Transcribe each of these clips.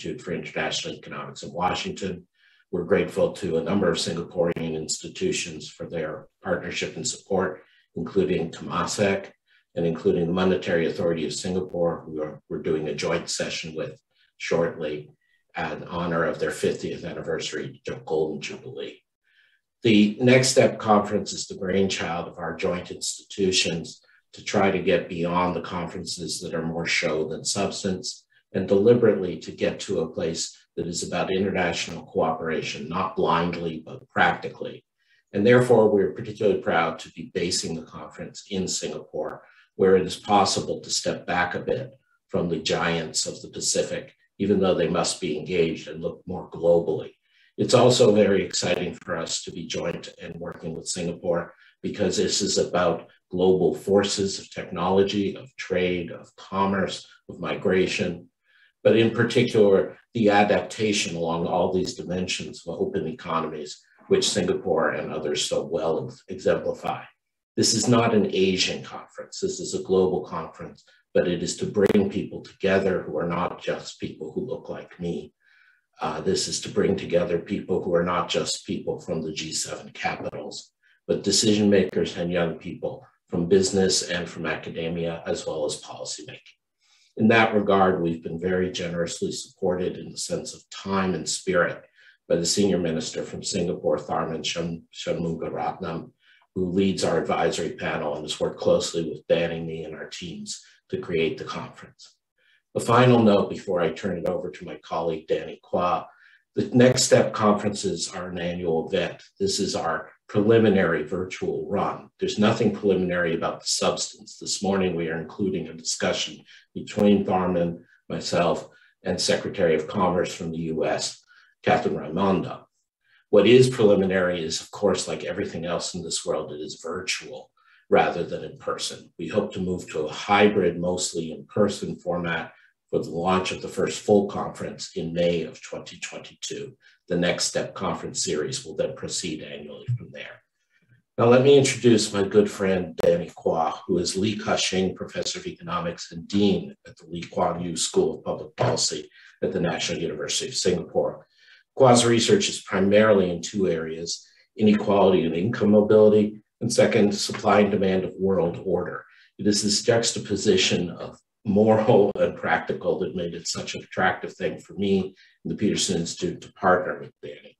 Institute for International Economics in Washington. We're grateful to a number of Singaporean institutions for their partnership and support, including Temasek and including the Monetary Authority of Singapore, who are, we're doing a joint session with shortly in honor of their 50th anniversary Golden Jubilee. The Next Step Conference is the brainchild of our joint institutions to try to get beyond the conferences that are more show than substance and deliberately to get to a place that is about international cooperation, not blindly, but practically. And therefore, we're particularly proud to be basing the conference in Singapore, where it is possible to step back a bit from the giants of the Pacific, even though they must be engaged and look more globally. It's also very exciting for us to be joint and working with Singapore because this is about global forces of technology, of trade, of commerce, of migration, but in particular, the adaptation along all these dimensions of open economies, which Singapore and others so well exemplify. This is not an Asian conference. This is a global conference, but it is to bring people together who are not just people who look like me. Uh, this is to bring together people who are not just people from the G7 capitals, but decision makers and young people from business and from academia, as well as policymaking. In that regard, we've been very generously supported in the sense of time and spirit by the senior minister from Singapore, Tharman Shanmugaratnam, who leads our advisory panel and has worked closely with Dan and me and our teams to create the conference. A final note before I turn it over to my colleague, Danny Quah. The Next Step conferences are an annual event. This is our preliminary virtual run. There's nothing preliminary about the substance. This morning, we are including a discussion between Tharman, myself, and Secretary of Commerce from the US, Catherine Raimondo. What is preliminary is, of course, like everything else in this world, it is virtual rather than in person. We hope to move to a hybrid, mostly in person format for the launch of the first full conference in May of 2022. The Next Step Conference series will then proceed annually from there. Now, let me introduce my good friend Danny Quah, who is Li Ka-shing Professor of Economics and Dean at the Lee Kuan Yew School of Public Policy at the National University of Singapore. Quah's research is primarily in two areas, inequality and income mobility, and second, supply and demand of world order. It is this juxtaposition of moral and practical that made it such an attractive thing for me and the Peterson Institute to partner with Danny.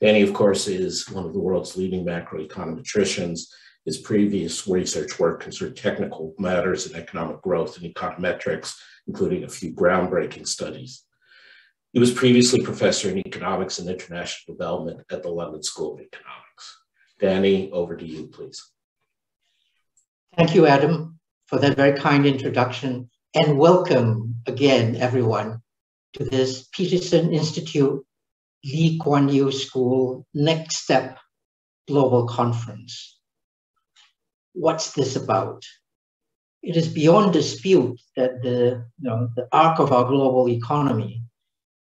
Danny, of course, is one of the world's leading macroeconometricians. His previous research work concerned technical matters in economic growth and econometrics, including a few groundbreaking studies. He was previously professor in economics and international development at the London School of Economics. Danny, over to you, please. Thank you, Adam, for that very kind introduction and welcome again, everyone, to this Peterson Institute Lee Kuan Yew School Next Step Global Conference. What's this about? It is beyond dispute that the, you know, the arc of our global economy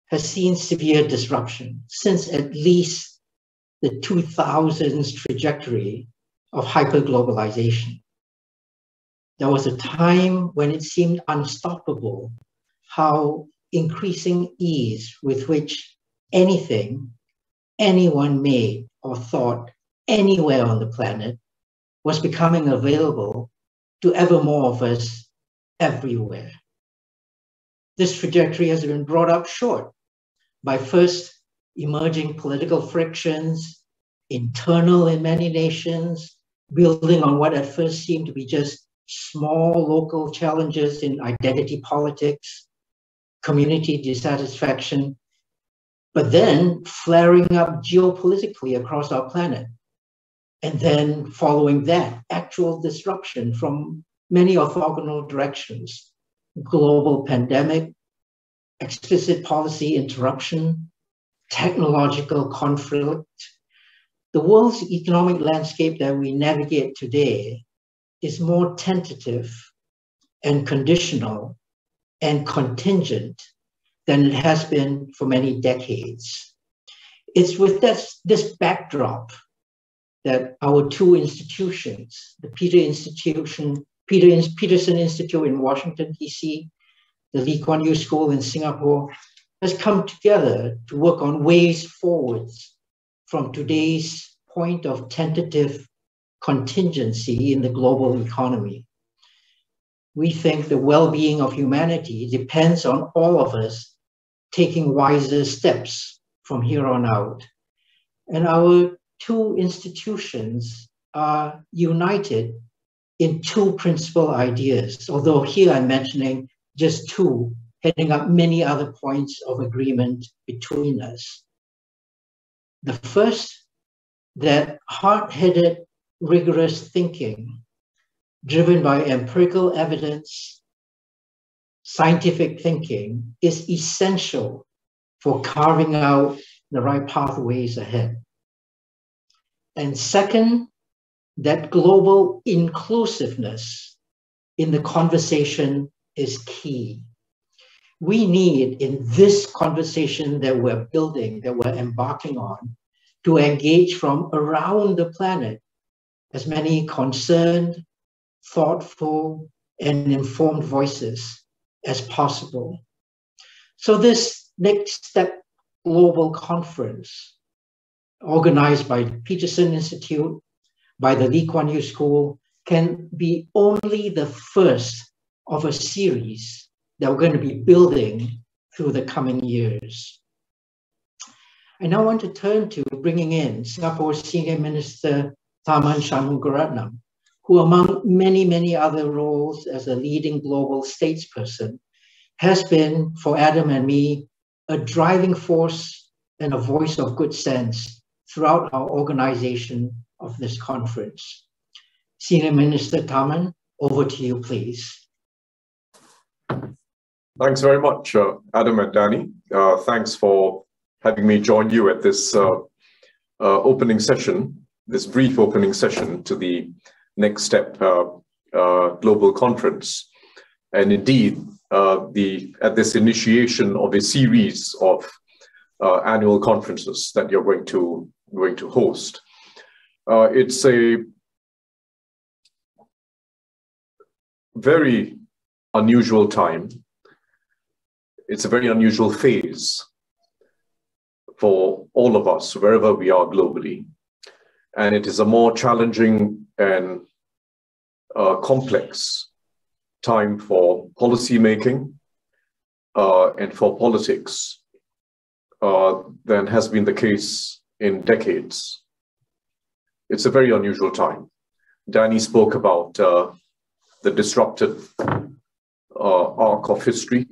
has seen severe disruption since at least the 2000s trajectory of hyperglobalization. There was a time when it seemed unstoppable how increasing ease with which anything anyone made or thought anywhere on the planet was becoming available to ever more of us everywhere. This trajectory has been brought up short by first emerging political frictions, internal in many nations, building on what at first seemed to be just small local challenges in identity politics, community dissatisfaction, but then flaring up geopolitically across our planet. And then following that, actual disruption from many orthogonal directions global pandemic, explicit policy interruption, technological conflict. The world's economic landscape that we navigate today is more tentative and conditional and contingent than it has been for many decades. It's with this, this backdrop that our two institutions, the Peter Institution, Peter, Peterson Institute in Washington, D.C., the Lee Kuan Yew School in Singapore, has come together to work on ways forwards from today's point of tentative contingency in the global economy. We think the well being of humanity depends on all of us taking wiser steps from here on out. And our two institutions are united in two principal ideas, although here I'm mentioning just two, heading up many other points of agreement between us. The first, that hard headed, rigorous thinking, driven by empirical evidence, scientific thinking, is essential for carving out the right pathways ahead. And second, that global inclusiveness in the conversation is key. We need in this conversation that we're building, that we're embarking on, to engage from around the planet as many concerned, thoughtful, and informed voices as possible. So, this next step global conference organized by the Peterson Institute, by the Lee Kuan Yew School, can be only the first of a series that we're going to be building through the coming years. I now want to turn to bringing in Singapore's Senior Minister Tharman Shanmugaratnam, who among many, many other roles as a leading global statesperson, has been, for Adam and me, a driving force and a voice of good sense throughout our organization of this conference. Senior Minister Tharman, over to you, please. Thanks very much, uh, Adam and Danny. Uh, thanks for having me join you at this uh, uh opening session, this brief opening session to the Next Step uh, uh, Global Conference. And indeed, the at this initiation of a series of annual conferences that you're going to going to host. it's a very unusual time it's a very unusual phase for all of us, wherever we are globally. And it is a more challenging and uh, complex time for policy making uh, and for politics uh, than has been the case in decades. It's a very unusual time. Danny spoke about uh, the disrupted uh, arc of history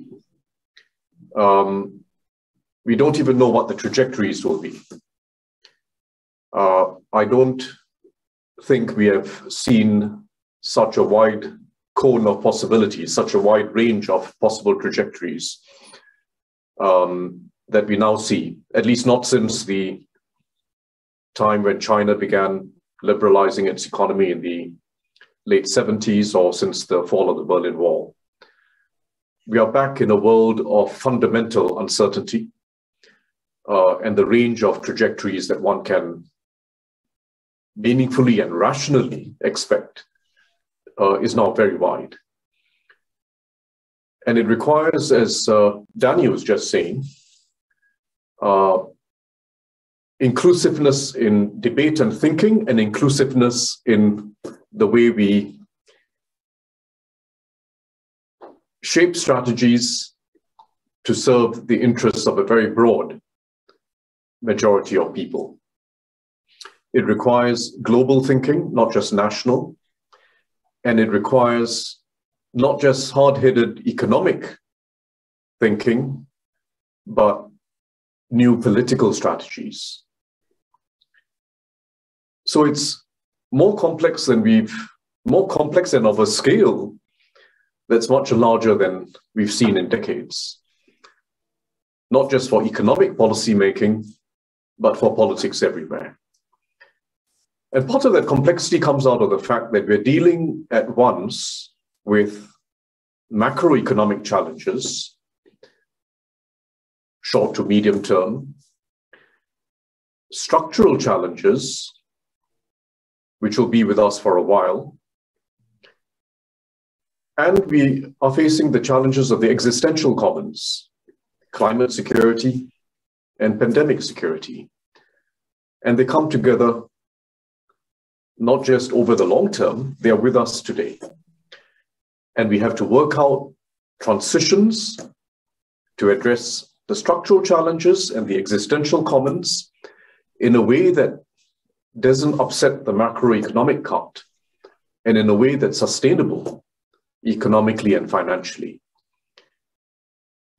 um, we don't even know what the trajectories will be. Uh, I don't think we have seen such a wide cone of possibilities, such a wide range of possible trajectories um, that we now see, at least not since the time when China began liberalizing its economy in the late 70s or since the fall of the Berlin Wall. We are back in a world of fundamental uncertainty uh, and the range of trajectories that one can meaningfully and rationally expect uh, is now very wide. And it requires, as uh, Daniel was just saying, uh, inclusiveness in debate and thinking and inclusiveness in the way we shape strategies to serve the interests of a very broad majority of people. It requires global thinking, not just national, and it requires not just hard headed economic thinking, but new political strategies. So it's more complex than we've, more complex and of a scale that's much larger than we've seen in decades. Not just for economic policy making, but for politics everywhere. And part of that complexity comes out of the fact that we're dealing at once with macroeconomic challenges, short to medium term, structural challenges, which will be with us for a while, and we are facing the challenges of the existential commons, climate security, and pandemic security. And they come together not just over the long term, they are with us today. And we have to work out transitions to address the structural challenges and the existential commons in a way that doesn't upset the macroeconomic cart and in a way that's sustainable economically and financially.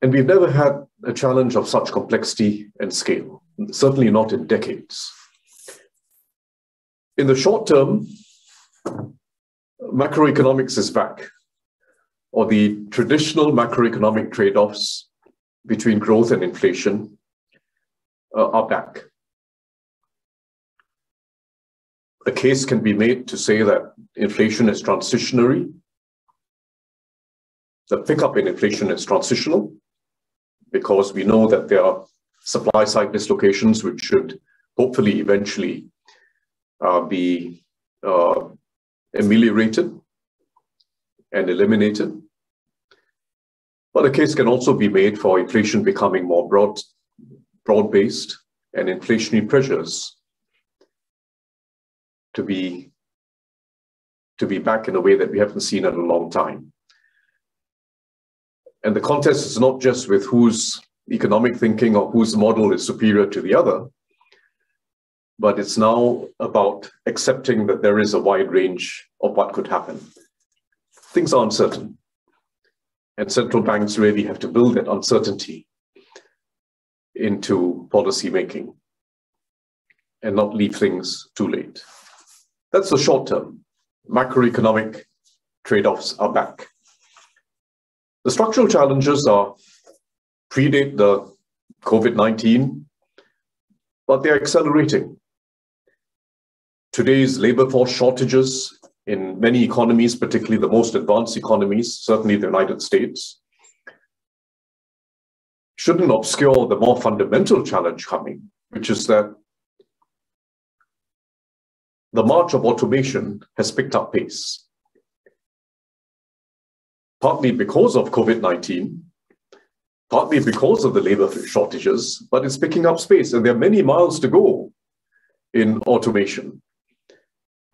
And we've never had a challenge of such complexity and scale, certainly not in decades. In the short term, macroeconomics is back, or the traditional macroeconomic trade offs between growth and inflation uh, are back. A case can be made to say that inflation is transitionary. The pickup in inflation is transitional because we know that there are supply side dislocations which should hopefully eventually be uh, ameliorated and eliminated. But a case can also be made for inflation becoming more broad, broad-based and inflationary pressures to be, to be back in a way that we haven't seen in a long time. And the contest is not just with whose economic thinking or whose model is superior to the other, but it's now about accepting that there is a wide range of what could happen. Things are uncertain. And central banks really have to build that uncertainty into policy making and not leave things too late. That's the short term. Macroeconomic trade offs are back. The structural challenges are predate the COVID 19, but they're accelerating. Today's labor force shortages in many economies, particularly the most advanced economies, certainly the United States, shouldn't obscure the more fundamental challenge coming, which is that the march of automation has picked up pace partly because of COVID 19, partly because of the labor shortages, but it's picking up space. And there are many miles to go in automation.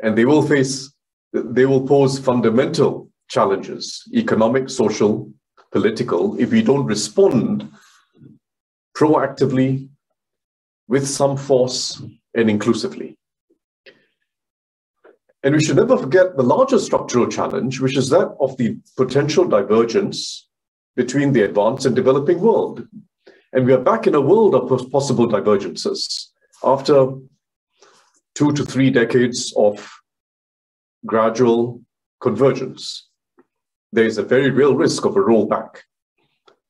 And they will face, they will pose fundamental challenges economic, social, political if we don't respond proactively with some force and inclusively. And we should never forget the larger structural challenge, which is that of the potential divergence between the advanced and developing world. And we are back in a world of possible divergences after two to three decades of gradual convergence. There is a very real risk of a rollback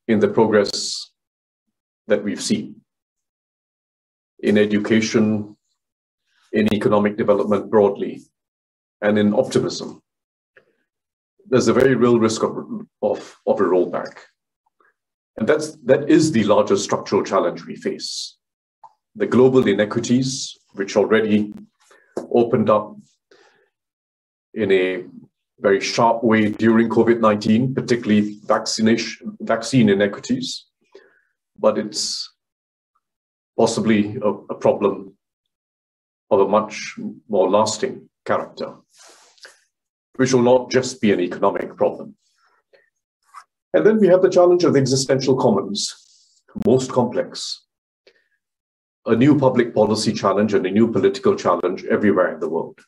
in the progress that we've seen in education, in economic development broadly, and in optimism, there's a very real risk of, of, of a rollback. And that's, that is the largest structural challenge we face. The global inequities, which already opened up in a very sharp way during COVID-19, particularly vaccination, vaccine inequities, but it's possibly a, a problem of a much more lasting character which will not just be an economic problem. And then we have the challenge of the existential commons, most complex. A new public policy challenge and a new political challenge everywhere in the world.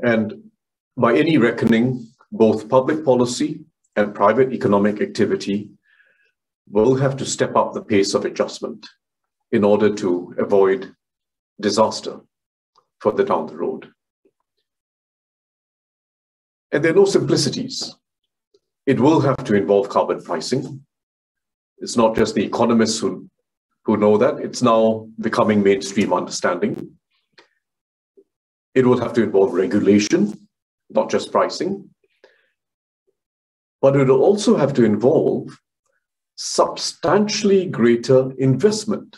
And by any reckoning, both public policy and private economic activity will have to step up the pace of adjustment in order to avoid disaster further down the road. And there are no simplicities. It will have to involve carbon pricing. It's not just the economists who, who know that, it's now becoming mainstream understanding. It will have to involve regulation, not just pricing. But it will also have to involve substantially greater investment.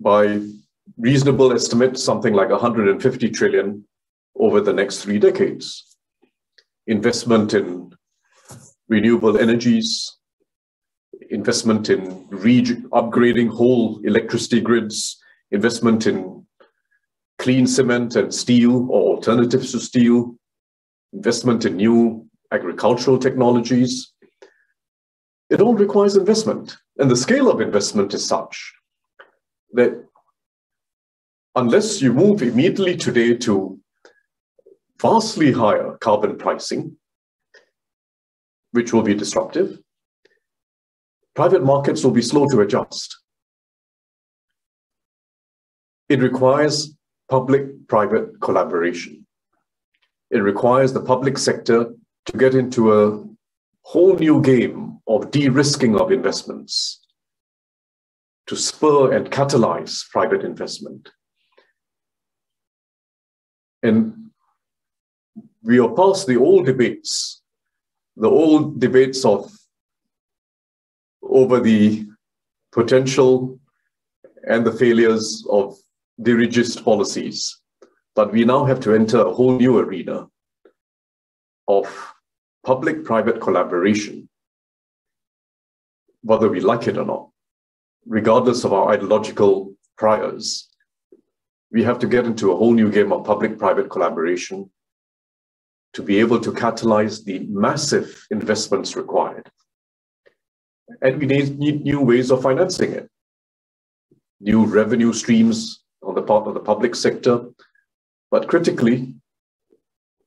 By reasonable estimate, something like 150 trillion over the next three decades. Investment in renewable energies, investment in upgrading whole electricity grids, investment in clean cement and steel or alternatives to steel, investment in new agricultural technologies. It all requires investment. And the scale of investment is such that unless you move immediately today to vastly higher carbon pricing, which will be disruptive, private markets will be slow to adjust. It requires public-private collaboration. It requires the public sector to get into a whole new game of de-risking of investments to spur and catalyze private investment. And we are past the old debates, the old debates of over the potential and the failures of dirigiste policies. But we now have to enter a whole new arena of public-private collaboration, whether we like it or not, regardless of our ideological priors. We have to get into a whole new game of public-private collaboration to be able to catalyze the massive investments required. And we need, need new ways of financing it. New revenue streams on the part of the public sector, but critically,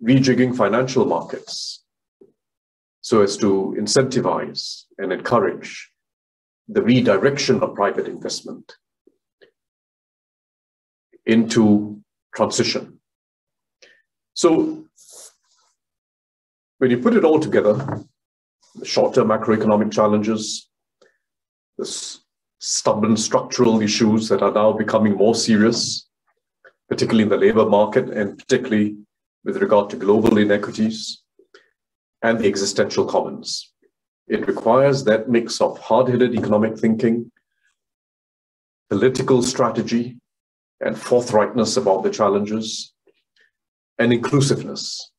rejigging financial markets so as to incentivize and encourage the redirection of private investment into transition. So when you put it all together, the short-term macroeconomic challenges, the stubborn structural issues that are now becoming more serious, particularly in the labor market and particularly with regard to global inequities, and the existential commons. It requires that mix of hard-headed economic thinking, political strategy, and forthrightness about the challenges, and inclusiveness.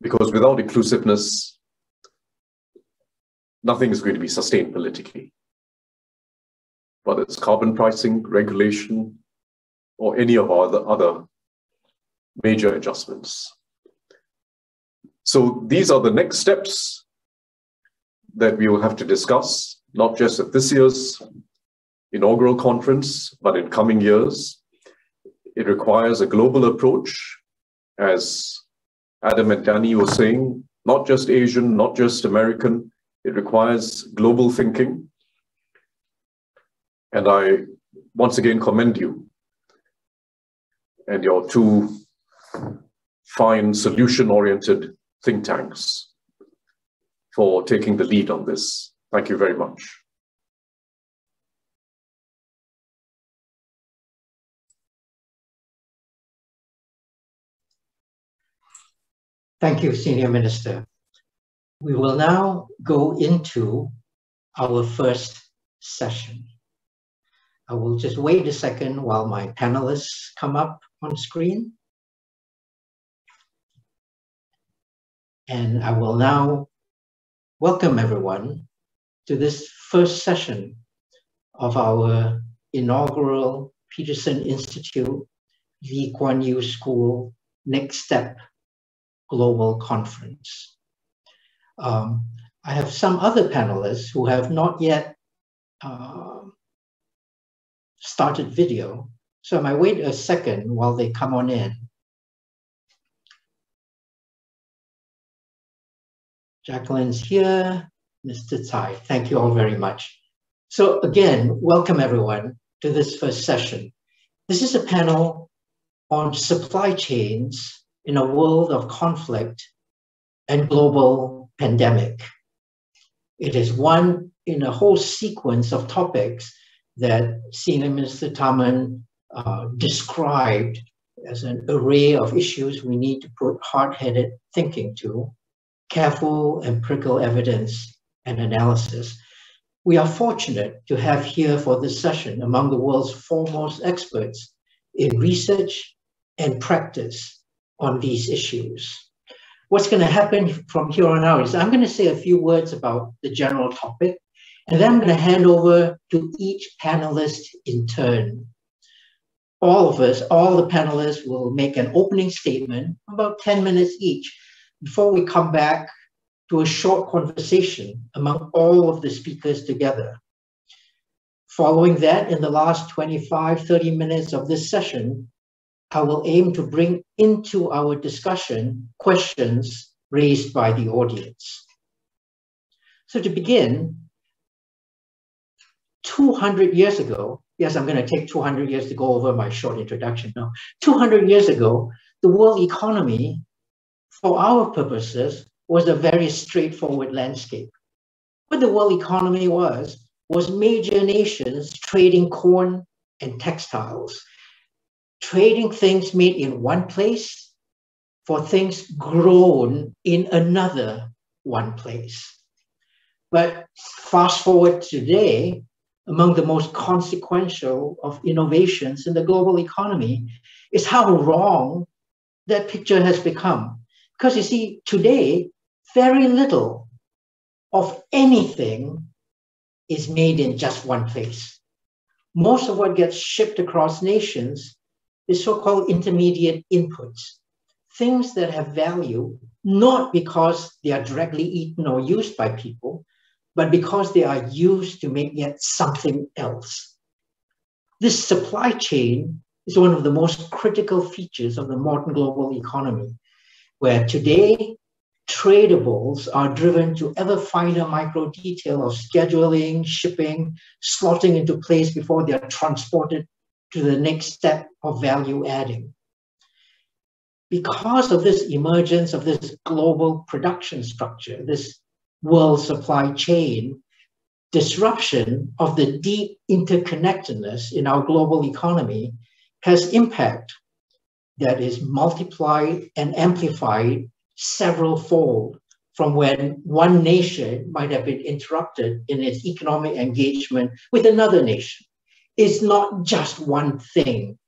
Because without inclusiveness, nothing is going to be sustained politically. Whether it's carbon pricing, regulation, or any of our other, major adjustments. So these are the next steps that we will have to discuss, not just at this year's inaugural conference, but in coming years. It requires a global approach, as Adam and Danny were saying, not just Asian, not just American, it requires global thinking. And I once again commend you and your two fine solution oriented think tanks for taking the lead on this. Thank you very much. Thank you, Senior Minister. We will now go into our first session. I will just wait a second while my panelists come up on screen. And I will now welcome everyone to this first session of our inaugural Peterson Institute Lee Kuan Yew School Next Step Global Conference. Um, I have some other panelists who have not yet uh, started video. So I might wait a second while they come on in. Jacqueline's here, Mr. Tsai. Thank you all very much. So again, welcome everyone to this first session. This is a panel on supply chains in a world of conflict and global pandemic. It is one in a whole sequence of topics that Senior Minister Tharman uh, described as an array of issues we need to put hard-headed thinking to, careful empirical evidence and analysis. We are fortunate to have here for this session among the world's foremost experts in research and practice on these issues. What's going to happen from here on out is I'm going to say a few words about the general topic, and then I'm going to hand over to each panelist in turn. All of us, all the panelists will make an opening statement, about 10 minutes each, before we come back to a short conversation among all of the speakers together. Following that, in the last 25, 30 minutes of this session, I will aim to bring into our discussion questions raised by the audience. So to begin, 200 years ago, yes, I'm going to take 200 years to go over my short introduction now. 200 years ago, the world economy, for our purposes, was a very straightforward landscape. What the world economy was, was major nations trading corn and textiles trading things made in one place for things grown in another one place. But fast forward today, among the most consequential of innovations in the global economy is how wrong that picture has become. Because you see, today, very little of anything is made in just one place. Most of what gets shipped across nations the so-called intermediate inputs, things that have value not because they are directly eaten or used by people, but because they are used to make yet something else. This supply chain is one of the most critical features of the modern global economy, where today tradables are driven to ever finer micro detail of scheduling, shipping, slotting into place before they are transported to the next step of value adding. Because of this emergence of this global production structure, this world supply chain, disruption of the deep interconnectedness in our global economy has impact that is multiplied and amplified several fold from when one nation might have been interrupted in its economic engagement with another nation is not just one thing,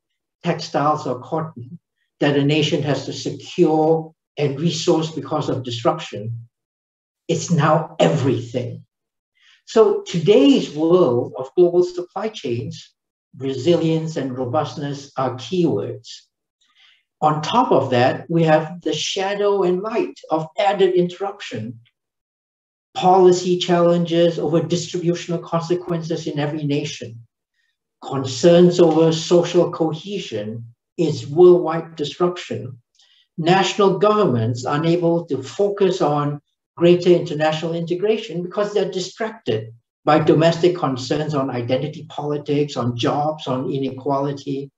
textiles or cotton, that a nation has to secure and resource because of disruption. It's now everything. So today's world of global supply chains, resilience and robustness are keywords. On top of that, we have the shadow and light of added interruption, policy challenges over distributional consequences in every nation, concerns over social cohesion is worldwide disruption. National governments are unable to focus on greater international integration because they're distracted by domestic concerns on identity politics, on jobs, on inequality.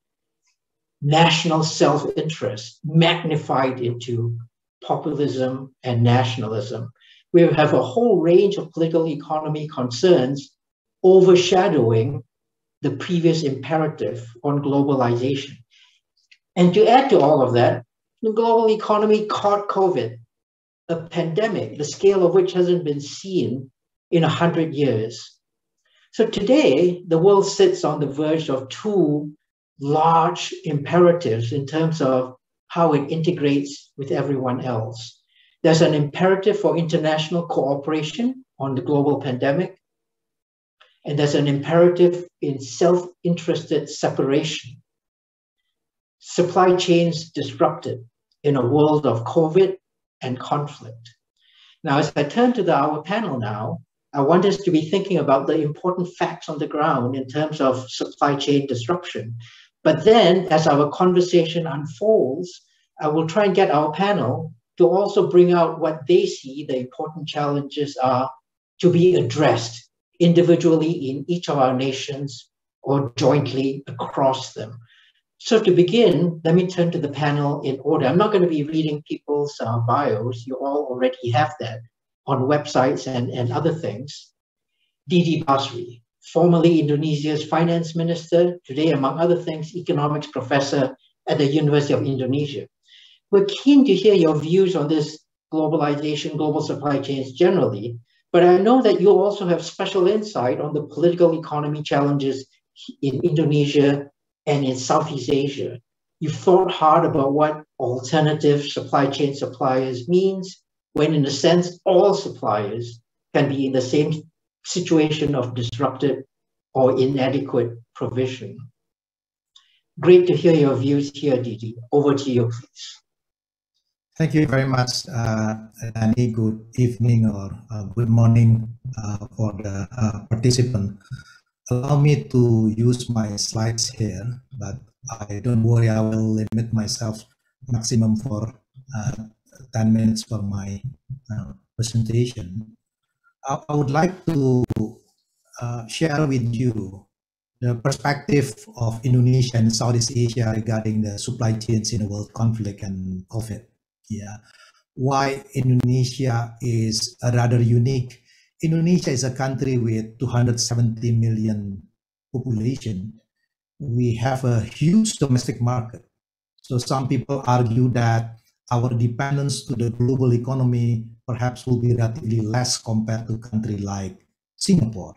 National self interest magnified into populism and nationalism. We have a whole range of political economy concerns overshadowing the previous imperative on globalization. And to add to all of that, the global economy caught COVID, a pandemic, the scale of which hasn't been seen in 100 years. So today, the world sits on the verge of two large imperatives in terms of how it integrates with everyone else. There's an imperative for international cooperation on the global pandemic, and there's an imperative in self-interested separation. Supply chains disrupted in a world of COVID and conflict. Now, as I turn to the, our panel now, I want us to be thinking about the important facts on the ground in terms of supply chain disruption. But then, as our conversation unfolds, I will try and get our panel to also bring out what they see the important challenges are to be addressed individually in each of our nations or jointly across them. So to begin, let me turn to the panel in order. I'm not going to be reading people's uh, bios. You all already have that on websites and, and other things. Didi Basri, formerly Indonesia's finance minister, today, among other things, economics professor at the University of Indonesia. We're keen to hear your views on this globalization, global supply chains generally, but I know that you also have special insight on the political economy challenges in Indonesia and in Southeast Asia. you've thought hard about what alternative supply chain suppliers means, when in a sense, all suppliers can be in the same situation of disrupted or inadequate provision. Great to hear your views here, Didi. Over to you, please. Thank you very much, uh, Danny. Good evening or uh, good morning uh, for the uh, participant. Allow me to use my slides here, but I don't worry, I will limit myself maximum for uh, 10 minutes for my uh, presentation. I, I, would like to uh, share with you the perspective of Indonesia and Southeast Asia regarding the supply chains in the world conflict and COVID. Why Indonesia is rather unique. Indonesia is a country with 270 million population we have a huge domestic market. So some people argue that our dependence to the global economy perhaps will be relatively less compared to country like Singapore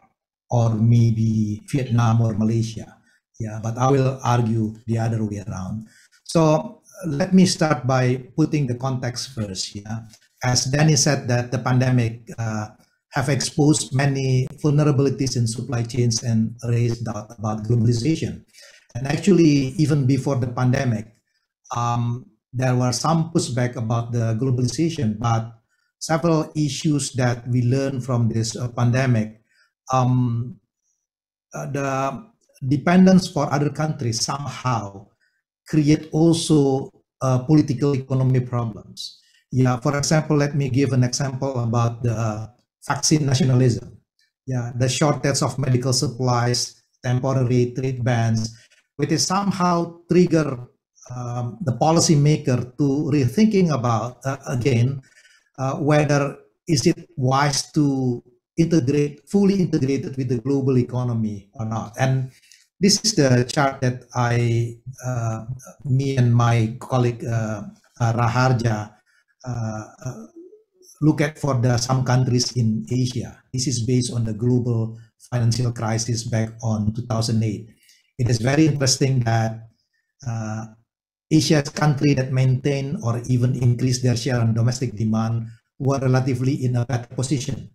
or maybe Vietnam or Malaysia. Yeah, but I will argue the other way around. So let me start by putting the context first. Yeah, as Danny said, that the pandemic uh, have exposed many vulnerabilities in supply chains and raised doubt about globalization. And actually, even before the pandemic, um, there were some pushback about the globalization, but several issues that we learned from this uh, pandemic, um, uh, the dependence for other countries somehow create also uh, political economy problems. Yeah, for example, let me give an example about the vaccine nationalism. Yeah, the shortage of medical supplies, temporary trade bans, which is somehow trigger um, the policymaker to rethinking about uh, again uh, whether is it wise to integrate fully integrated with the global economy or not and this is the chart that i uh, me and my colleague uh, uh, Rahardja uh, look at for the some countries in asia this is based on the global financial crisis back on 2008 it is very interesting that uh, Asia's country that maintain or even increase their share on domestic demand were relatively in a better position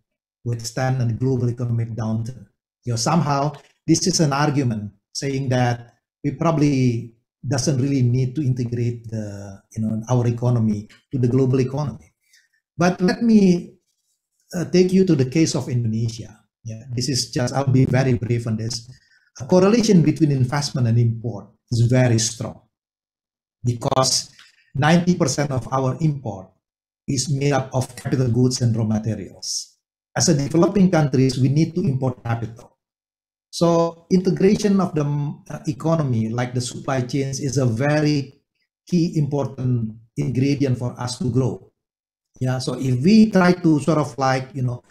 withstand a global economic downturn. You know, somehow this is an argument saying that we probably doesn't really need to integrate the you know our economy to the global economy. But let me uh, take you to the case of Indonesia. Yeah, this is just I'll be very brief on this a correlation between investment and import is very strong because 90% of our import is made up of capital goods and raw materials. As a developing countries, we need to import capital. So integration of the uh, economy, like the supply chains, is a very key important ingredient for us to grow. Yeah. So if we try to sort of like you know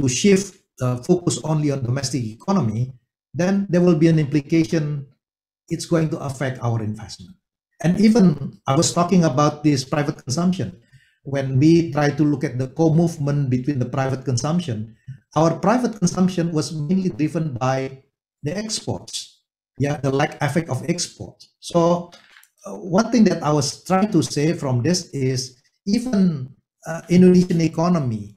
to shift uh, focus only on domestic economy, then there will be an implication it's going to affect our investment. And even I was talking about this private consumption. When we try to look at the co-movement between the private consumption, our private consumption was mainly driven by the exports. Yeah, the lag effect of export. So uh, one thing that I was trying to say from this is even uh, Indonesian economy,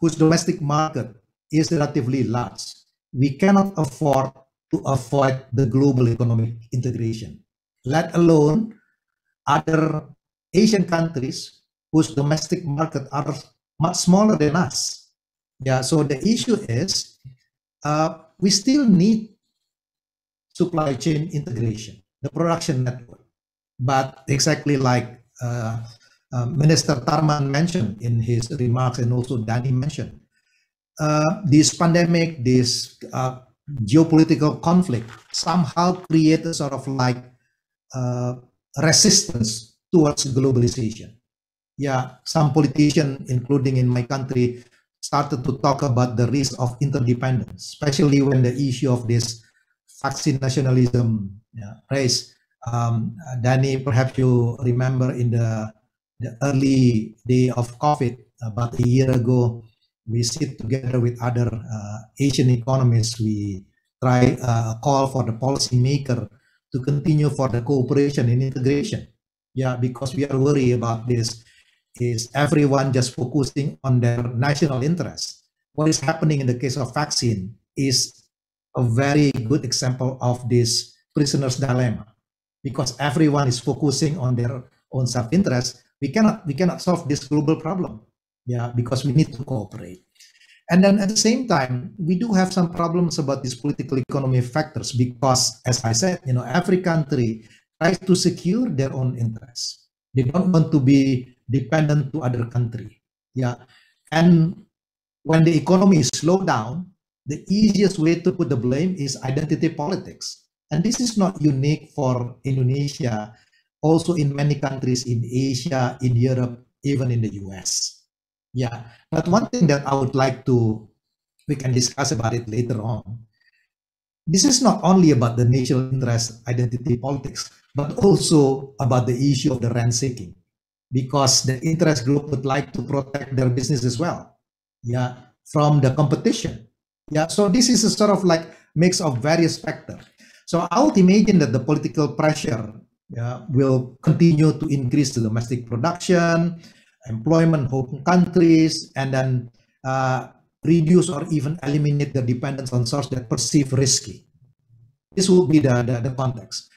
whose domestic market is relatively large, we cannot afford to avoid the global economic integration, let alone other Asian countries whose domestic market are much smaller than us. Yeah, so the issue is uh, we still need supply chain integration, the production network. But exactly like uh, uh, Minister Tharman mentioned in his remarks and also Danny mentioned, uh, this pandemic, this uh, geopolitical conflict somehow create a sort of like uh, resistance towards globalization. Yeah, some politicians, including in my country, started to talk about the risk of interdependence, especially when the issue of this vaccine nationalism yeah. Um, Danny, perhaps you remember in the, the early day of COVID, about a year ago, we sit together with other uh, Asian economists. We try uh, call for the policymaker to continue for the cooperation and integration. Yeah, because we are worried about this is everyone just focusing on their national interest. What is happening in the case of vaccine is a very good example of this prisoner's dilemma because everyone is focusing on their own self-interest. We cannot we cannot solve this global problem. Yeah, because we need to cooperate. And then at the same time, we do have some problems about these political economy factors because, as I said, you know, every country tries to secure their own interests. They don't want to be dependent to other country. Yeah, and when the economy is slowed down, the easiest way to put the blame is identity politics. And this is not unique for Indonesia, also in many countries in Asia, in Europe, even in the US. Yeah, but one thing that I would like to, we can discuss about it later on. This is not only about the national interest identity politics, but also about the issue of the rent seeking, because the interest group would like to protect their business as well, yeah, from the competition. Yeah, so this is a sort of like mix of various factors. So I would imagine that the political pressure yeah, will continue to increase the domestic production, employment home countries, and then uh, reduce or even eliminate the dependence on source that perceive risky. This will be the, the, the context.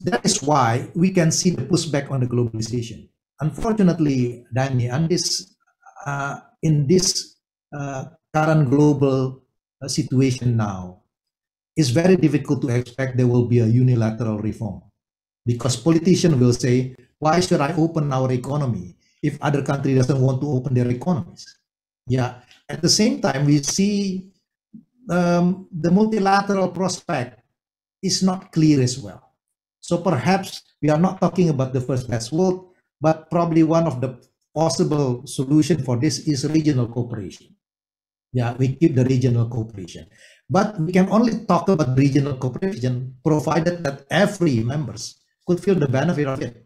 That is why we can see the pushback on the globalization. Unfortunately, Danny, and this, uh, in this uh, current global uh, situation now, it's very difficult to expect there will be a unilateral reform because politicians will say, why should I open our economy if other country doesn't want to open their economies. Yeah. At the same time, we see um, the multilateral prospect is not clear as well. So perhaps we are not talking about the first best world, but probably one of the possible solution for this is regional cooperation. Yeah, we keep the regional cooperation. But we can only talk about regional cooperation provided that every members could feel the benefit of it.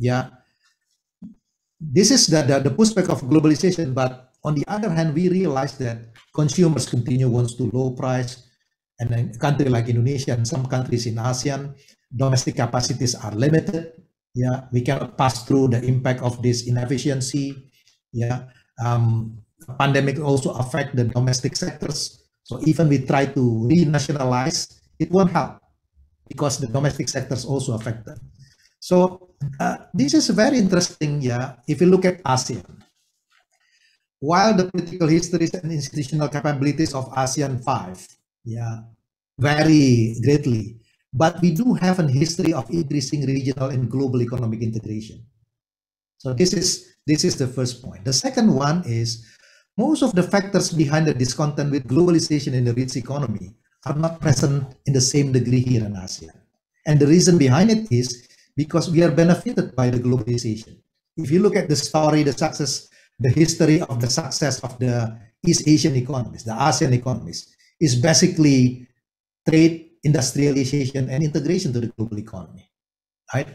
Yeah, this is the, the, the pushback of globalization. But on the other hand, we realize that consumers continue wants to low price. And a country like Indonesia and some countries in ASEAN, domestic capacities are limited. Yeah, we cannot pass through the impact of this inefficiency. Yeah, um, pandemic also affect the domestic sectors. So even we try to renationalize, it won't help because the domestic sectors also affected. So uh, this is very interesting, yeah, if you look at ASEAN. While the political histories and institutional capabilities of ASEAN 5, yeah, vary greatly, but we do have a history of increasing regional and global economic integration. So this is this is the first point. The second one is most of the factors behind the discontent with globalization in the rich economy are not present in the same degree here in ASEAN. And the reason behind it is because we are benefited by the globalization. If you look at the story, the success, the history of the success of the East Asian economies, the ASEAN economies, is basically trade, industrialization, and integration to the global economy, right?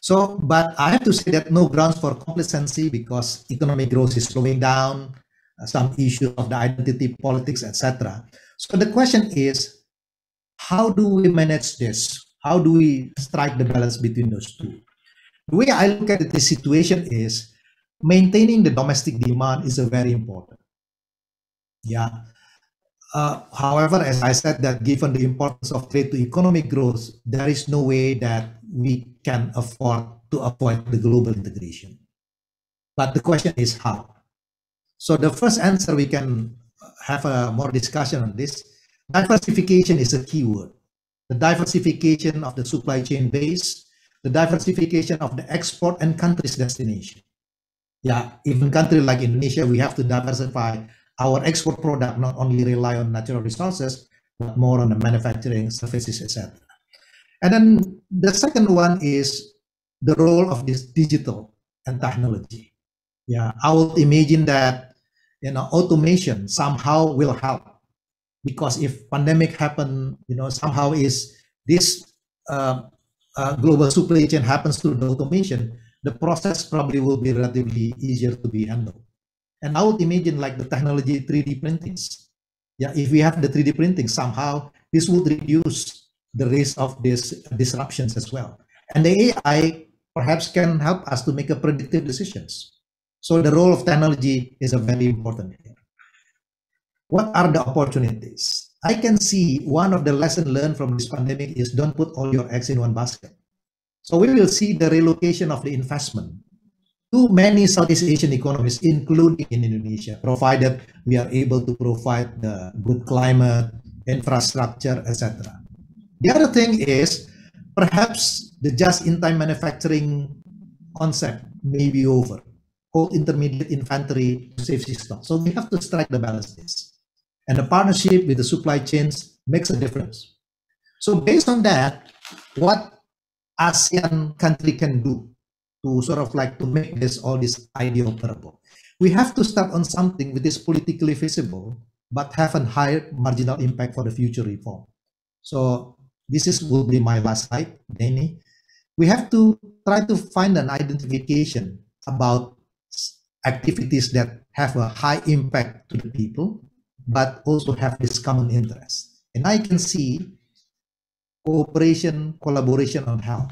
So, but I have to say that no grounds for complacency because economic growth is slowing down, uh, some issue of the identity politics, etc. So the question is, how do we manage this? how do we strike the balance between those two? The way I look at the situation is maintaining the domestic demand is a very important. Yeah. Uh, however, as I said, that given the importance of trade to economic growth, there is no way that we can afford to avoid the global integration. But the question is how. So the first answer we can have a more discussion on this. Diversification is a key word the diversification of the supply chain base, the diversification of the export and countries destination. Yeah, even country like Indonesia, we have to diversify our export product, not only rely on natural resources, but more on the manufacturing services, etc. And then the second one is the role of this digital and technology. Yeah, I would imagine that you know automation somehow will help because if pandemic happen, you know, somehow is this uh, uh, global supply chain happens through the automation, the process probably will be relatively easier to be handled. And I would imagine like the technology 3D printings. Yeah, if we have the 3D printing, somehow this would reduce the risk of these disruptions as well. And the AI perhaps can help us to make a predictive decisions. So the role of technology is a very important here. What are the opportunities? I can see one of the lessons learned from this pandemic is don't put all your eggs in one basket. So we will see the relocation of the investment to many Southeast Asian economies, including in Indonesia, provided we are able to provide the good climate, infrastructure, etc. The other thing is perhaps the just-in-time manufacturing concept may be over. Hold intermediate inventory to safety stock. So we have to strike the balance this. And the partnership with the supply chains makes a difference. So based on that, what ASEAN country can do to sort of like to make this all this idea operable. We have to start on something which is politically feasible, but have a higher marginal impact for the future reform. So this is will be my last slide, Danny. We have to try to find an identification about activities that have a high impact to the people, but also have this common interest. And I can see cooperation, collaboration on health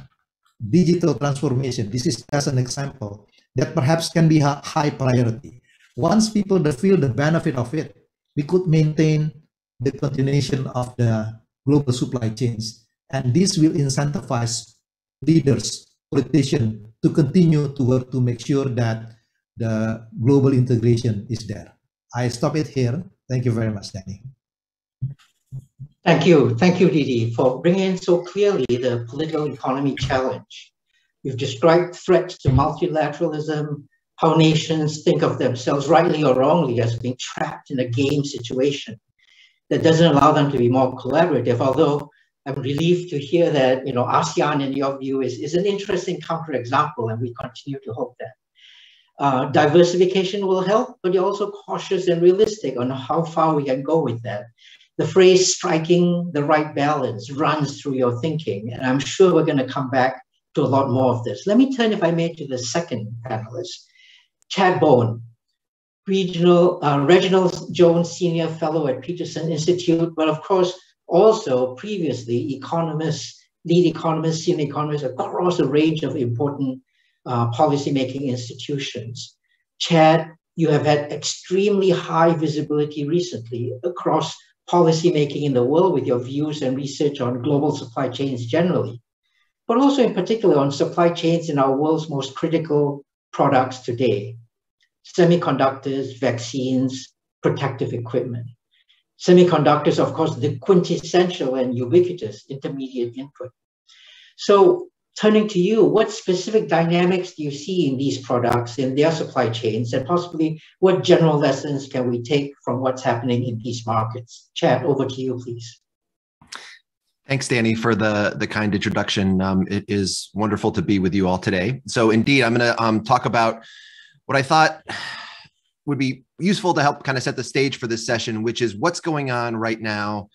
digital transformation. This is just an example that perhaps can be a high priority. Once people feel the benefit of it, we could maintain the continuation of the global supply chains. And this will incentivize leaders, politicians to continue to work to make sure that the global integration is there. I stop it here. Thank you very much, Danny. Thank you. Thank you, Dede, for bringing in so clearly the political economy challenge. You've described threats to multilateralism, how nations think of themselves rightly or wrongly as being trapped in a game situation that doesn't allow them to be more collaborative, although I'm relieved to hear that you know ASEAN, in your view, is, is an interesting counterexample, and we continue to hope that. Uh, diversification will help, but you're also cautious and realistic on how far we can go with that the phrase striking the right balance runs through your thinking. And I'm sure we're going to come back to a lot more of this. Let me turn, if I may, to the second panelist, Chad Bown, regional, uh, Reginald Jones Senior Fellow at Peterson Institute, but of course, also previously economist, lead economist, senior economist across a range of important uh, policymaking institutions. Chad, you have had extremely high visibility recently across policymaking in the world with your views and research on global supply chains generally, but also in particular on supply chains in our world's most critical products today semiconductors, vaccines, protective equipment. Semiconductors, of course, the quintessential and ubiquitous intermediate input. So turning to you, what specific dynamics do you see in these products, in their supply chains, and possibly what general lessons can we take from what's happening in these markets? Chad, over to you, please. Thanks, Danny, for the, the kind introduction. Um, it is wonderful to be with you all today. So indeed, I'm going to um, talk about what I thought would be useful to help kind of set the stage for this session, which is what's going on right now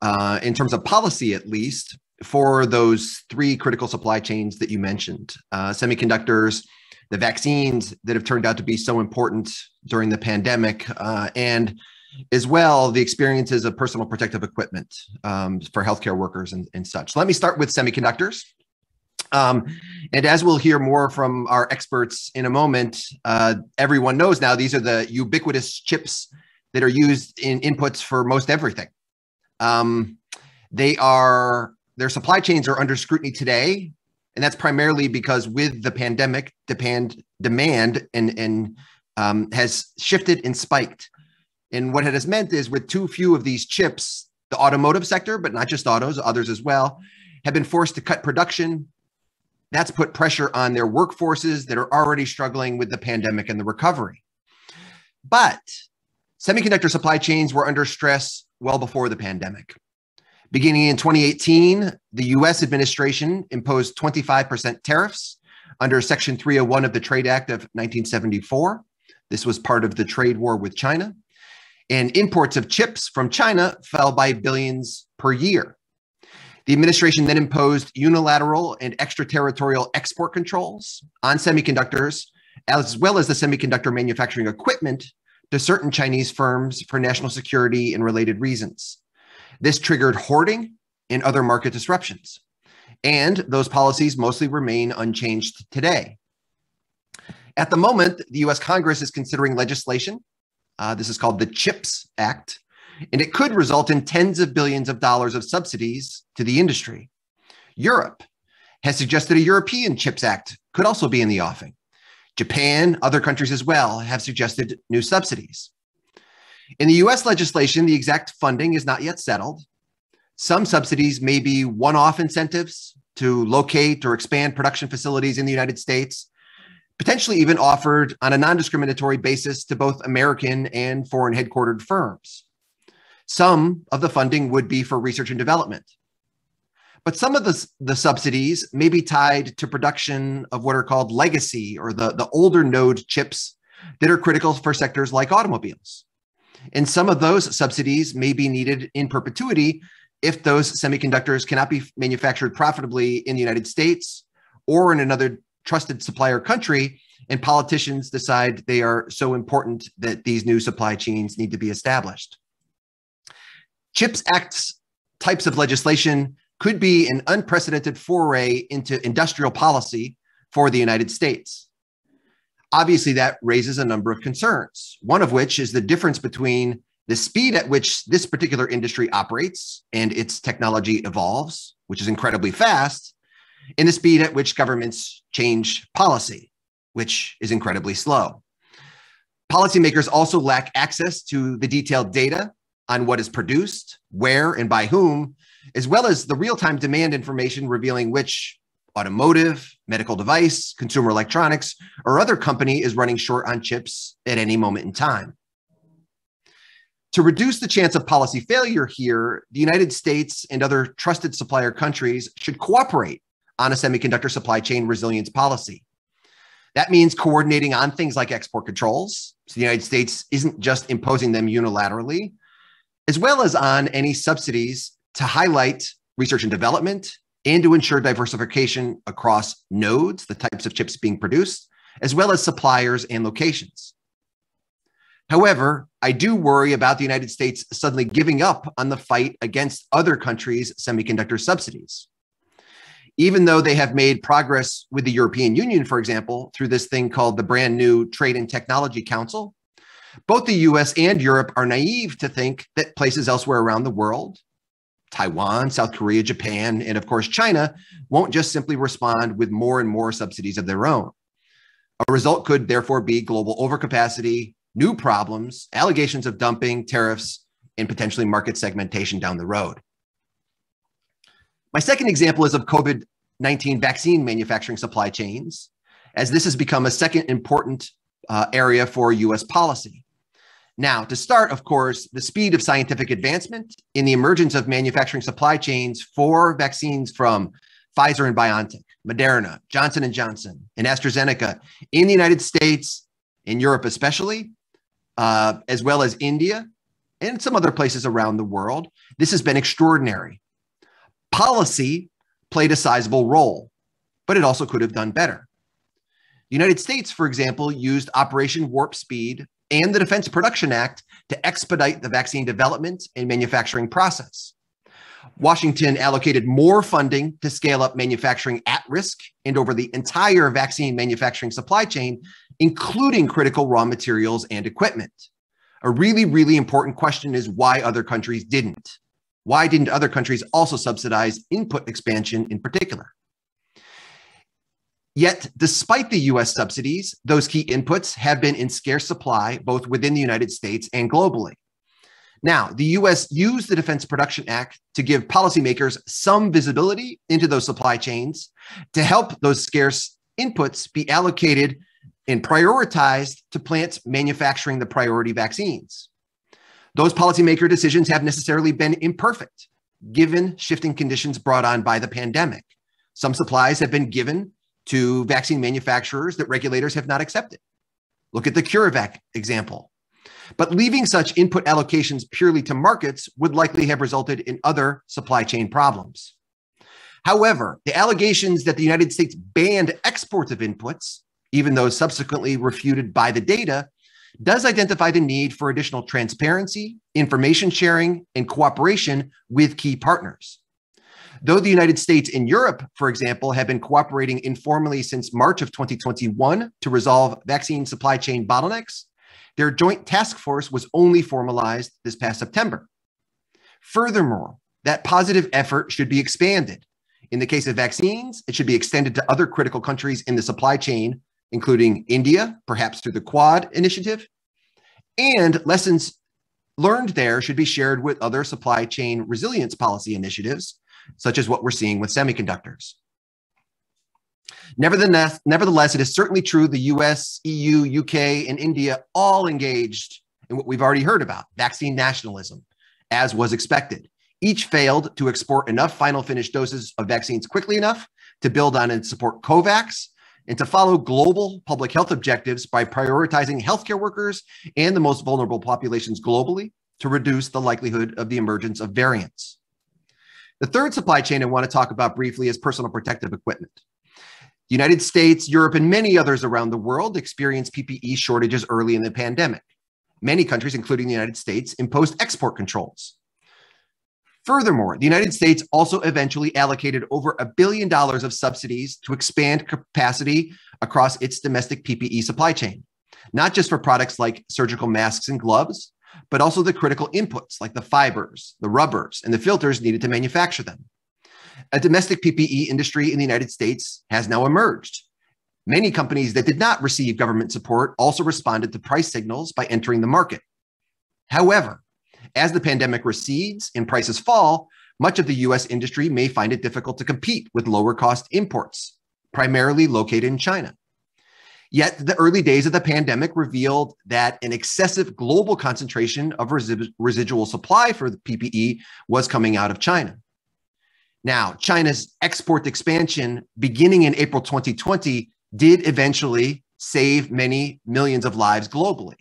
uh, in terms of policy, at least, for those three critical supply chains that you mentioned uh, semiconductors, the vaccines that have turned out to be so important during the pandemic, uh, and as well the experiences of personal protective equipment um, for healthcare workers and, and, such. Let me start with semiconductors. Um, and as we'll hear more from our experts in a moment, uh, everyone knows now these are the ubiquitous chips that are used in inputs for most everything. Um, they are their supply chains are under scrutiny today, and that's primarily because with the pandemic, demand demand and and um, has shifted and spiked. And what it has meant is, with too few of these chips, the automotive sector, but not just autos, others as well, have been forced to cut production. That's put pressure on their workforces that are already struggling with the pandemic and the recovery. But semiconductor supply chains were under stress well before the pandemic. Beginning in 2018, the US administration imposed 25% tariffs under Section 301 of the Trade Act of 1974. This was part of the trade war with China. And imports of chips from China fell by billions per year. The administration then imposed unilateral and extraterritorial export controls on semiconductors, as well as the semiconductor manufacturing equipment, to certain Chinese firms for national security and related reasons. This triggered hoarding and other market disruptions. And those policies mostly remain unchanged today. At the moment, the US Congress is considering legislation. Uh, this is called the CHIPS Act, and it could result in tens of billions of dollars of subsidies to the industry. Europe has suggested a European CHIPS Act could also be in the offing. Japan, other countries as well, have suggested new subsidies. In the US legislation, the exact funding is not yet settled. Some subsidies may be one off incentives to locate or expand production facilities in the United States, potentially even offered on a non discriminatory basis to both American and foreign headquartered firms. Some of the funding would be for research and development. But some of the, the subsidies may be tied to production of what are called legacy or the, the older node chips that are critical for sectors like automobiles. And some of those subsidies may be needed in perpetuity if those semiconductors cannot be manufactured profitably in the United States or in another trusted supplier country, and politicians decide they are so important that these new supply chains need to be established. CHIPS Act's types of legislation could be an unprecedented foray into industrial policy for the United States. Obviously, that raises a number of mm-hmm. concerns, one of which is the difference between the speed at which this particular industry operates and its technology evolves, which is incredibly fast, and the speed at which governments change policy, which is incredibly slow. Policymakers also lack access to the detailed data on what is produced, where, and by whom as well as the real time demand information revealing which automotive, medical device, consumer electronics, or other company is running short on chips at any moment in time. To reduce the chance of policy failure here, the United States and other trusted supplier countries should cooperate on a semiconductor supply chain resilience policy. That means coordinating on things like export controls. So the United States isn't just imposing them unilaterally, as well as on any subsidies to highlight research and development and to ensure diversification across nodes, the types of chips being produced, as well as suppliers and locations. However, I do worry about the United States suddenly giving up on the fight against other countries' semiconductor subsidies. Even though they have made progress with the European Union, for example, through this thing called the brand new Trade and Technology Council, both the US and Europe are naive to think that places elsewhere around the world, Taiwan, South Korea, Japan, and of course China won't just simply respond with more and more subsidies of their own. A result could therefore be global overcapacity, new problems, allegations of dumping, tariffs, and potentially market segmentation down the road. My second example is of COVID 19 vaccine manufacturing supply chains, as this has become a second important uh, area for US policy. Now, to start, of course, the speed of scientific advancement in the emergence of manufacturing supply chains for vaccines from Pfizer and BioNTech, Moderna, Johnson and Johnson, and AstraZeneca in the United States, in Europe especially, uh, as well as India and some other places around the world. This has been extraordinary. Policy played a sizable role, but it also could have done better. The United States, for example, used Operation Warp Speed and the Defense Production Act to expedite the vaccine development and manufacturing process. Washington allocated more funding to scale up manufacturing at risk and over the entire vaccine manufacturing supply chain, including critical raw materials and equipment. A really, really important question is why other countries didn't. Why didn't other countries also subsidize input expansion in particular? Yet, despite the US subsidies, those key inputs have been in scarce supply both within the United States and globally. Now, the US used the Defense Production Act to give policymakers some visibility into those supply chains to help those scarce inputs be allocated and prioritized to plants manufacturing the priority vaccines. Those policymaker decisions have necessarily been imperfect, given shifting conditions brought on by the pandemic. Some supplies have been given to vaccine manufacturers that regulators have not accepted. Look at the CureVac example. But leaving such input allocations purely to markets would likely have resulted in other supply chain problems. However, the allegations that the United States banned exports of inputs, even though subsequently refuted by the data, does identify the need for additional transparency, information sharing, and cooperation with key partners. Though the United States and Europe, for example, have been cooperating informally since March of 2021 to resolve vaccine supply chain bottlenecks, their joint task force was only formalized this past September. Furthermore, that positive effort should be expanded. In the case of vaccines, it should be extended to other critical countries in the supply chain, including India, perhaps through the Quad initiative. And lessons learned there should be shared with other supply chain resilience policy initiatives, such as what we're seeing with semiconductors. Nevertheless, nevertheless, it is certainly true the US, EU, UK, and India all engaged in what we've already heard about vaccine nationalism, as was expected. Each failed to export enough final finished doses of vaccines quickly enough to build on and support COVAX and to follow global public health objectives by prioritizing healthcare workers and the most vulnerable populations globally to reduce the likelihood of the emergence of variants. The third supply chain I want to talk about briefly is personal protective equipment. The United States, Europe, and many others around the world experienced PPE shortages early in the pandemic. Many countries, including the United States, imposed export controls. Furthermore, the United States also eventually allocated over a billion dollars of subsidies to expand capacity across its domestic PPE supply chain, not just for products like surgical masks and gloves, but also the critical inputs like the fibers, the rubbers, and the filters needed to manufacture them. A domestic PPE industry in the United States has now emerged. Many companies that did not receive government support also responded to price signals by entering the market. However, as the pandemic recedes and prices fall, much of the US industry may find it difficult to compete with lower cost imports, primarily located in China. Yet the early days of the pandemic revealed that an excessive global concentration of residual supply for the PPE was coming out of China. Now, China's export expansion beginning in April 2020 did eventually save many millions of lives globally.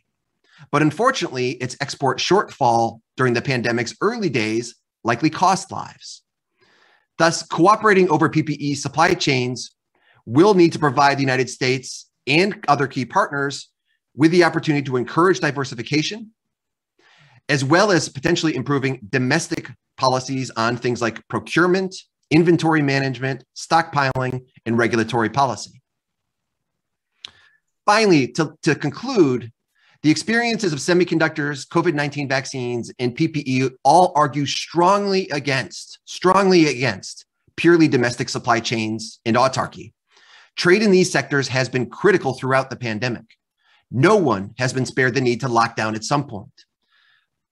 But unfortunately, its export shortfall during the pandemic's early days likely cost lives. Thus, cooperating over PPE supply chains will need to provide the United States and other key partners with the opportunity to encourage diversification, as well as potentially improving domestic policies on things like procurement, inventory management, stockpiling, and regulatory policy. Finally, to, to conclude, the experiences of semiconductors, COVID 19 vaccines, and PPE all argue strongly against, strongly against purely domestic supply chains and autarky. Trade in these sectors has been critical throughout the pandemic. No one has been spared the need to lock down at some point.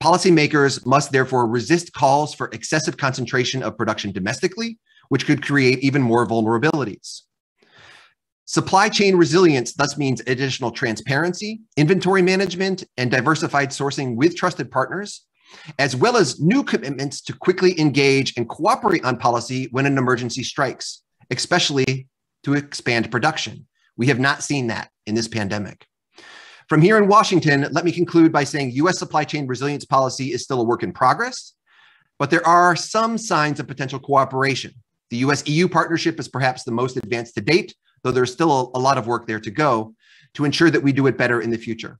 Policymakers must therefore resist calls for excessive concentration of production domestically, which could create even more vulnerabilities. Supply chain resilience thus means additional transparency, inventory management, and diversified sourcing with trusted partners, as well as new commitments to quickly engage and cooperate on policy when an emergency strikes, especially to expand production. We have not seen that in this pandemic. From here in Washington, let me conclude by saying US supply chain resilience policy is still a work in progress, but there are some signs of potential cooperation. The US EU partnership is perhaps the most advanced to date, though there's still a, lot of work there to go to ensure that we do it better in the future.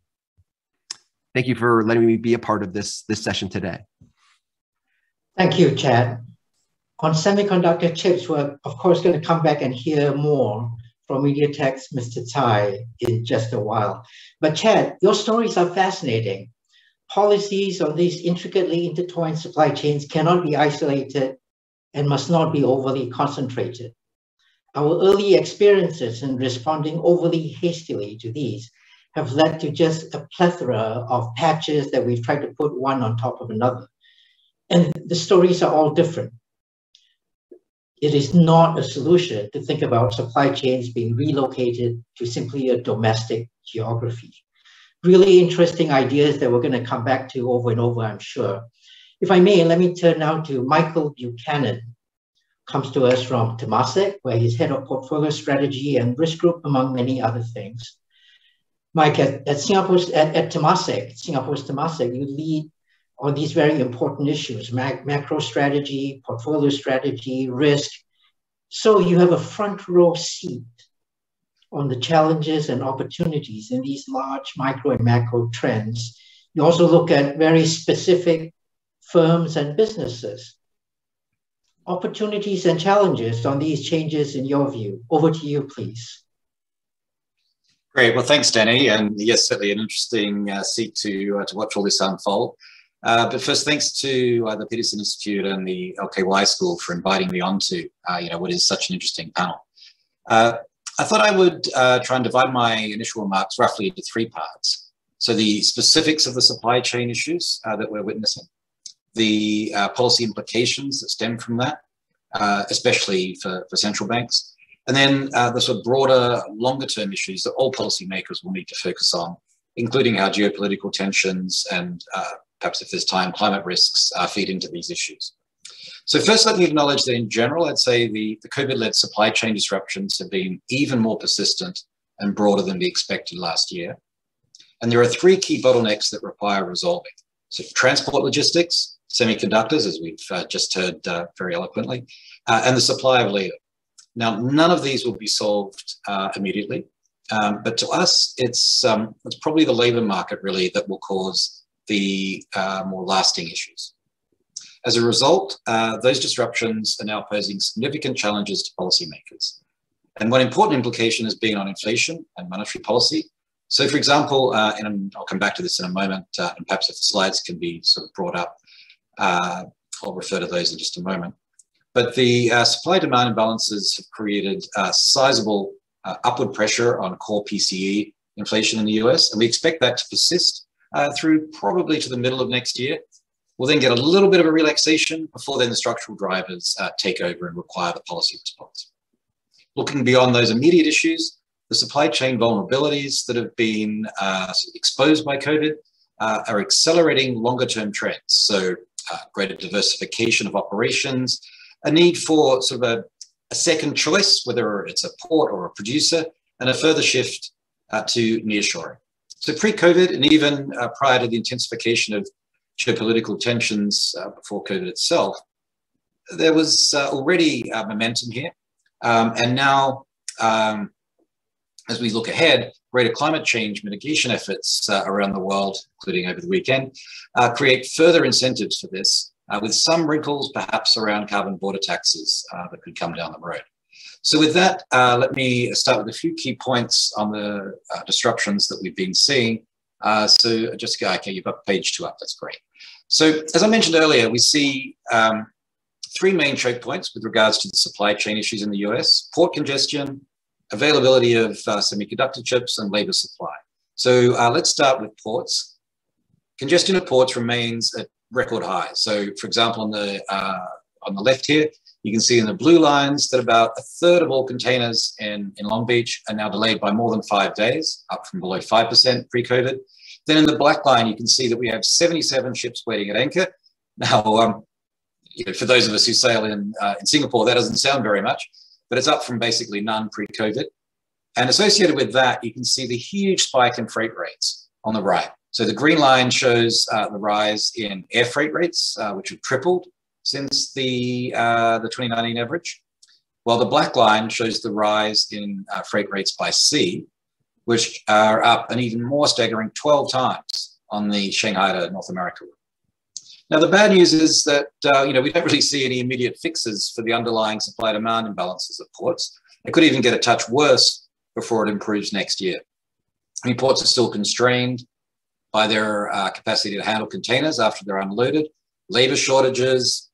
Thank you for letting me be a part of this, this session today. Thank you, Chad. On semiconductor chips, we're of course going to come back and hear more from MediaTek's Mr. Tsai in just a while. But Chad, your stories are fascinating. Policies on these intricately intertwined supply chains cannot be isolated and must not be overly concentrated. Our early experiences in responding overly hastily to these have led to just a plethora of patches that we've tried to put one on top of another. And the stories are all different. It is not a solution to think about supply chains being relocated to simply a domestic geography. Really interesting ideas that we're going to come back to over and over, I'm sure. If I may, let me turn now to Michael Buchanan, comes to us from Temasek, where he's head of portfolio strategy and risk group, among many other things. Mike, at, at Singapore's at, at Temasek, Singapore's Temasek, you lead on these very important issues, mac, macro strategy, portfolio strategy, risk. So you have a front row seat on the challenges and opportunities in these large micro and macro trends. You also look at very specific firms and businesses opportunities and challenges on these changes in your view? Over to you, please. Great. Well, thanks, Danny. And yes, certainly an interesting uh, seat to, uh, to watch all this unfold. Uh, but first, thanks to uh, the Peterson Institute and the LKY School for inviting me onto, uh, you know, what is such an interesting panel. Uh, I thought I would try and divide my initial remarks roughly into three parts. So the specifics of the supply chain issues that we're witnessing, the policy implications that stem from that, especially for, for central banks, and then uh, the sort of broader, longer term issues that all policymakers will need to focus on, including how geopolitical tensions and uh, perhaps if there's time, climate risks uh, feed into these issues. So first, let me acknowledge that in general, I'd say the, the COVID-led supply chain disruptions have been even more persistent and broader than we expected last year. And there are three key bottlenecks that require resolving. So transport logistics, semiconductors, as we've uh, just heard uh, very eloquently, uh, and the supply of labor. Now, none of these will be solved uh, immediately, um, but to us, it's, um, it's probably the labor market really that will cause the uh, more lasting issues. As a result, uh, those disruptions are now posing significant challenges to policymakers. And one important implication has been on inflation and monetary policy. So, for example, uh, and I'll come back to this in a moment, uh, and perhaps if the slides can be sort of brought up, uh, I'll refer to those in just a moment. But the uh, supply demand imbalances have created uh, sizable upward pressure on core PCE inflation in the US, and we expect that to persist uh, through probably to the middle of next year. We'll then get a little bit of a relaxation before then the structural drivers uh, take over and require the policy response. Looking beyond those immediate issues, the supply chain vulnerabilities that have been uh, exposed by COVID are accelerating longer term trends. So greater diversification of operations, a need for sort of a, a second choice, whether it's a port or a producer, and a further shift uh, to nearshoring. So pre-COVID and even uh, prior to the intensification of geopolitical tensions uh, before COVID itself, there was uh, already uh, momentum here. Um, and now, um, as we look ahead, greater climate change mitigation efforts uh, around the world, including over the weekend, create further incentives for this uh, with some wrinkles perhaps around carbon border taxes uh, that could come down the road. So with that, uh, let me start with a few key points on the uh, disruptions that we've been seeing. Uh, so just go, okay, you've got page two up, that's great. So as I mentioned earlier, we see um, three main choke points with regards to the supply chain issues in the US, port congestion, availability of uh, semiconductor chips and labor supply. So let's start with ports. Congestion at ports remains at record highs. So, for example, on the uh, on the left here, you can see in the blue lines that about a third of all containers in, in Long Beach are now delayed by more than five days, up from below 5% pre COVID. Then in the black line, you can see that we have 77 ships waiting at anchor. Now, um, you know, for those of us who sail in, uh, in Singapore, that doesn't sound very much, but it's up from basically none pre COVID. And associated with that, you can see the huge spike in freight rates on the right. So the green line shows uh, the rise in air freight rates, uh, which have tripled since the, uh, the 2019 average, Well, the black line shows the rise in uh, freight rates by sea, which are up an even more staggering 12 times on the Shanghai to North America. Now, the bad news is that uh, you know we don't really see any immediate fixes for the underlying supply-demand imbalances at ports. It could even get a touch worse before it improves next year. I mean, ports are still constrained by their uh, capacity to handle containers after they're unloaded, labor shortages,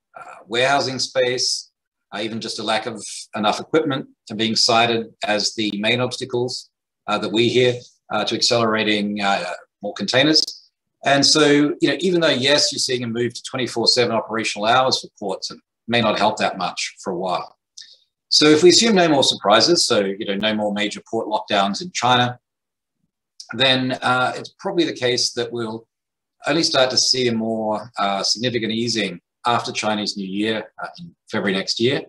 warehousing space, uh, even just a lack of enough equipment are being cited as the main obstacles uh, that we hear uh, to accelerating uh, more containers. And so, you know, even though, yes, you're seeing a move to 24 7 operational hours for ports, it may not help that much for a while. So if we assume no more surprises, so, you know, no more major port lockdowns in China, then uh, it's probably the case that we'll only start to see a more uh, significant easing after Chinese New Year uh, in February next year.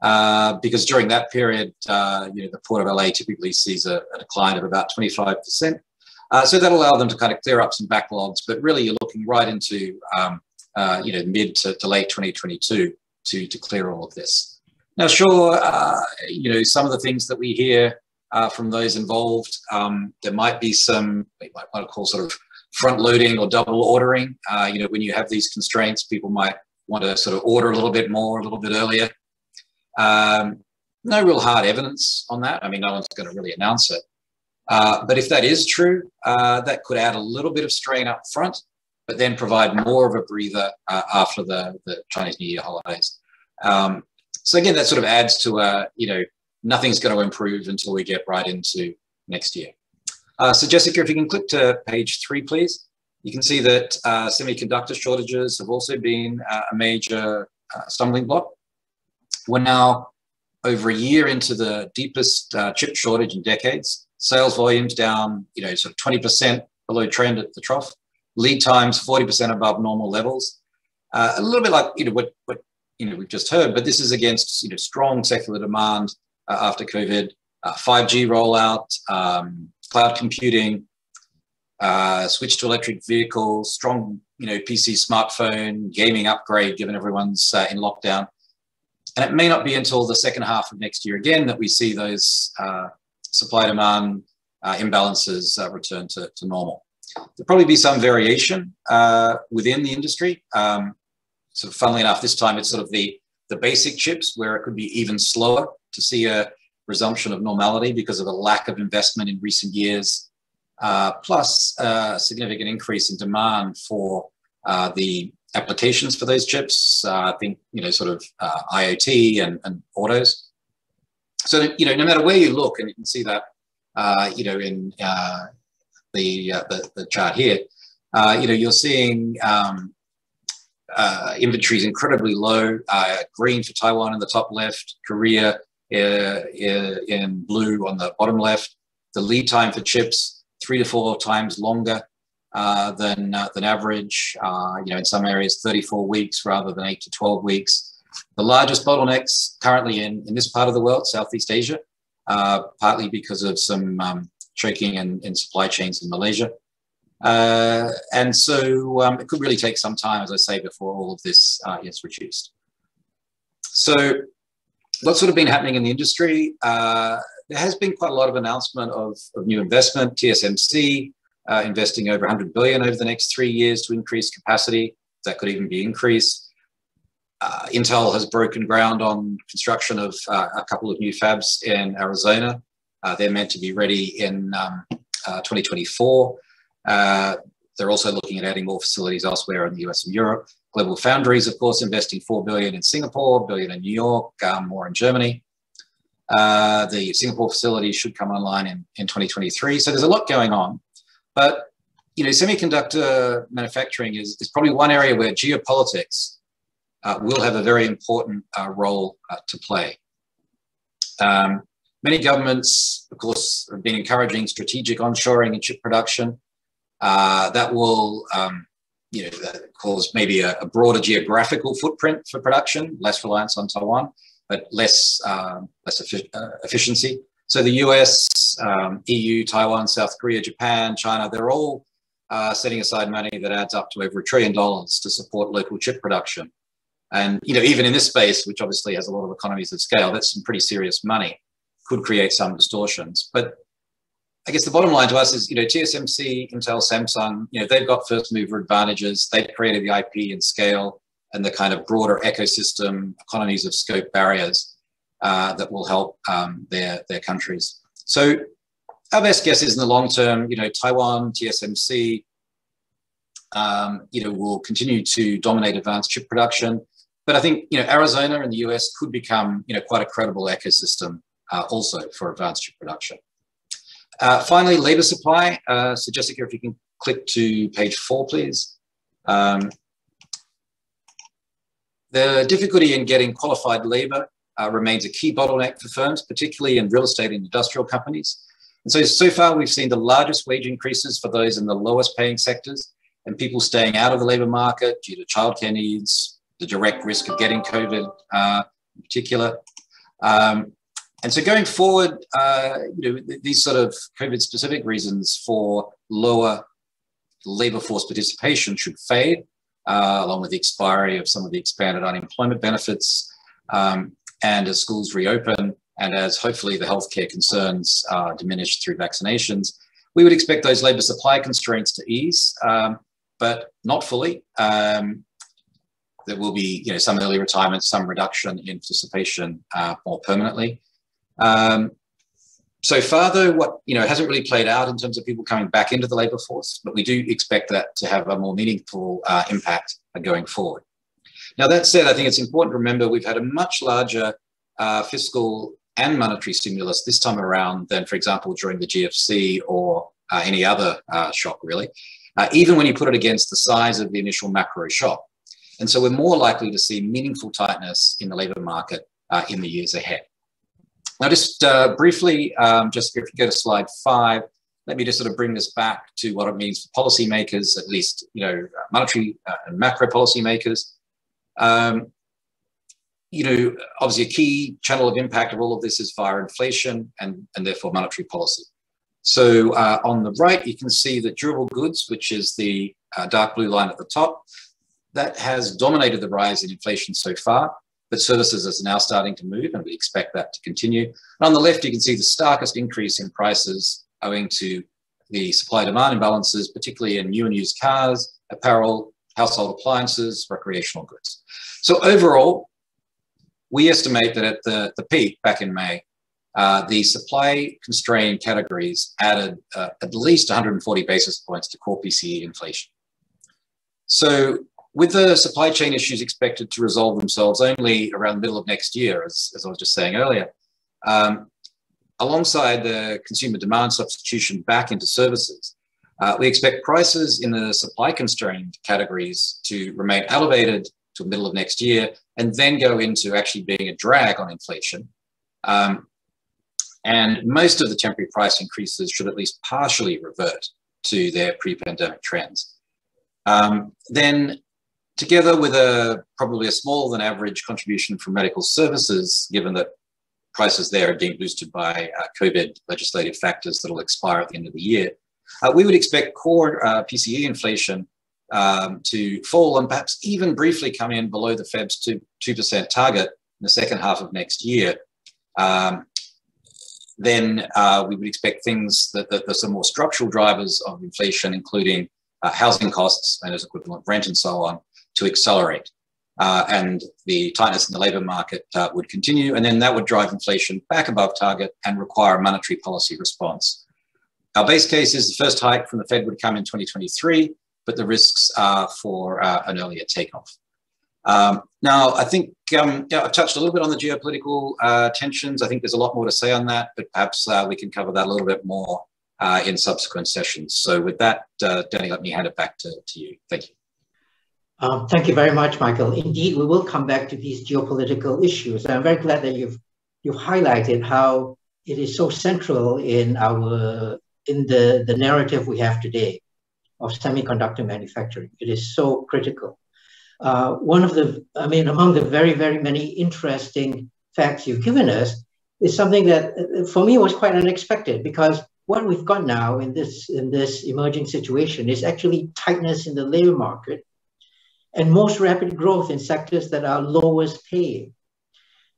Uh, because during that period, uh, you know, the Port of LA typically sees a, a decline of about 25%. Uh, so that'll allow them to kind of clear up some backlogs, but really you're looking right into, um, you know, mid to, to, late 2022 to, to clear all of this. Now, sure, you know, some of the things that we hear uh, from those involved. Um, there might be some, we might call sort of front loading or double ordering. Uh, you know, when you have these constraints, people might want to sort of order a little bit more, a little bit earlier. Um, no real hard evidence on that. I mean, no one's going to really announce it. Uh, but if that is true, uh, that could add a little bit of strain up front, but then provide more of a breather uh, after the, the Chinese New Year holidays. Um, so again, that sort of adds to, uh, you know, nothing's going to improve until we get right into next year. Uh, so Jessica, if you can click to page three, please. You can see that uh, semiconductor shortages have also been a major stumbling block. We're now over a year into the deepest chip shortage in decades sales volumes down, you know, sort of 20% below trend at the trough, lead times 40% above normal levels. Uh, a little bit like, you know, what, what, you know, we've just heard, but this is against, you know, strong secular demand uh, after COVID, uh, 5G rollout, um, cloud computing, uh, switch to electric vehicles, strong, you know, PC, smartphone, gaming upgrade, given everyone's uh, in lockdown. And it may not be until the second half of next year again that we see those uh, supply demand uh, imbalances uh, return to, to normal. There'll probably be some variation uh, within the industry. Um, so funnily enough, this time it's sort of the, the basic chips where it could be even slower to see a resumption of normality because of a lack of investment in recent years, uh, plus a significant increase in demand for uh, the applications for those chips. Uh, I think, you know, sort of IoT and, and autos. So, you know, no matter where you look, and you can see that, uh, you know, in uh, the, uh, the, the, chart here, uh, you know, you're seeing um, uh, inventories incredibly low, uh, green for Taiwan in the top left, Korea in blue on the bottom left. The lead time for chips, three to four times longer than, than average, you know, in some areas 34 weeks rather than eight to 12 weeks. The largest bottlenecks currently in, in this part of the world, Southeast Asia, uh, partly because of some um, choking in, in supply chains in Malaysia. Uh, and so um, it could really take some time, as I say, before all of this uh, is reduced. So what's sort of been happening in the industry? Uh, there has been quite a lot of announcement of, of new investment, TSMC uh, investing over 100 billion over the next three years to increase capacity. That could even be increased uh, Intel has broken ground on construction of uh, a couple of new fabs in Arizona. Uh, they're meant to be ready in um, uh, 2024. Uh, they're also looking at adding more facilities elsewhere in the US and Europe. GlobalFoundries, of course, investing 4 billion in Singapore, billion in New York, um, more in Germany. Uh, the Singapore facility should come online in, in 2023. So there's a lot going on. But you know, semiconductor manufacturing is, is probably one area where geopolitics uh, will have a very important uh, role uh, to play. Um, many governments, of course, have been encouraging strategic onshoring and chip production. Uh, that will, um, you know, that cause maybe a, a, broader geographical footprint for production, less reliance on Taiwan, but less um, less efi uh, efficiency. So the US, um, EU, Taiwan, South Korea, Japan, China, they're all uh, setting aside money that adds up to over a trillion dollars to support local chip production. And you know, even in this space, which obviously has a lot of economies of scale, that's some pretty serious money. Could create some distortions. But I guess the bottom line to us is, you know, TSMC, Intel, Samsung, you know, they've got first mover advantages. They've created the IP and scale and the kind of broader ecosystem, economies of scope barriers uh, that will help um, their, their countries. So our best guess is in the long term, you know, Taiwan, TSMC, um, you know, will continue to dominate advanced chip production. But I think you know Arizona and the US could become you know quite a credible ecosystem uh, also for advanced chip production. Uh, finally, labor supply. Uh, so Jessica, if you can click to page four, please. Um, the difficulty in getting qualified labor uh, remains a key bottleneck for firms, particularly in real estate and industrial companies. And so, so far, we've seen the largest wage increases for those in the lowest paying sectors and people staying out of the labor market due to childcare needs, the direct risk of getting COVID uh, in particular. Um, and so going forward, uh, you know, these sort of COVID specific reasons for lower labor force participation should fade, uh, along with the expiry of some of the expanded unemployment benefits. Um, and as schools reopen, and as hopefully the healthcare concerns are diminished through vaccinations, we would expect those labor supply constraints to ease, um, but not fully. Um, there will be you know, some early retirement, some reduction in participation uh, more permanently. Um, so far, though, what you know hasn't really played out in terms of people coming back into the labour force, but we do expect that to have a more meaningful uh, impact going forward. Now, that said, I think it's important to remember we've had a much larger uh, fiscal and monetary stimulus this time around than, for example, during the GFC or uh, any other uh, shock, really, uh, even when you put it against the size of the initial macro shock. And so we're more likely to see meaningful tightness in the labour market uh, in the years ahead. Now, just uh, briefly, um, just if you go to slide five, let me just sort of bring this back to what it means for policymakers, at least, you know, monetary and macro policymakers. Um, you know, obviously a key channel of impact of all of this is via inflation and, and therefore monetary policy. So uh, on the right, you can see that durable goods, which is the uh, dark blue line at the top, that has dominated the rise in inflation so far, but services is now starting to move and we expect that to continue. And on the left, you can see the starkest increase in prices owing to the supply demand imbalances, particularly in new and used cars, apparel, household appliances, recreational goods. So overall, we estimate that at the, the peak back in May, uh, the supply constrained categories added uh, at least 140 basis points to core PCE inflation. So with the supply chain issues expected to resolve themselves only around the middle of next year, as, as I was just saying earlier, um, alongside the consumer demand substitution back into services, uh, we expect prices in the supply constrained categories to remain elevated to the middle of next year and then go into actually being a drag on inflation. Um, and most of the temporary price increases should at least partially revert to their pre-pandemic trends. Um, then together with a probably a smaller than average contribution from medical services, given that prices there are being boosted by uh, COVID legislative factors that will expire at the end of the year, uh, we would expect core uh, PCE inflation um, to fall and perhaps even briefly come in below the Fed's 2, 2% target in the second half of next year, um, then uh, we would expect things that, that there's some more structural drivers of inflation, including uh, housing costs and as equivalent rent and so on, to accelerate. Uh, and the tightness in the labor market uh, would continue, and then that would drive inflation back above target and require a monetary policy response. Our base case is the first hike from the Fed would come in 2023, but the risks are for uh, an earlier takeoff. Um, now, I think um, yeah, I touched a little bit on the geopolitical uh, tensions. I think there's a lot more to say on that, but perhaps uh, we can cover that a little bit more uh, in subsequent sessions. So with that, Danny, let me hand it back to, to you. Thank you. Um, thank you very much, Michael. Indeed, we will come back to these geopolitical issues. I'm very glad that you've you've highlighted how it is so central in our in the, the narrative we have today of semiconductor manufacturing. It is so critical. Uh, one of the, I mean, among the very, very many interesting facts you've given us is something that uh, for me was quite unexpected because what we've got now in this, in this emerging situation is actually tightness in the labor market and most rapid growth in sectors that are lowest paying.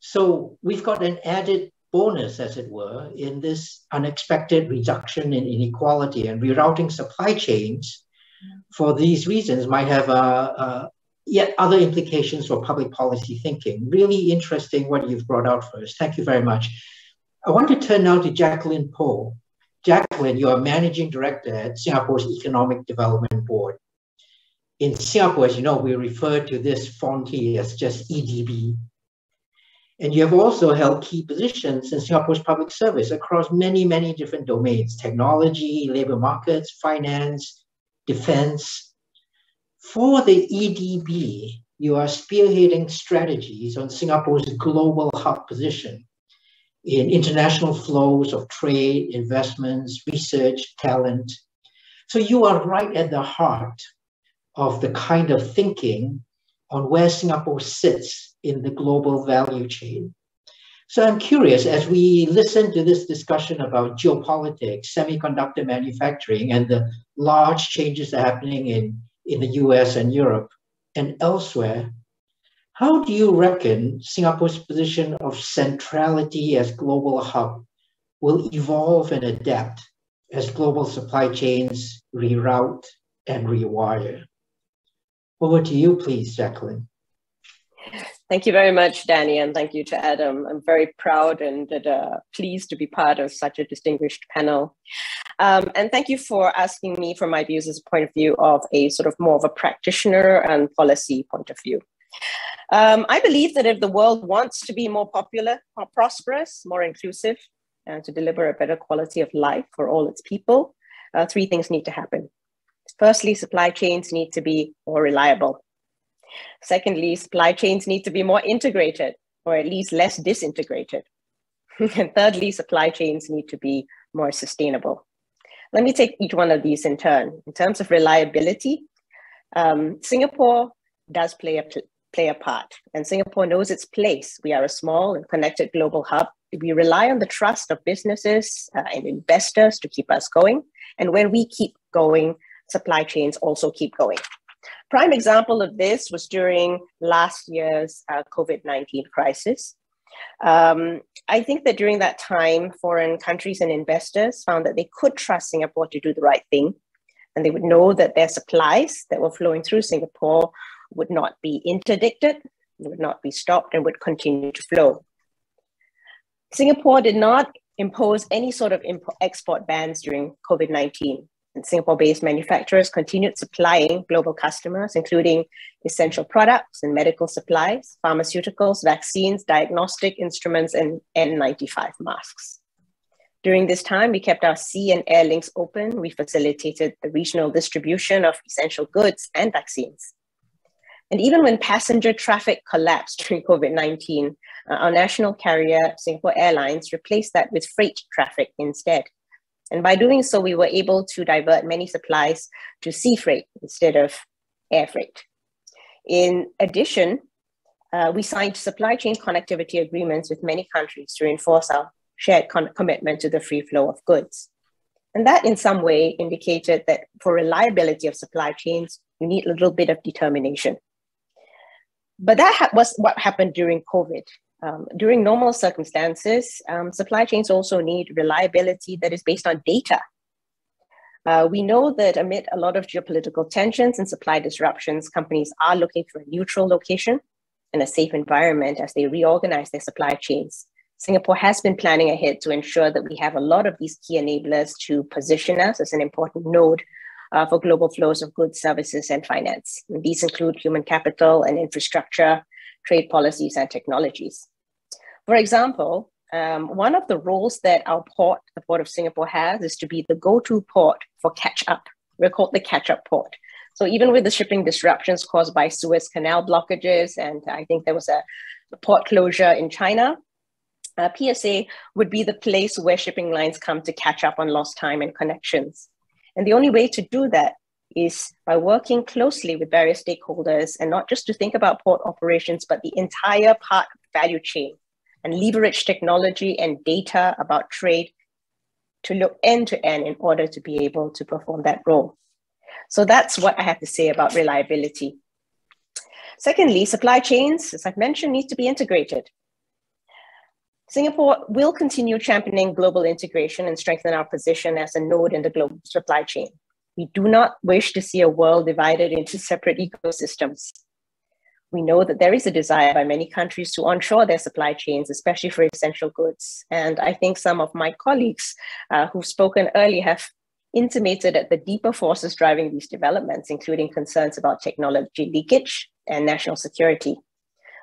So we've got an added bonus, as it were, in this unexpected reduction in inequality and rerouting supply chains for these reasons might have uh, uh, yet other implications for public policy thinking. Really interesting what you've brought out us. Thank you very much. I want to turn now to Jacqueline Poh. Jacqueline, you are Managing Director at Singapore's Economic Development Board. In Singapore, as you know, we refer to this fondly as just EDB, and you have also held key positions in Singapore's public service across many, many different domains, technology, labor markets, finance, defense. For the EDB, you are spearheading strategies on Singapore's global hub position in international flows of trade, investments, research, talent. So you are right at the heart of the kind of thinking on where Singapore sits in the global value chain. So I'm curious, as we listen to this discussion about geopolitics, semiconductor manufacturing, and the large changes happening in, in the US and Europe and elsewhere, how do you reckon Singapore's position of centrality as global hub will evolve and adapt as global supply chains reroute and rewire? Over to you, please, Jacqueline. Thank you very much, Danny, and thank you to Adam. I'm very proud and uh, pleased to be part of such a distinguished panel. Um, and thank you for asking me for my views as a point of view of a sort of more of a practitioner and policy point of view. Um, I believe that if the world wants to be more popular, more prosperous, more inclusive, and to deliver a better quality of life for all its people, uh, three things need to happen. Firstly, supply chains need to be more reliable. Secondly, supply chains need to be more integrated or at least less disintegrated. and thirdly, supply chains need to be more sustainable. Let me take each one of these in turn. In terms of reliability, um, Singapore does play a, play a part, and Singapore knows its place. We are a small and connected global hub. We rely on the trust of businesses uh, and investors to keep us going. And when we keep going, supply chains also keep going. Prime example of this was during last year's uh, COVID-19 crisis. Um, I think that during that time, foreign countries and investors found that they could trust Singapore to do the right thing, and they would know that their supplies that were flowing through Singapore would not be interdicted, would not be stopped, and would continue to flow. Singapore did not impose any sort of import, export bans during COVID 19 and Singapore-based manufacturers continued supplying global customers, including essential products and medical supplies, pharmaceuticals, vaccines, diagnostic instruments, and N95 masks. During this time, we kept our sea and air links open. We facilitated the regional distribution of essential goods and vaccines. And even when passenger traffic collapsed during COVID 19, uh, our national carrier, Singapore Airlines, replaced that with freight traffic instead. And by doing so, we were able to divert many supplies to sea freight instead of air freight. In addition, uh, we signed supply chain connectivity agreements with many countries to reinforce our shared commitment to the free flow of goods. And that in some way indicated that for reliability of supply chains, you need a little bit of determination. But that was what happened during COVID. Um, during normal circumstances, um, supply chains also need reliability that is based on data. Uh, we know that amid a lot of geopolitical tensions and supply disruptions, companies are looking for a neutral location and a safe environment as they reorganize their supply chains. Singapore has been planning ahead to ensure that we have a lot of these key enablers to position us as an important node uh, for global flows of goods, services, and finance. And these include human capital and infrastructure, trade policies, and technologies. For example, um, one of the roles that our port, the Port of Singapore, has is to be the go to port for catch up. We're called the catch up port. So even with the shipping disruptions caused by Suez Canal blockages, and I think there was a, port closure in China, uh, PSA would be the place where shipping lines come to catch up on lost time and connections. And the only way to do that is by working closely with various stakeholders and not just to think about port operations, but the entire part value chain and leverage technology and data about trade to look end to end in order to be able to perform that role. So that's what I have to say about reliability. Secondly, supply chains, as I've mentioned, need to be integrated. Singapore will continue championing global integration and strengthen our position as a node in the global supply chain. We do not wish to see a world divided into separate ecosystems. We know that there is a desire by many countries to onshore their supply chains, especially for essential goods. And I think some of my colleagues uh, who've spoken earlier have intimated at the deeper forces driving these developments, including concerns about technology leakage and national security.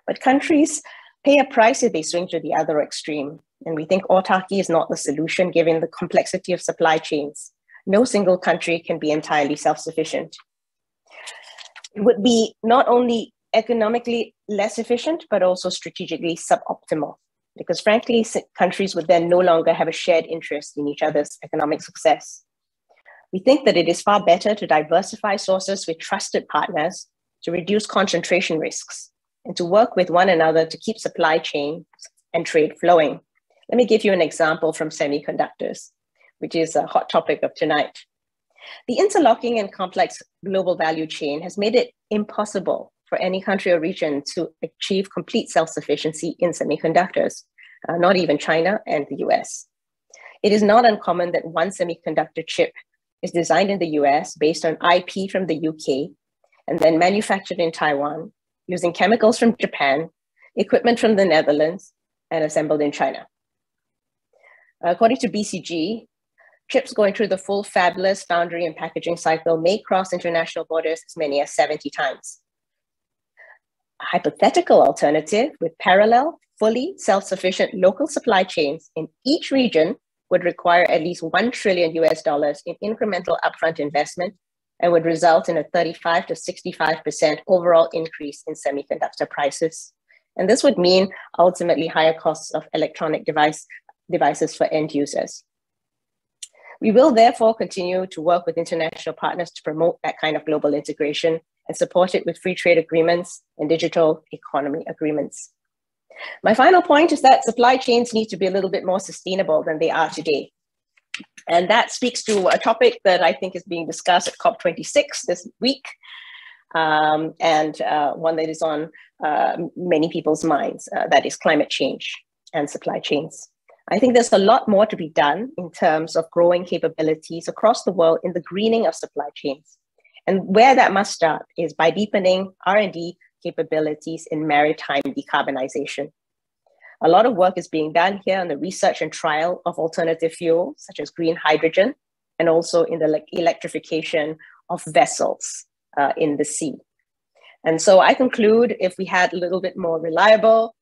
But countries pay a price if they swing to the other extreme. And we think autarky is not the solution given the complexity of supply chains. No single country can be entirely self sufficient. It would be not only economically less efficient, but also strategically suboptimal. Because frankly, countries would then no longer have a shared interest in each other's economic success. We think that it is far better to diversify sources with trusted partners to reduce concentration risks and to work with one another to keep supply chains and trade flowing. Let me give you an example from semiconductors, which is a hot topic of tonight. The interlocking and complex global value chain has made it impossible for any country or region to achieve complete self-sufficiency in semiconductors, uh, not even China and the US. It is not uncommon that one semiconductor chip is designed in the US based on IP from the UK and then manufactured in Taiwan using chemicals from Japan equipment from the Netherlands, and assembled in China. According to BCG, chips going through the full fabless foundry and packaging cycle may cross international borders as many as 70 times. A hypothetical alternative with parallel, fully self-sufficient local supply chains in each region would require at least 1 trillion US dollars in incremental upfront investment and would result in a 35 to 65% overall increase in semiconductor prices. And this would mean ultimately higher costs of electronic device, devices for end users. We will therefore continue to work with international partners to promote that kind of global integration and support it with free trade agreements and digital economy agreements. My final point is that supply chains need to be a little bit more sustainable than they are today. And that speaks to a topic that I think is being discussed at COP26 this week, um, and uh, one that is on uh, many people's minds, uh, that is climate change and supply chains. I think there's a lot more to be done in terms of growing capabilities across the world in the greening of supply chains. And where that must start is by deepening R&D capabilities in maritime decarbonization. A lot of work is being done here on the research and trial of alternative fuels, such as green hydrogen, and also in the electrification of vessels uh, in the sea. And so I conclude if we had a little bit more reliable,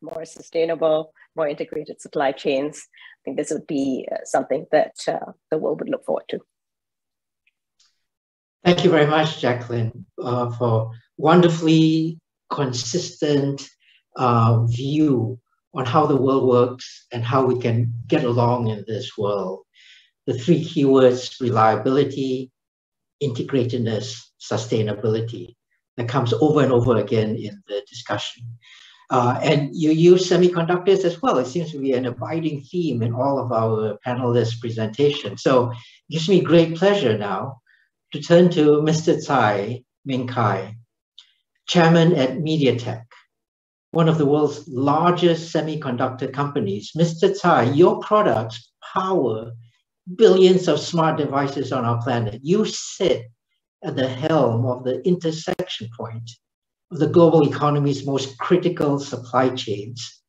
more sustainable, more integrated supply chains, I think this would be uh, something that uh, the world would look forward to. Thank you very much, Jacqueline, uh, for wonderfully consistent uh, view on how the world works and how we can get along in this world. The three keywords, reliability, integratedness, sustainability, that comes over and over again in the discussion. Uh, and you use semiconductors as well. It seems to be an abiding theme in all of our panelists' presentations. So it gives me great pleasure now to turn to Mr. Tsai Ming Kai, chairman at MediaTek, one of the world's largest semiconductor companies. Mr. Tsai, your products power billions of smart devices on our planet. You sit at the helm of the intersection point of the global economy's most critical supply chains,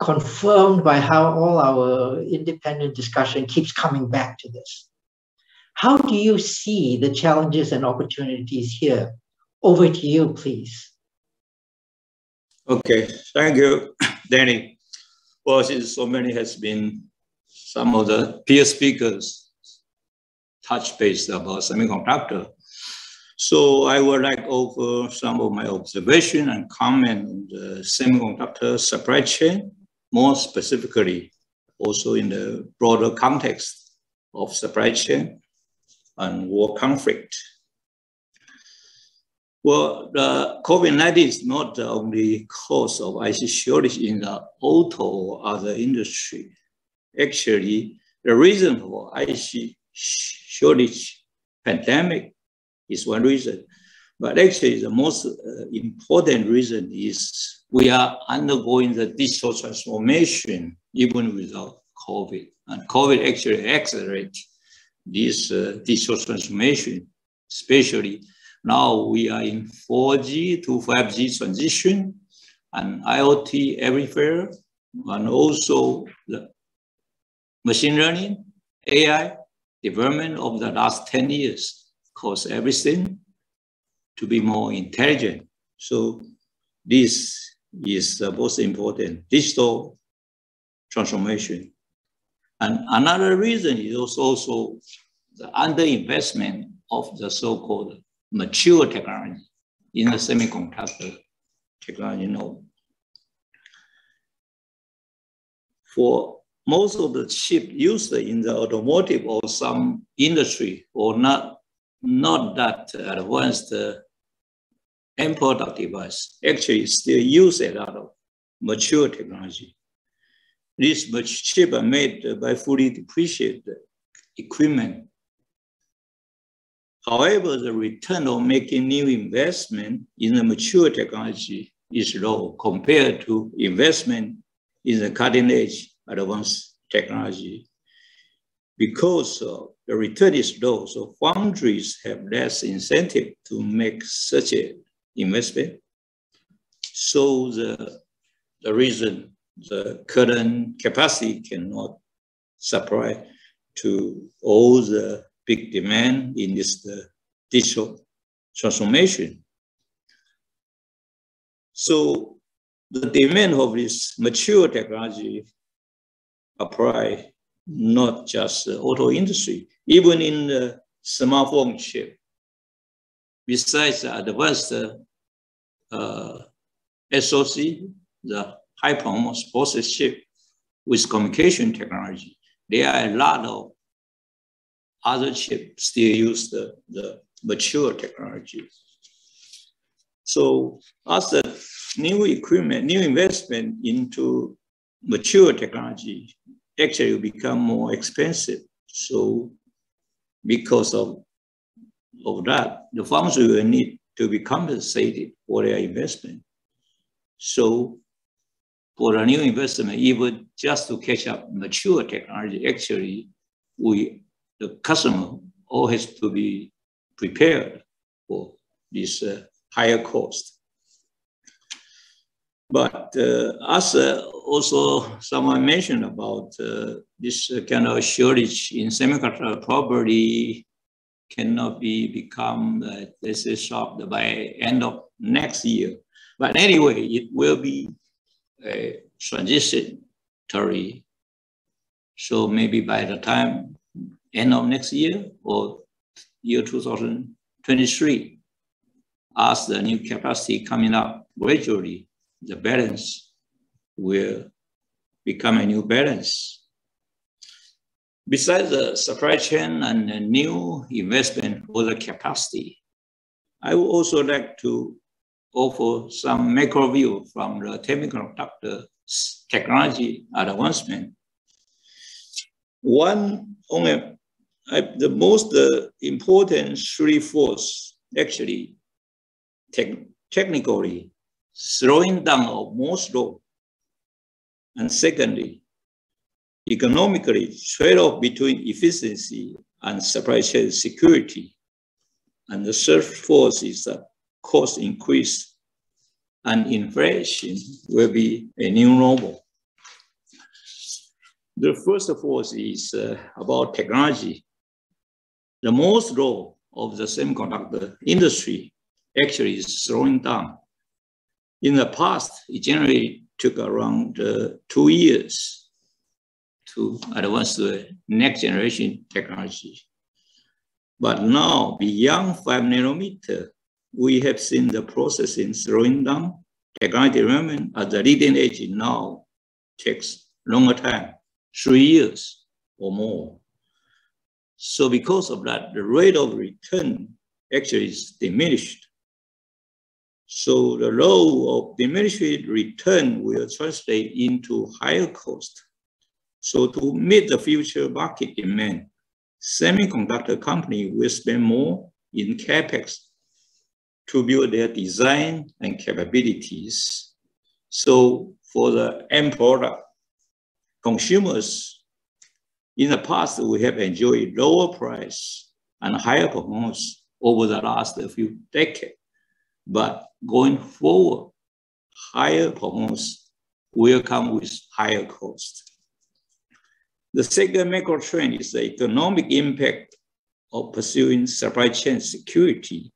confirmed by how all our independent discussion keeps coming back to this. How do you see the challenges and opportunities here? Over to you, please. Okay, thank you, Danny. Well, since so many has been some of the peer speakers touch base about semiconductor, so I would like offer some of my observation and comment on the semiconductor supply chain, more specifically, also in the broader context of supply chain and war conflict. Well, the COVID-19 is not the only cause of IC shortage in the auto or other industry. Actually, the reason for IC shortage pandemic is one reason. But actually, the most uh, important reason is we are undergoing the digital transformation even without COVID. And COVID actually accelerates this uh, digital transformation, especially now we are in 4G to 5G transition and IoT everywhere, and also the machine learning, AI development of the last 10 years cause everything to be more intelligent. So this is the most important digital transformation. And another reason is also, the underinvestment of the so-called mature technology in the semiconductor technology node. For most of the chip used in the automotive or some industry or not not that advanced uh, end product device. Actually, still use a lot of mature technology. These much cheaper made by fully depreciated equipment. However, the return of making new investment in the mature technology is low compared to investment in the cutting edge advanced technology because uh, the return is low, so foundries have less incentive to make such an investment. So the, the reason the current capacity cannot supply to all the big demand in this the digital transformation. So the demand of this mature technology apply not just the auto industry, even in the smartphone chip. Besides the advanced uh, SoC, the high performance process chip with communication technology, there are a lot of other chips still use the, the mature technology. So as the new equipment, new investment into mature technology actually will become more expensive. So because of, of that, the farmers will need to be compensated for their investment. So for a new investment, even just to catch up mature technology, actually, we the customer all has to be prepared for this uh, higher cost. But uh, as uh, also someone mentioned about uh, this kind of shortage in semiconductor probably cannot be become, uh, let's say, solved by end of next year. But anyway, it will be Uh, a transitory. So maybe by the time end of next year or year 2023, as the new capacity coming up gradually, the balance will become a new balance. Besides the supply chain and the new investment for the capacity, I would also like to offer some macro view from the semiconductor technology advancement. One, only the most uh, important three force actually technically slowing down of Moore's law. And secondly, economically trade-off between efficiency and supply chain security. And the third force is that cost increase and inflation will be a new normal. The first force is uh, about technology. The Moore's law of the semiconductor industry actually is slowing down. In the past, it generally took around uh, two years to advance the next generation technology. But now, beyond five nanometer, we have seen the processing slowing down. Technology development at the leading edge now takes longer time, three years or more. So because of that, the rate of return actually is diminished. So the law of diminished return will translate into higher cost. So to meet the future market demand, semiconductor company will spend more in capex to build their design and capabilities. So for the end product, consumers in the past, we have enjoyed lower price and higher performance over the last few decades. But going forward, higher performance will come with higher cost. The second macro trend is the economic impact of pursuing supply chain security.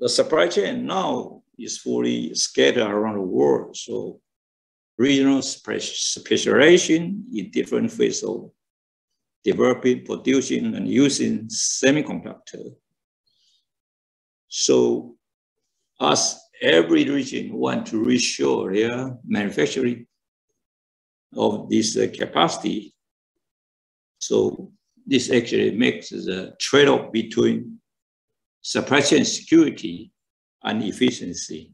The supply chain now is fully scattered around the world, so regional specialization in different phases of developing, producing, and using semiconductor. So as every region want to reshore their manufacturing of this uh, capacity, so this actually makes the trade-off between supply chain security and efficiency.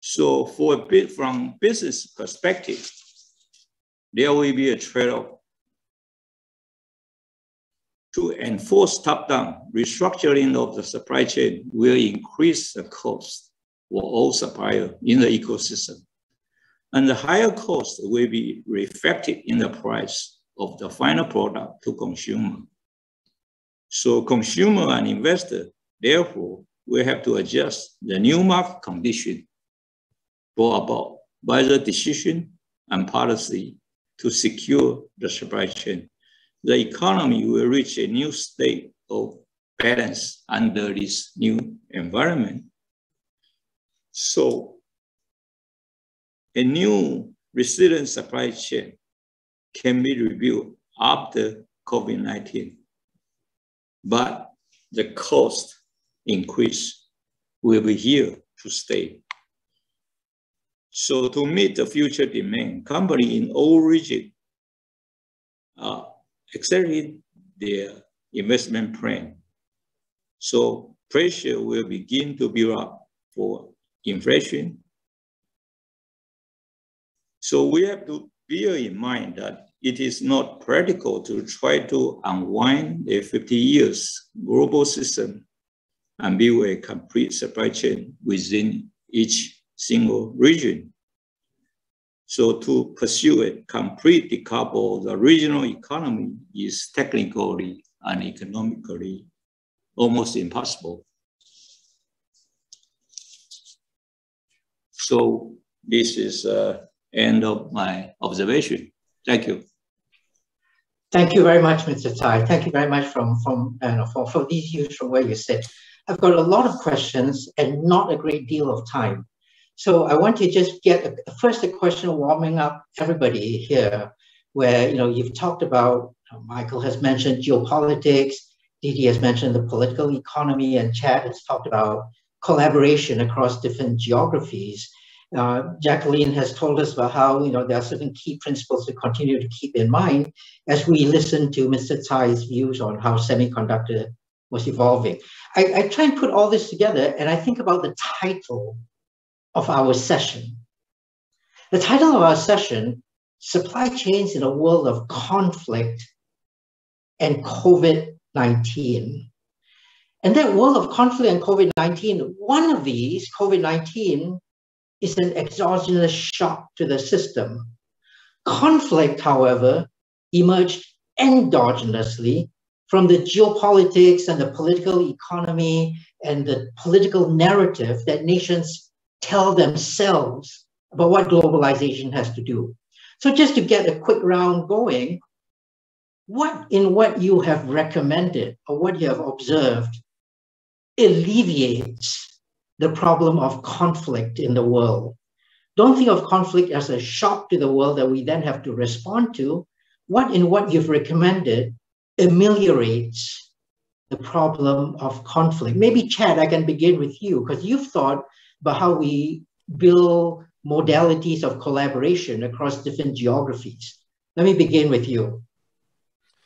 So for a bit from business perspective, there will be a trade-off to enforce top-down restructuring of the supply chain will increase the cost for all suppliers in the ecosystem. And the higher cost will be reflected in the price of the final product to consumer. So consumer and investor, therefore, will have to adjust the new market condition brought about by the decision and policy to secure the supply chain. The economy will reach a new state of balance under this new environment. So a new resilient supply chain can be reviewed after COVID-19. But the cost increase will be here to stay. So to meet the future demand, company in all regions uh, accelerate their investment plan. So pressure will begin to build up for inflation. So we have to bear in mind that it is not practical to try to unwind a 50 years global system and build a complete supply chain within each single region. So to pursue a complete decouple of the regional economy is technically and economically almost impossible. So this is uh, end of my observation. Thank you. Thank you very much, Mr. Tsai. Thank you very much from, from, for, for these views from where you sit. I've got a lot of questions and not a great deal of time. So I want to just get a, first a question warming up everybody here, where you know you've talked about Michael has mentioned geopolitics, Dede has mentioned the political economy, and Chad has talked about collaboration across different geographies. Uh, Jacqueline has told us about how you know there are certain key principles to continue to keep in mind as we listen to Mr. Tsai's views on how semiconductor was evolving. I, I try and put all this together, and I think about the title of our session. The title of our session, Supply Chains in a World of Conflict and COVID-19. And that world of conflict and COVID-19, one of these, COVID-19, is an exogenous shock to the system. Conflict, however, emerged endogenously from the geopolitics and the political economy and the political narrative that nations tell themselves about what globalization has to do. So just to get a quick round going, what in what you have recommended or what you have observed alleviates the problem of conflict in the world? Don't think of conflict as a shock to the world that we then have to respond to. What in what you've recommended ameliorates the problem of conflict? Maybe, Chad, I can begin with you because you've thought about how we build modalities of collaboration across different geographies. Let me begin with you.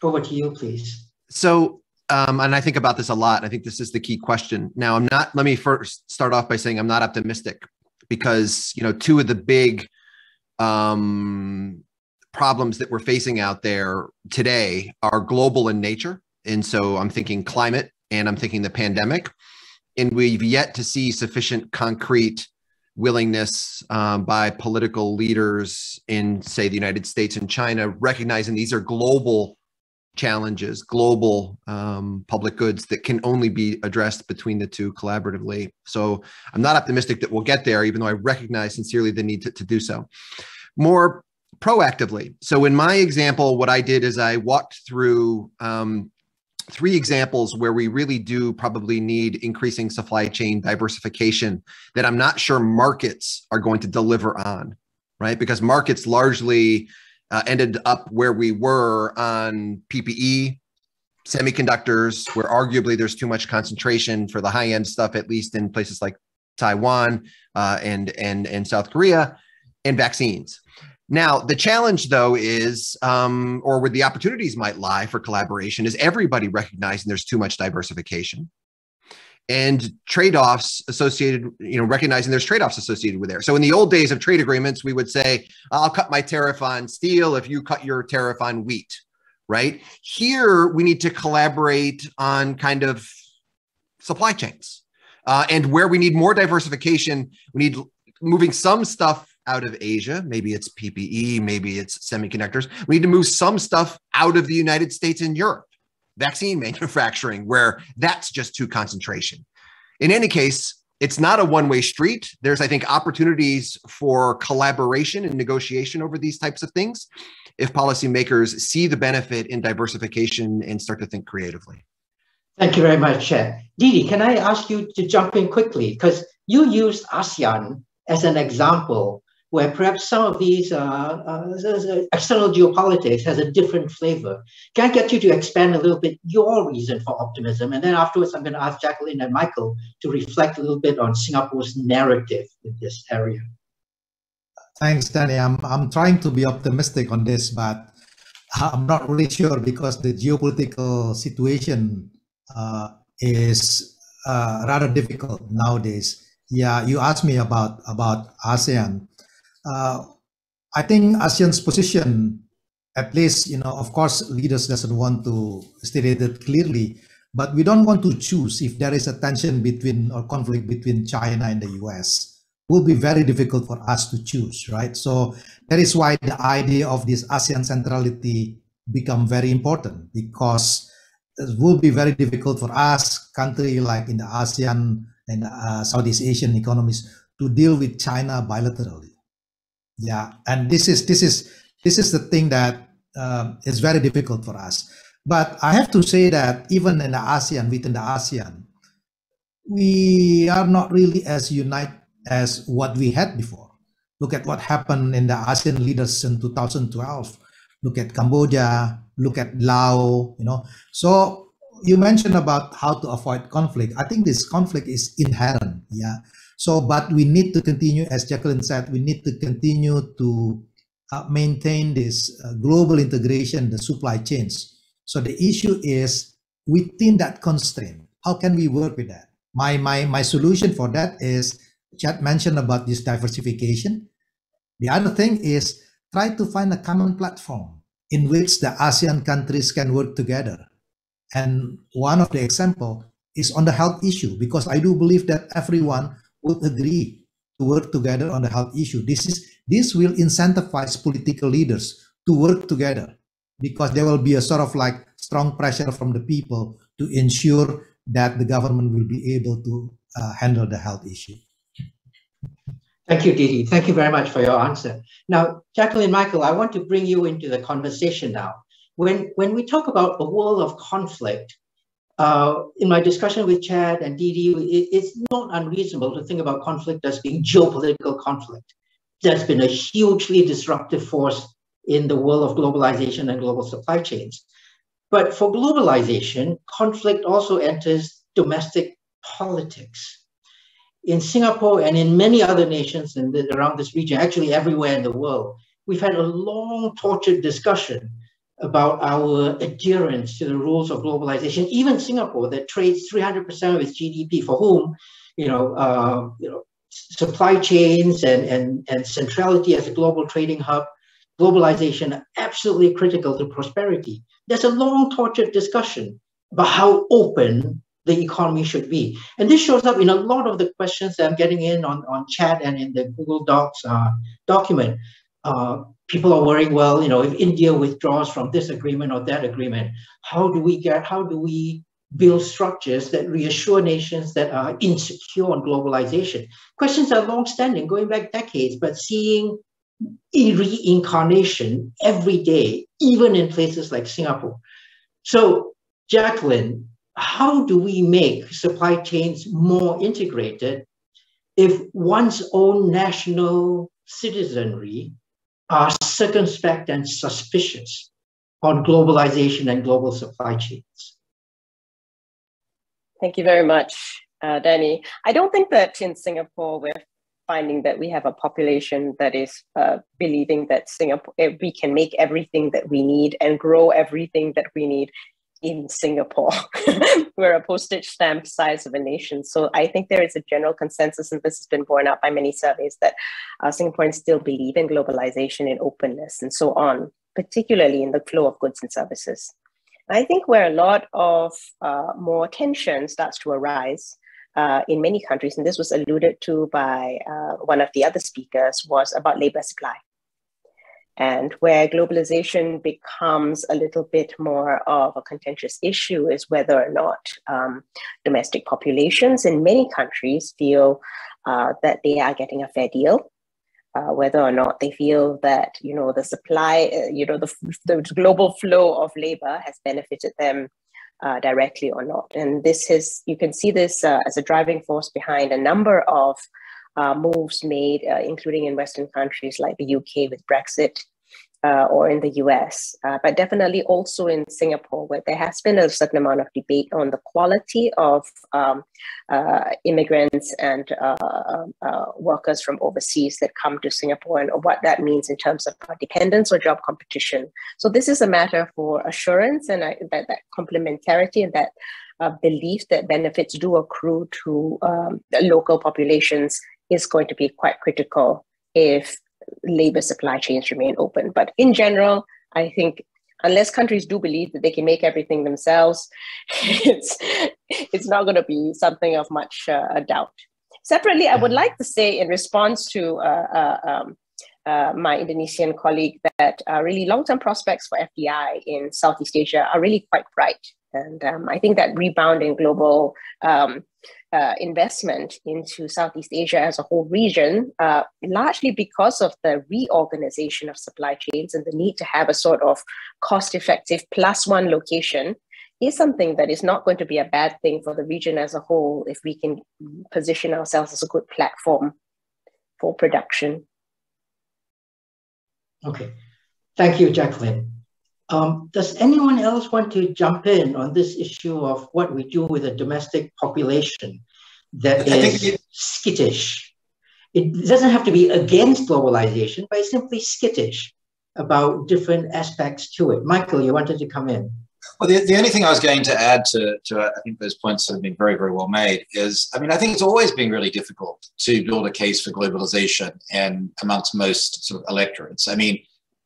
Over to you, please. So, um, and I think about this a lot. I think this is the key question. Now, I'm not, let me first start off by saying I'm not optimistic because, you know, two of the big um, problems that we're facing out there today are global in nature. And so I'm thinking climate and I'm thinking the pandemic and we've yet to see sufficient concrete willingness um, by political leaders in, say, the United States and China, recognizing these are global challenges, global um, public goods that can only be addressed between the two collaboratively. So I'm not optimistic that we'll get there, even though I recognize sincerely the need to, to do so. More proactively. So in my example, what I did is I walked through um, three examples where we really do probably need increasing supply chain diversification that I'm not sure markets are going to deliver on, right? Because markets largely uh, ended up where we were on PPE, semiconductors, where arguably there's too much concentration for the high end stuff, at least in places like Taiwan uh, and and and South Korea, and vaccines. Now, the challenge, though, is, um, or where the opportunities might lie for collaboration, is everybody recognizing there's too much diversification and trade-offs associated, you know, recognizing there's trade-offs associated with there. So in the old days of trade agreements, we would say, I'll cut my tariff on steel if you cut your tariff on wheat, right? Here, we need to collaborate on kind of supply chains. Uh, and where we need more diversification, we need moving some stuff out of Asia. Maybe it's PPE, maybe it's semiconductors. We need to move some stuff out of the United States and Europe, vaccine manufacturing, where that's just too concentration. In any case, it's not a one-way street. There's, I think, opportunities for collaboration and negotiation over these types of things if policymakers see the benefit in diversification and start to think creatively. Thank you very much, Chad. Dede, can I ask you to jump in quickly? Because you used ASEAN as an example where perhaps some of these uh, uh, external geopolitics has a different flavor. Can I get you to expand a little bit your reason for optimism? And then afterwards, I'm going to ask Jacqueline and Michael to reflect a little bit on Singapore's narrative in this area. Thanks, Danny. I'm, I'm trying to be optimistic on this, but I'm not really sure because the geopolitical situation uh, is uh, rather difficult nowadays. Yeah, you asked me about about ASEAN uh, I think ASEAN's position, at least, you know, of course, leaders doesn't want to state it clearly, but we don't want to choose if there is a tension between or conflict between China and the US. Will be very difficult for us to choose, right? So that is why the idea of this ASEAN centrality become very important because it will be very difficult for us, country like in the ASEAN and uh, Southeast Asian economies, to deal with China bilaterally yeah and this is this is this is the thing that uh, is very difficult for us. But i have to say that even in the asean within the asean we are not really as united as what we had before. Look at what happened in the asean leaders in 2012 look at cambodia look at laos you know. So you mentioned about how to avoid conflict. I think this conflict is inherent yeah so, but we need to continue, as Jacqueline said, we need to continue to uh, maintain this uh, global integration, the supply chains. So the issue is within that constraint, how can we work with that? My, my, my solution for that is, Chad mentioned about this diversification. The other thing is try to find a common platform in which the ASEAN countries can work together. And one of the example is on the health issue, because I do believe that everyone would agree to work together on the health issue. This is this will incentivize political leaders to work together because there will be a sort of like strong pressure from the people to ensure that the government will be able to uh, handle the health issue. Thank you, Dede. Thank you very much for your answer. Now, Jacqueline Michael, I want to bring you into the conversation now. When, when we talk about a world of conflict, uh, in my discussion with Chad and Dede, it, it's not unreasonable to think about conflict as being geopolitical conflict. That's been a hugely disruptive force in the world of globalization and global supply chains. But for globalization, conflict also enters domestic politics. In Singapore and in many other nations in the, around this region, actually everywhere in the world, we've had a long, tortured discussion about our adherence to the rules of globalization. Even Singapore, that trades 300% of its GDP, for whom, you know, uh, you know, supply chains and, and, and centrality as a global trading hub, globalization are absolutely critical to prosperity. There's a long tortured discussion about how open the economy should be. And this shows up in a lot of the questions that I'm getting in on, on chat and in the Google Docs uh, document. Uh, people are worrying, well, you know, if India withdraws from this agreement or that agreement, how do we get, how do we build structures that reassure nations that are insecure on globalization? Questions are long-standing, going back decades, but seeing reincarnation every day, even in places like Singapore. So, Jacqueline, how do we make supply chains more integrated if one's own national citizenry are circumspect and suspicious on globalization and global supply chains. Thank you very much, uh, Danny. I don't think that in Singapore we're finding that we have a population that is uh, believing that Singapore eh, we can make everything that we need and grow everything that we need in Singapore. We're a postage stamp size of a nation. So I think there is a general consensus, and this has been borne out by many surveys, that uh, Singaporeans still believe in globalization and openness and so on, particularly in the flow of goods and services. I think where a lot of uh, more tension starts to arise uh, in many countries, and this was alluded to by uh, one of the other speakers, was about labor supply. And where globalization becomes a little bit more of a contentious issue is whether or not um, domestic populations in many countries feel uh, that they are getting a fair deal. Uh, whether or not they feel that you know the supply, uh, you know the, the global flow of labor has benefited them uh, directly or not. And this is, you can see this uh, as a driving force behind a number of uh, moves made, uh, including in Western countries like the UK with Brexit, uh, or in the US, uh, but definitely also in Singapore, where there has been a certain amount of debate on the quality of um, uh, immigrants and uh, workers from overseas that come to Singapore and what that means in terms of dependence or job competition. So, this is a matter for assurance and that, that complementarity and that uh, belief that benefits do accrue to um, local populations is going to be quite critical if labor supply chains remain open. But in general, I think unless countries do believe that they can make everything themselves, it's it's not going to be something of much uh, doubt. Separately, I would like to say in response to uh, uh, um, uh, my Indonesian colleague that uh, really long-term prospects for FDI in Southeast Asia are really quite bright. And um, I think that rebound in global um, uh, investment into Southeast Asia as a whole region, uh, largely because of the reorganization of supply chains and the need to have a sort of cost effective plus one location, is something that is not going to be a bad thing for the region as a whole if we can position ourselves as a good platform for production. Okay. Thank you, Jacqueline. Um, does anyone else want to jump in on this issue of what we do with a domestic population that is skittish? It doesn't have to be against globalization, but it's simply skittish about different aspects to it. Michael, you wanted to come in. Well, the, the only thing I was going to add to, to, I think those points have been very, very well made is, I mean, I think it's always been really difficult to build a case for globalization and amongst most sort of electorates. I mean,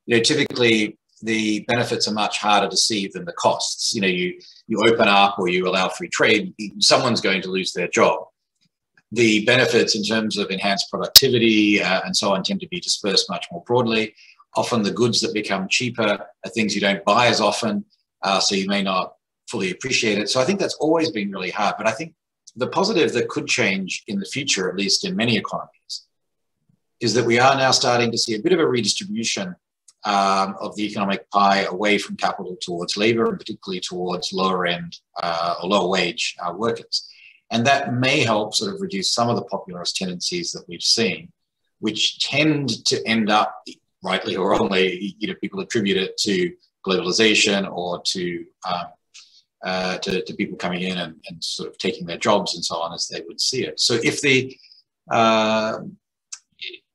you know, typically the benefits are much harder to see than the costs. You know, you you open up or you allow free trade, someone's going to lose their job. The benefits in terms of enhanced productivity uh, and so on tend to be dispersed much more broadly. Often the goods that become cheaper are things you don't buy as often, uh, so you may not fully appreciate it. So I think that's always been really hard. But I think the positive that could change in the future, at least in many economies, is that we are now starting to see a bit of a redistribution um, of the economic pie away from capital towards labor and particularly towards lower end uh, or lower wage uh, workers. And that may help sort of reduce some of the popularist tendencies that we've seen, which tend to end up, rightly or wrongly, you know, people attribute it to globalization or to um, uh, to, to, people coming in and, and, sort of taking their jobs and so on as they would see it. So if the uh,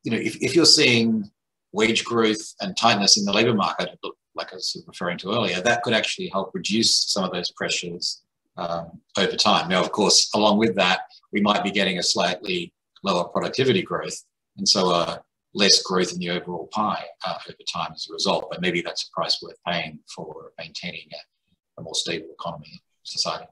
you know if, if you're seeing wage growth and tightness in the labor market, like I was referring to earlier, that could actually help reduce some of those pressures um, over time. Now, of course, along with that, we might be getting a slightly lower productivity growth, and so uh, less growth in the overall pie uh, over time as a result. But maybe that's a price worth paying for maintaining a, a more stable economy and society.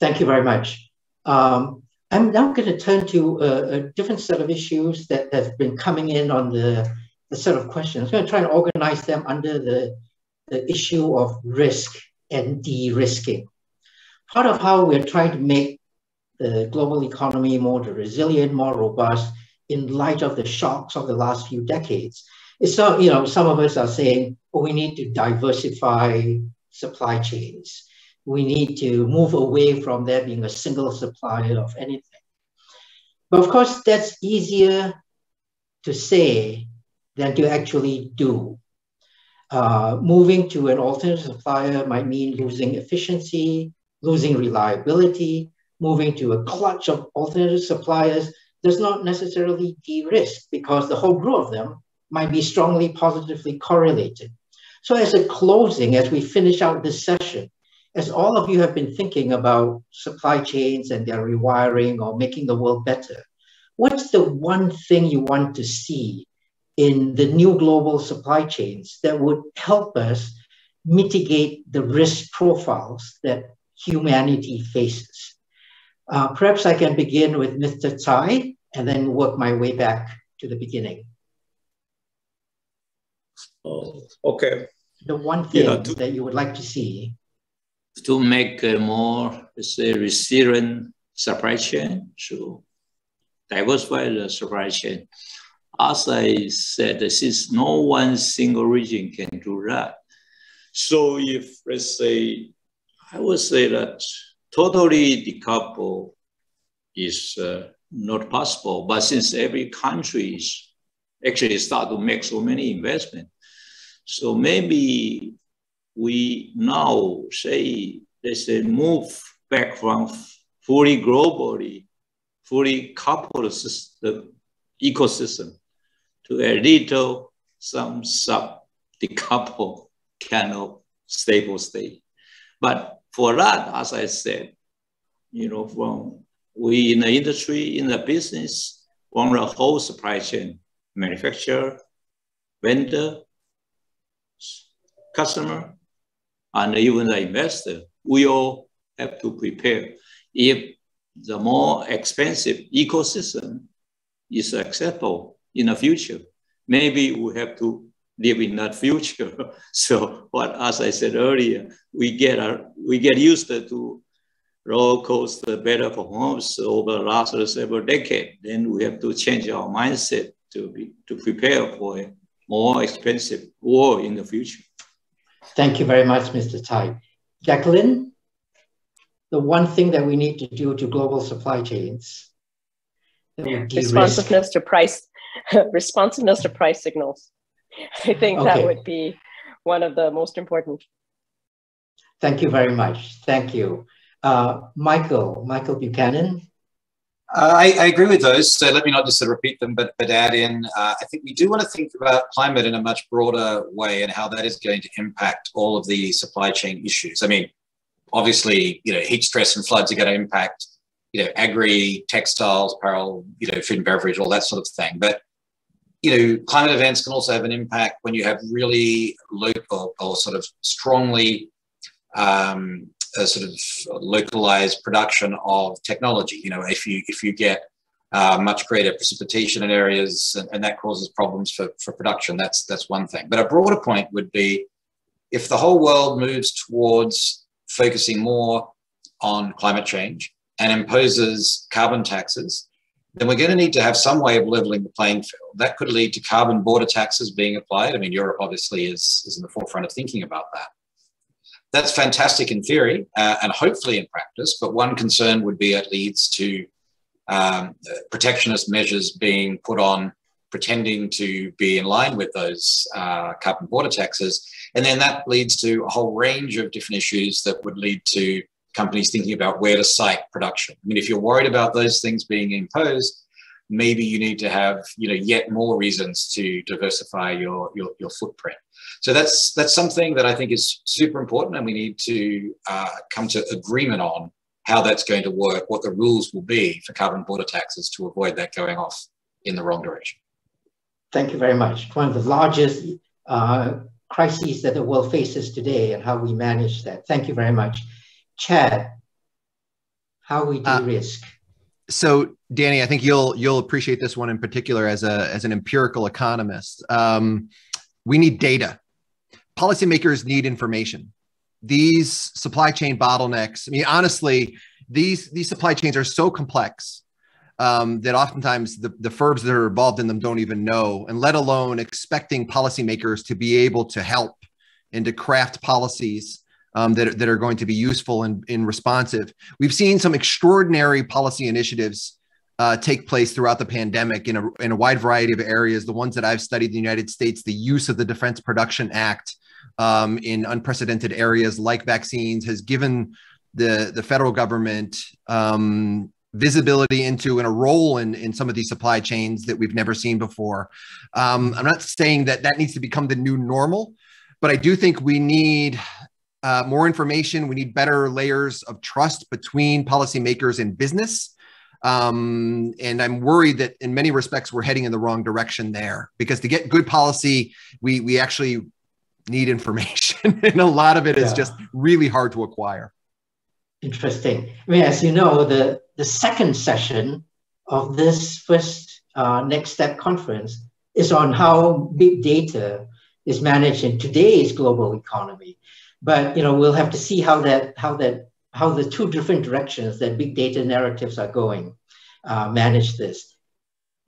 Thank you very much. Um, I'm now going to turn to a, a, different set of issues that have been coming in on the, the set of questions. I'm going to try and organize them under the, the issue of risk and de-risking. Part of how we're trying to make the global economy more resilient, more robust in light of the shocks of the last few decades. It's so, you know, some of us are saying, oh, we need to diversify supply chains we need to move away from there being a single supplier of anything. But of course, that's easier to say than to actually do. Uh, moving to an alternative supplier might mean losing efficiency, losing reliability. Moving to a clutch of alternative suppliers does not necessarily de-risk because the whole group of them might be strongly positively correlated. So as a closing, as we finish out this session, as all of you have been thinking about supply chains and their rewiring or making the world better, what's the one thing you want to see in the new global supply chains that would help us mitigate the risk profiles that humanity faces? Uh, perhaps I can begin with Mr. Tsai and then work my way back to the beginning. Oh, okay. The one thing yeah, that you would like to see to make a more, let's say, resilient supply chain, to diversify the supply chain. As I said, since no one single region can do that. So if, let's say, I would say that totally decouple is uh, not possible, but since every country is actually start to make so many investment, so maybe we now say, let's say, move back from fully globally, fully coupled system, ecosystem to a little, some sub decoupled kind of stable state. But for that, as I said, you know, from we in the industry, in the business, from the whole supply chain, manufacturer, vendor, customer, and even the investor, we all have to prepare. If the more expensive ecosystem is acceptable in the future, maybe we have to live in that future. so, but as I said earlier, we get our, we get used to roller coaster better performance over the last several decades. Then we have to change our mindset to be to prepare for a more expensive war in the future. Thank you very much, Mr. Tsai. Jacqueline, the one thing that we need to do to global supply chains. Responsiveness to price, responsiveness to price signals. I think okay. that would be one of the most important. Thank you very much. Thank you. Uh, Michael, Michael Buchanan. I, I, agree with those. So let me not just repeat them, but, but add in, uh, I think we do want to think about climate in a much broader way and how that is going to impact all of the supply chain issues. I mean, obviously, you know, heat stress and floods are going to impact, you know, agri, textiles, apparel, you know, food and beverage, all that sort of thing. But, you know, climate events can also have an impact when you have really local or sort of strongly um, a sort of localized production of technology. You know, if you if you get uh, much greater precipitation in areas and, and, that causes problems for, for production, that's that's one thing. But a broader point would be if the whole world moves towards focusing more on climate change and imposes carbon taxes, then we're going to need to have some way of leveling the playing field. That could lead to carbon border taxes being applied. I mean, Europe obviously is, is in the forefront of thinking about that. That's fantastic in theory uh, and hopefully in practice, but one concern would be it leads to um, protectionist measures being put on pretending to be in line with those uh, carbon border taxes. And then that leads to a whole range of different issues that would lead to companies thinking about where to site production. I mean, if you're worried about those things being imposed, maybe you need to have you know yet more reasons to diversify your your, your footprint. So that's that's something that I think is super important, and we need to uh, come to agreement on how that's going to work, what the rules will be for carbon border taxes to avoid that going off in the wrong direction. Thank you very much. One of the largest uh, crises that the world faces today and how we manage that. Thank you very much. Chad, how we uh, de-risk. Uh, so Danny, I think you'll you'll appreciate this one in particular as a as an empirical economist. Um, we need data policymakers need information. These supply chain bottlenecks, I mean, honestly, these, these supply chains are so complex um, that oftentimes the, the firms that are involved in them don't even know, and let alone expecting policymakers to be able to help and to craft policies um, that, that are going to be useful and, and responsive. We've seen some extraordinary policy initiatives uh, take place throughout the pandemic in a, in a wide variety of areas. The ones that I've studied in the United States, the use of the Defense Production Act um, in unprecedented areas like vaccines has given the, the federal government um, visibility into and a role in, in some of these supply chains that we've never seen before. Um, I'm not saying that that needs to become the new normal, but I do think we need uh, more information. We need better layers of trust between policymakers and business. Um, and I'm worried that in many respects we're heading in the wrong direction there because to get good policy, we we actually need information and a lot of it is yeah. just really hard to acquire interesting i mean as you know the the second session of this first uh, next step conference is on how big data is managed in today's global economy. But you know, we'll have to see how that how that how the two different directions that big data narratives are going uh, manage this.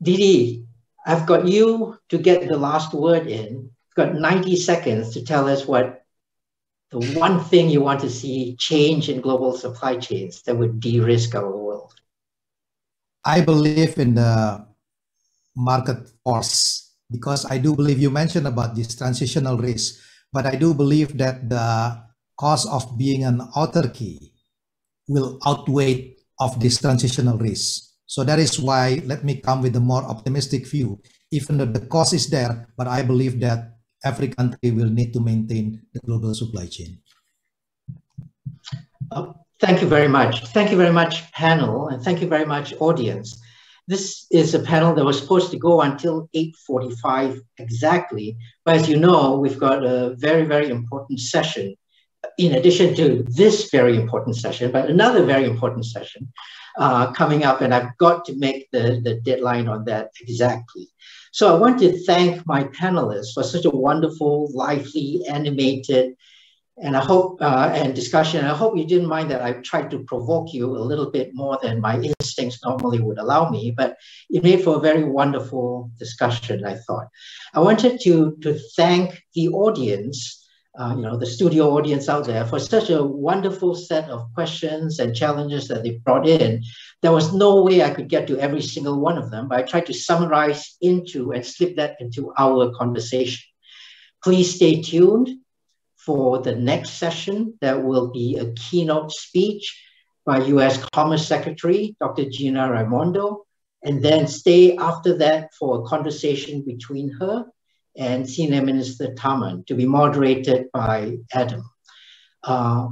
Dede, I've got you to get the last word in. Got 90 seconds to tell us what the one thing you want to see change in global supply chains that would de-risk our world. I believe in the market force because I do believe you mentioned about this transitional risk, but I do believe that the cost of being an autarky will outweigh of this transitional risk. So that is why let me come with a more optimistic view. Even though the cost is there, but I believe that every country will need to maintain the global supply chain. Uh, thank you very much. Thank you very much, panel, and thank you very much, audience. This is a panel that was supposed to go until 8.45 exactly, but as you know, we've got a very, very important session in addition to this very important session, but another very important session uh, coming up, and I've got to make the, the deadline on that exactly. So I want to thank my panelists for such a wonderful, lively, animated, and I hope, uh, and discussion. I hope you didn't mind that I tried to provoke you a little bit more than my instincts normally would allow me, but it made for a very wonderful discussion, I thought. I wanted to, to thank the audience uh, you know, the studio audience out there for such a wonderful set of questions and challenges that they brought in. There was no way I could get to every single one of them, but I tried to summarize into and slip that into our conversation. Please stay tuned for the next session. There will be a keynote speech by US Commerce Secretary, Dr. Gina Raimondo, and then stay after that for a conversation between her and Senior Minister Tharman to be moderated by Adam. Uh,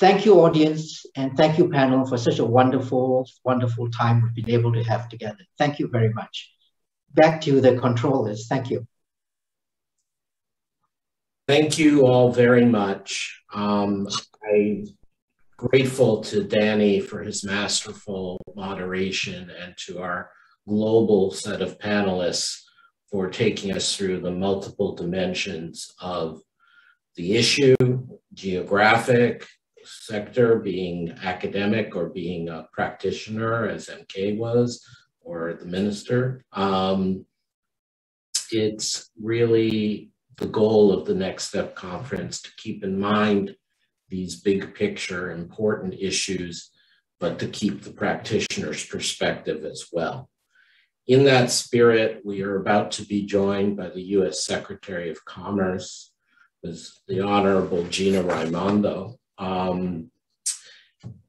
thank you, audience, and thank you, panel, for such a wonderful, wonderful time we've been able to have together. Thank you very much. Back to the controllers. Thank you. Thank you all very much. Um, I'm grateful to Danny for his masterful moderation and to our global set of panelists for taking us through the multiple dimensions of the issue, geographic, sector, being academic or being a practitioner, as MK was, or the minister. Um, it's really the goal of the Next Step Conference to keep in mind these big picture important issues, but to keep the practitioner's perspective as well. In that spirit, we are about to be joined by the U.S. Secretary of Commerce, the Honorable Gina Raimondo. Um,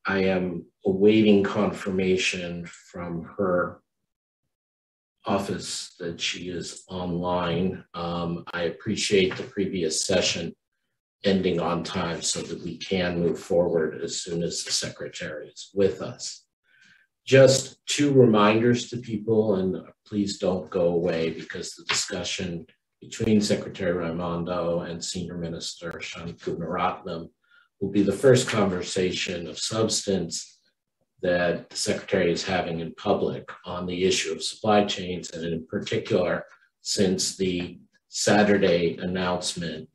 I am awaiting confirmation from her office that she is online. Um, I appreciate the previous session ending on time so that we can move forward as soon as the secretary is with us just two reminders to people, and please don't go away because the discussion between Secretary Raimondo and Senior Minister Shani Gunaratnam will be the first conversation of substance that the Secretary is having in public on the issue of supply chains, and in particular, since the Saturday announcement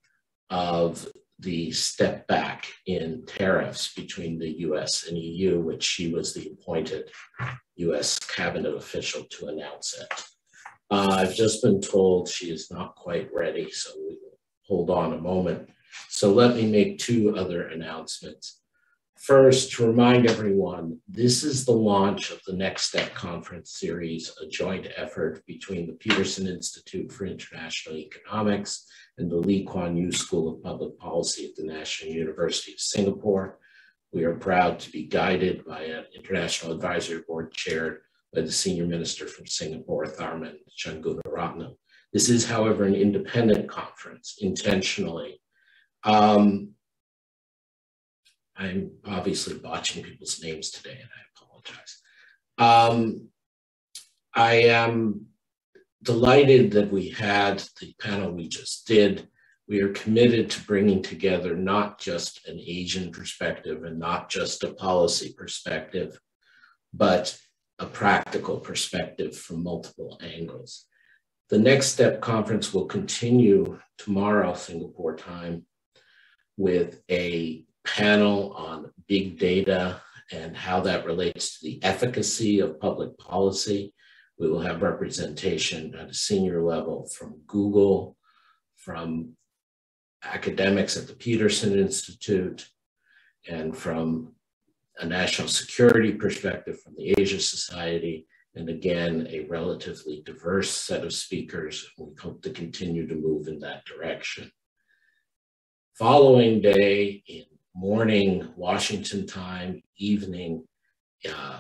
of the step back in tariffs between the US and EU, which she was the appointed US cabinet official to announce it. Uh, I've just been told she is not quite ready, so we will hold on a moment. So let me make two other announcements. First, to remind everyone, this is the launch of the Next Step Conference Series, a joint effort between the Peterson Institute for International Economics and the Lee Kuan Yew School of Public Policy at the National University of Singapore. We are proud to be guided by an international advisory board chaired by the senior minister from Singapore, Tharman Shanmugaratnam. This is, however, an independent conference intentionally. Um, I'm obviously botching people's names today, and I apologize. Um, I am delighted that we had the panel we just did. We are committed to bringing together not just an Asian perspective and not just a policy perspective, but a practical perspective from multiple angles. The Next Step conference will continue tomorrow, Singapore time, with a panel on big data and how that relates to the efficacy of public policy. We will have representation at a senior level from Google, from academics at the Peterson Institute, and from a national security perspective from the Asia Society, and again, a relatively diverse set of speakers. We hope to continue to move in that direction. Following day in morning Washington time, evening uh,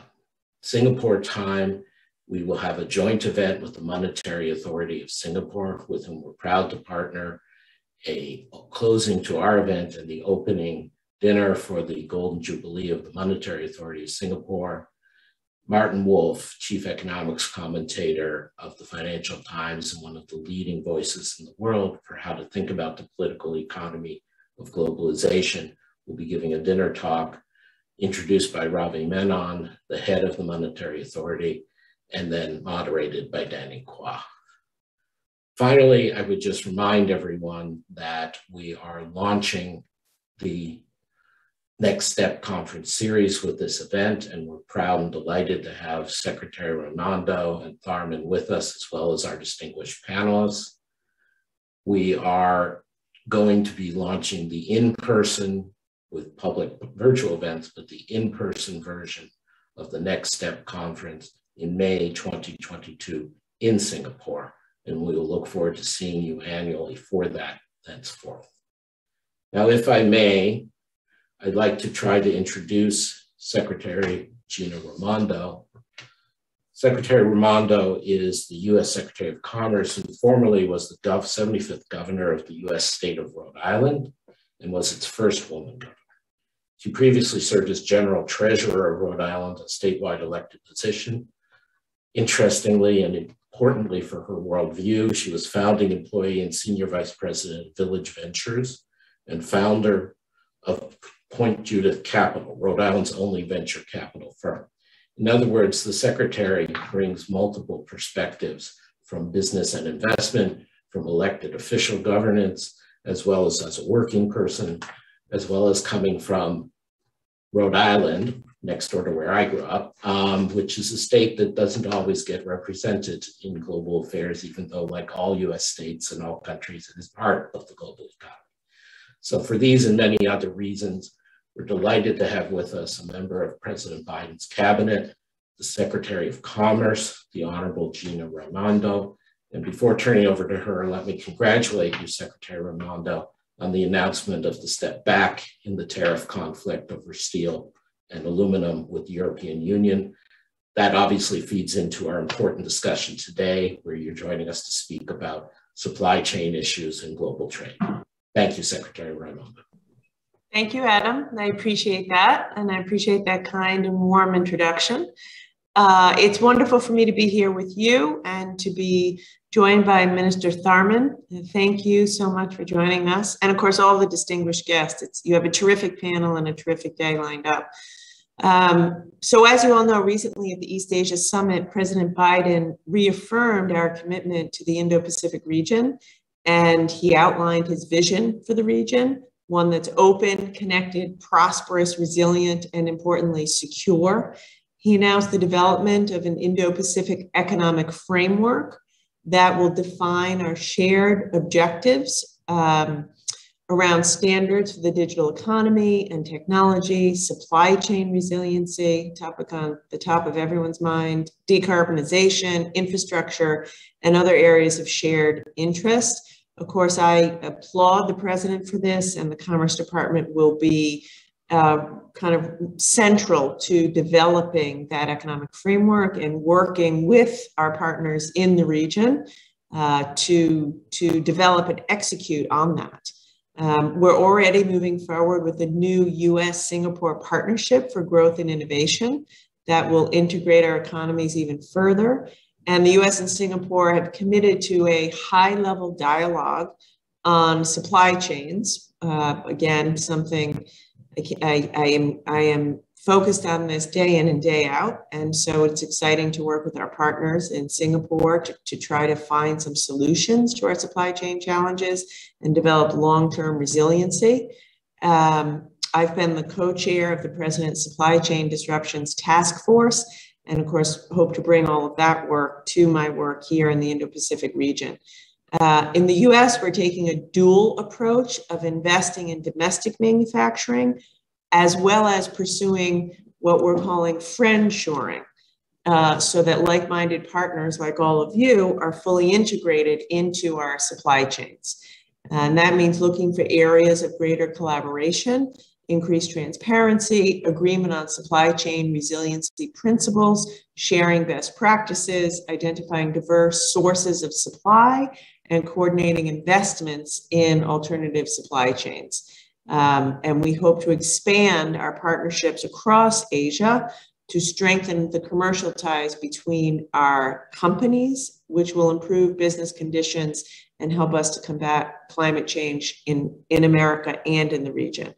Singapore time, we will have a joint event with the Monetary Authority of Singapore, with whom we're proud to partner, a closing to our event and the opening dinner for the Golden Jubilee of the Monetary Authority of Singapore. Martin Wolf, chief economics commentator of the Financial Times and one of the leading voices in the world for how to think about the political economy of globalization, will be giving a dinner talk introduced by Ravi Menon, the head of the Monetary Authority, and then moderated by Danny Quah. Finally, I would just remind everyone that we are launching the Next Step conference series with this event, and we're proud and delighted to have Secretary Raimondo and Tharman with us, as well as our distinguished panelists. We are going to be launching the in-person with public virtual events, but the in-person version of the Next Step conference in May 2022 in Singapore. And we will look forward to seeing you annually for that thenceforth. Now, if I may, I'd like to try to introduce Secretary Gina Raimondo. Secretary Raimondo is the US Secretary of Commerce and formerly was the 75th governor of the US state of Rhode Island and was its first woman governor. She previously served as general treasurer of Rhode Island, a statewide elected position. Interestingly and importantly for her worldview, she was founding employee and senior vice president of Village Ventures and founder of Point Judith Capital, Rhode Island's only venture capital firm. In other words, the secretary brings multiple perspectives from business and investment, from elected official governance, as well as as a working person, as well as coming from Rhode Island, next door to where I grew up, um, which is a state that doesn't always get represented in global affairs, even though, like all US states and all countries, it is part of the global economy. So, for these and many other reasons, we're delighted to have with us a member of President Biden's cabinet, the Secretary of Commerce, the Honorable Gina Raimondo. And before turning over to her, let me congratulate you, Secretary Raimondo, on the announcement of the step back in the tariff conflict over steel and aluminum with the European Union. That obviously feeds into our important discussion today, where you're joining us to speak about supply chain issues and global trade. Thank you, Secretary Raimondo. Thank you, Adam. I appreciate that, and I appreciate that kind and warm introduction. Uh, it's wonderful for me to be here with you and to be joined by Minister Tharman. Thank you so much for joining us. And of course, all the distinguished guests. It's, you have a terrific panel and a terrific day lined up. Um, so as you all know, recently at the East Asia Summit, President Biden reaffirmed our commitment to the Indo-Pacific region, and he outlined his vision for the region, one that's open, connected, prosperous, resilient, and importantly, secure. He announced the development of an Indo Pacific economic framework that will define our shared objectives um, around standards for the digital economy and technology, supply chain resiliency, topic on the top of everyone's mind, decarbonization, infrastructure, and other areas of shared interest. Of course, I applaud the president for this, and the Commerce Department will be uh, kind of central to developing that economic framework and working with our partners in the region uh, to, to develop and execute on that. Um, we're already moving forward with a new US Singapore partnership for growth and innovation that will integrate our economies even further. And the US and Singapore have committed to a high level dialogue on supply chains. Uh, again, something I, I, am I am focused on this day in and day out. And so it's exciting to work with our partners in Singapore to, to try to find some solutions to our supply chain challenges and develop long-term resiliency. Um, I've been the co-chair of the President's Supply Chain Disruptions Task Force, and of course, hope to bring all of that work to my work here in the Indo-Pacific region. Uh, in the US, we're taking a dual approach of investing in domestic manufacturing as well as pursuing what we're calling friend shoring. Uh, so that like-minded partners like all of you are fully integrated into our supply chains. And that means looking for areas of greater collaboration, increased transparency, agreement on supply chain resiliency principles, sharing best practices, identifying diverse sources of supply, and coordinating investments in alternative supply chains. Um, and we hope to expand our partnerships across Asia to strengthen the commercial ties between our companies, which will improve business conditions and help us to combat climate change in, in America and in the region.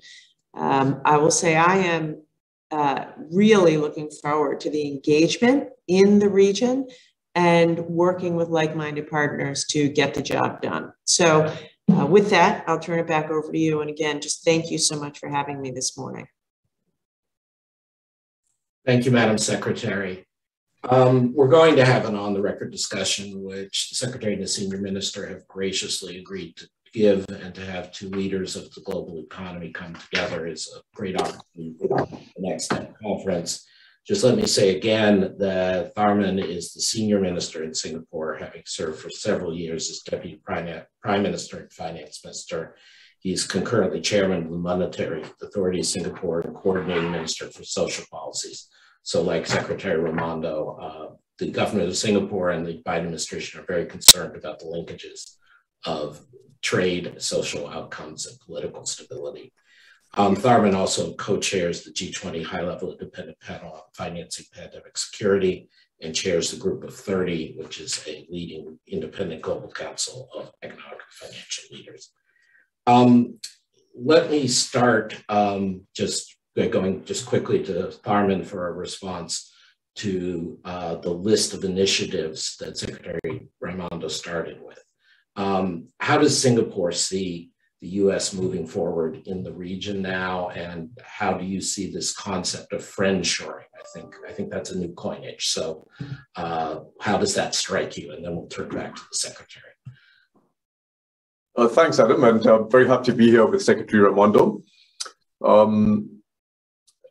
Um, I will say I am uh, really looking forward to the engagement in the region and working with like-minded partners to get the job done. So uh, with that, I'll turn it back over to you. And again, just thank you so much for having me this morning. Thank you, Madam Secretary. Um, we're going to have an on-the-record discussion, which the Secretary and the Senior Minister have graciously agreed to give and to have two leaders of the global economy come together is a great opportunity for the next conference. Just let me say again that Tharman is the senior minister in Singapore, having served for several years as deputy prime, minister and finance minister. He's concurrently chairman of the Monetary Authority of Singapore and coordinating minister for social policies. So like Secretary Raimondo, uh, the government of Singapore and the Biden administration are very concerned about the linkages of trade, social outcomes, and political stability. Um, Tharman also co-chairs the G20 high-level independent panel on financing pandemic security and chairs the group of 30, which is a leading independent global council of economic and financial leaders. Um, let me start um, just going just quickly to Tharman for a response to uh, the list of initiatives that Secretary Raimondo started with. Um, how does Singapore see the US moving forward in the region now? And how do you see this concept of friend shoring? I think, I think that's a new coinage. So uh, how does that strike you? And then we'll turn back to the Secretary. Uh, thanks, Adam, and I'm very happy to be here with Secretary Raimondo. Um,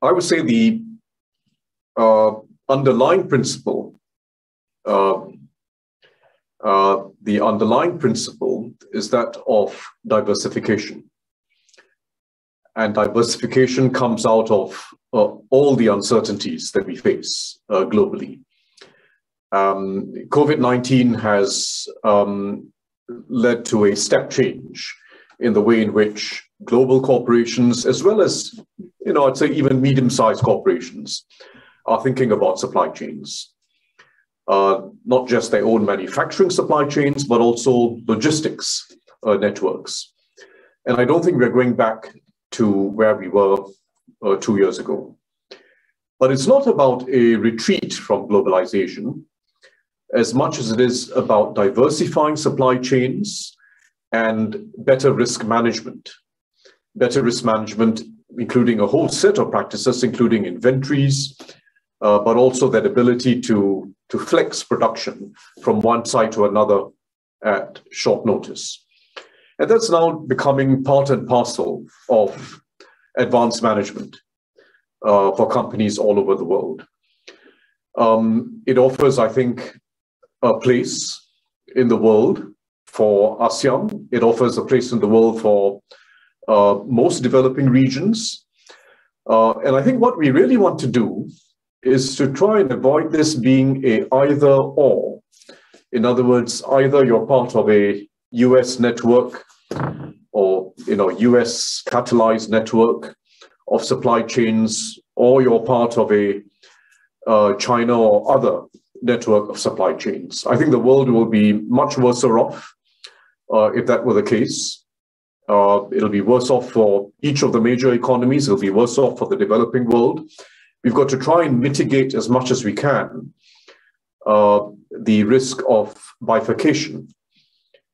I would say the uh, underlying principle uh, uh, the underlying principle is that of diversification. And diversification comes out of uh, all the uncertainties that we face uh, globally. Um, COVID-19 has um, led to a step change in the way in which global corporations, as well as, you know, I'd say even medium-sized corporations, are thinking about supply chains uh, not just their own manufacturing supply chains, but also logistics uh, networks. And I don't think we're going back to where we were uh, two years ago. But it's not about a retreat from globalization as much as it is about diversifying supply chains and better risk management. Better risk management, including a whole set of practices, including inventories, uh, but also that ability to, to flex production from one site to another at short notice. And that's now becoming part and parcel of advanced management uh, for companies all over the world. Um, it offers, I think, a place in the world for ASEAN. It offers a place in the world for uh, most developing regions. Uh, and I think what we really want to do is to try and avoid this being a either or. In other words, either you're part of a US network or you know US catalyzed network of supply chains, or you're part of a uh, China or other network of supply chains. I think the world will be much worse off uh, if that were the case. Uh, it'll be worse off for each of the major economies. It'll be worse off for the developing world we've got to try and mitigate as much as we can uh, the risk of bifurcation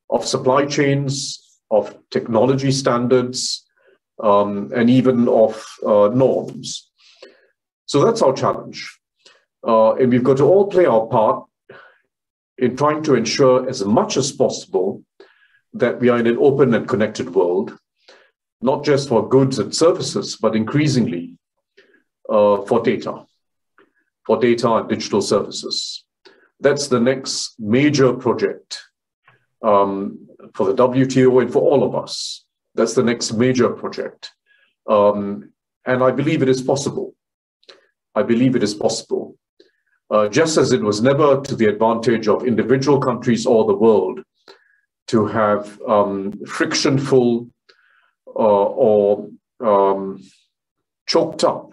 of supply chains, of technology standards, um, and even of uh, norms. So that's our challenge. Uh, and we've got to all play our part in trying to ensure as much as possible that we are in an open and connected world, not just for goods and services, but increasingly for data, for data and digital services. That's the next major project um, for the WTO and for all of us. That's the next major project. Um, and I believe it is possible. I believe it is possible. Uh, just as it was never to the advantage of individual countries or the world to have um, frictionful uh, or um, choked up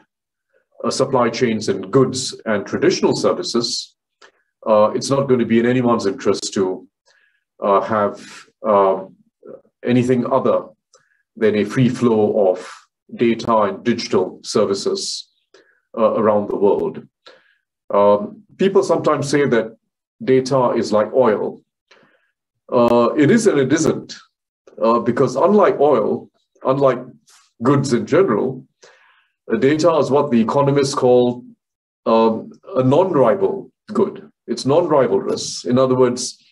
uh, supply chains and goods and traditional services, uh, it's not going to be in anyone's interest to uh, have um, anything other than a free flow of data and digital services uh, around the world. Um, people sometimes say that data is like oil. Uh, it is and it isn't, because unlike oil, unlike goods in general, data is what the economists call um, a non-rival good. It's non-rivalrous. In other words,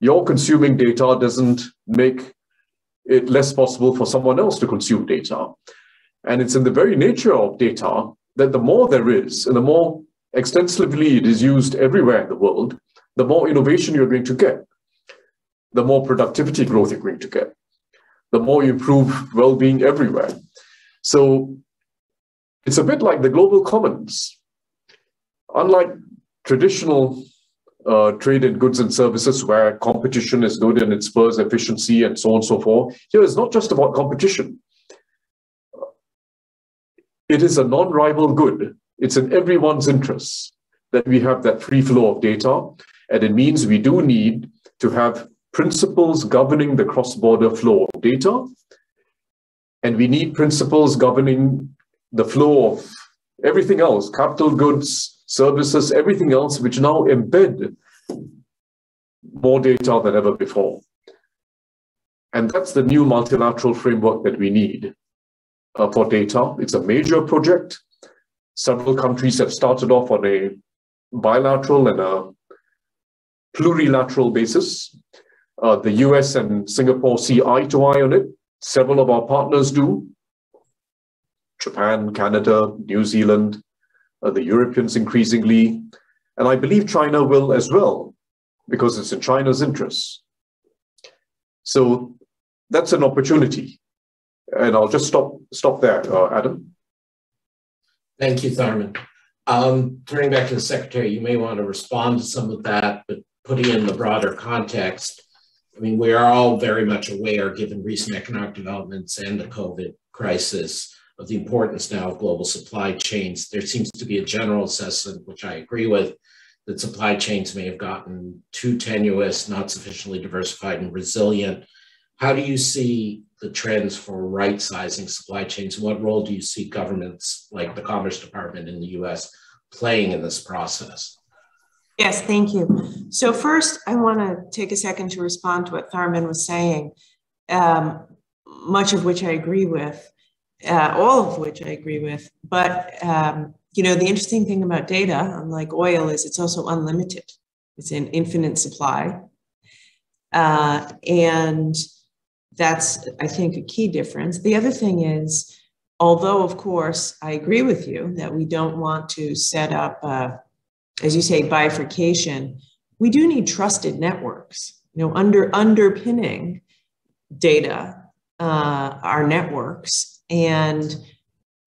your consuming data doesn't make it less possible for someone else to consume data. And it's in the very nature of data that the more there is and the more extensively it is used everywhere in the world, the more innovation you're going to get, the more productivity growth you're going to get, the more you improve well-being everywhere. So it's a bit like the global commons. Unlike traditional uh, trade in goods and services where competition is good and it spurs efficiency and so on and so forth. Here it's not just about competition. It is a non-rival good. It's in everyone's interests that we have that free flow of data. And it means we do need to have principles governing the cross-border flow of data. And we need principles governing the flow of everything else, capital goods, services, everything else, which now embed more data than ever before. And that's the new multilateral framework that we need uh, for data. It's a major project. Several countries have started off on a bilateral and a plurilateral basis. Uh, the US and Singapore see eye to eye on it. Several of our partners do. Japan, Canada, New Zealand, uh, the Europeans increasingly, and I believe China will as well, because it's in China's interests. So that's an opportunity. And I'll just stop stop there, uh, Adam. Thank you, Tharman. Um, turning back to the Secretary, you may want to respond to some of that, but putting in the broader context, I mean, we are all very much aware, given recent economic developments and the COVID crisis, of the importance now of global supply chains. There seems to be a general assessment, which I agree with, that supply chains may have gotten too tenuous, not sufficiently diversified and resilient. How do you see the trends for right sizing supply chains? What role do you see governments like the Commerce Department in the US playing in this process? Yes, thank you. So, first, I want to take a second to respond to what Tharman was saying, um, much of which I agree with uh, all of which I agree with. But um, you know, the interesting thing about data, unlike oil, is it's also unlimited. It's an infinite supply, uh, and that's I think a key difference. The other thing is, although of course I agree with you that we don't want to set up, uh, as you say, bifurcation. We do need trusted networks. You know, under underpinning data, uh, our networks and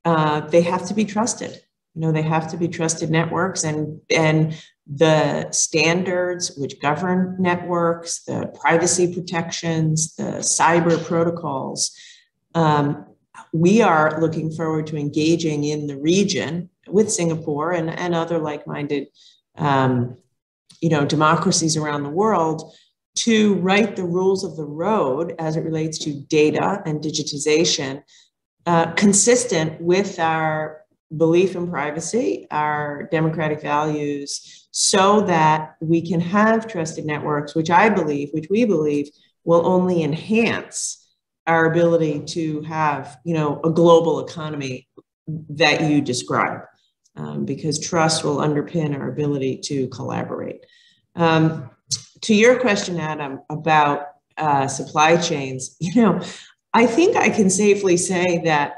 uh, they have to be trusted. You know, they have to be trusted networks, and and the standards which govern networks, the privacy protections, the cyber protocols. Um, we are looking forward to engaging in the region with Singapore and, and other like-minded, um, you know, democracies around the world to write the rules of the road as it relates to data and digitization uh, consistent with our belief in privacy, our democratic values, so that we can have trusted networks, which I believe, which we believe, will only enhance our ability to have, you know, a global economy that you describe, um, because trust will underpin our ability to collaborate. Um, to your question, Adam, about uh, supply chains, you know, I think I can safely say that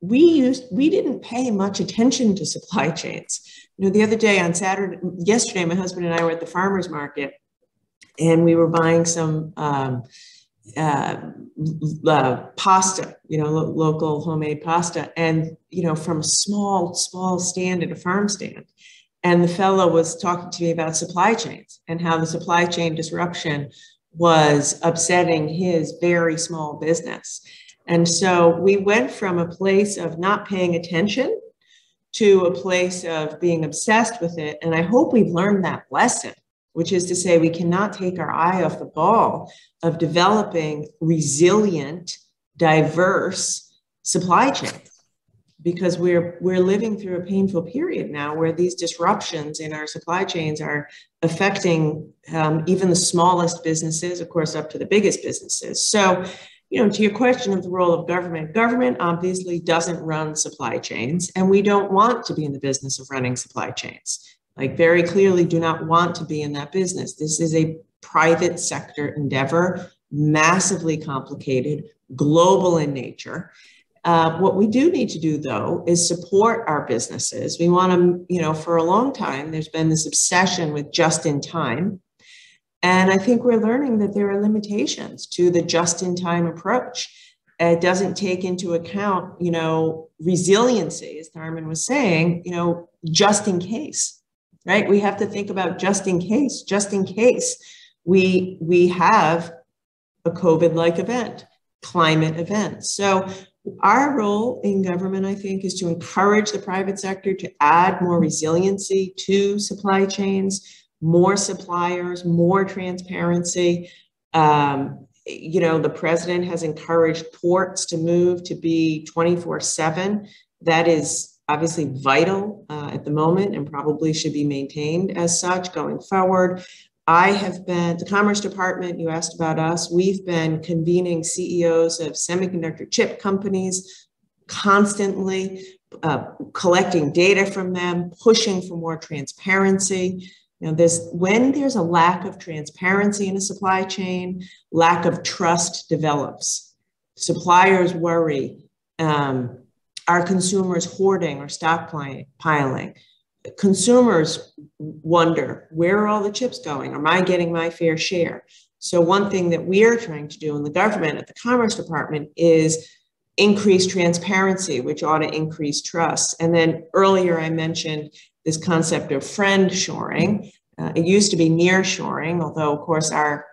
we used we didn't pay much attention to supply chains. You know, the other day on Saturday, yesterday, my husband and I were at the farmers market, and we were buying some um, uh, uh, pasta, you know, lo- local homemade pasta, and you know, from a small, small stand at a farm stand. And the fellow was talking to me about supply chains and how the supply chain disruption was upsetting his very small business. And so we went from a place of not paying attention to a place of being obsessed with it. And I hope we've learned that lesson, which is to say, we cannot take our eye off the ball of developing resilient, diverse supply chains because we're we're living through a painful period now where these disruptions in our supply chains are affecting um, even the smallest businesses of course up to the biggest businesses so you know, to your question of the role of government, government obviously doesn't run supply chains, and we don't want to be in the business of running supply chains. Like, very clearly, do not want to be in that business. This is a private sector endeavor, massively complicated, global in nature. Uh, what we do need to do, though, is support our businesses. We want to, you know, for a long time, there's been this obsession with just in time and I think we're learning that there are limitations to the just in time approach. It doesn't take into account, you know, resiliency, as Tharman was saying, you know, just in case, right? We have to think about just in case, just in case we, we have a COVID-like event, climate event. So our role in government, I think, is to encourage the private sector to add more resiliency to supply chains, more suppliers, more transparency. Um, you know, the president has encouraged ports to move to be 24 7. That is obviously vital uh, at the moment and probably should be maintained as such going forward. I have been, the Commerce Department, you asked about us, we've been convening CEOs of semiconductor chip companies constantly, uh, collecting data from them, pushing for more transparency. You know, there's when there's a lack of transparency in a supply chain, lack of trust develops. Suppliers worry. Um, are consumers hoarding or stockpiling? Consumers wonder where are all the chips going? Am I getting my fair share? So, one thing that we are trying to do in the government at the Commerce Department is increase transparency, which ought to increase trust. And then earlier I mentioned this concept of friend shoring. Uh, it used to be near shoring, although, of course, our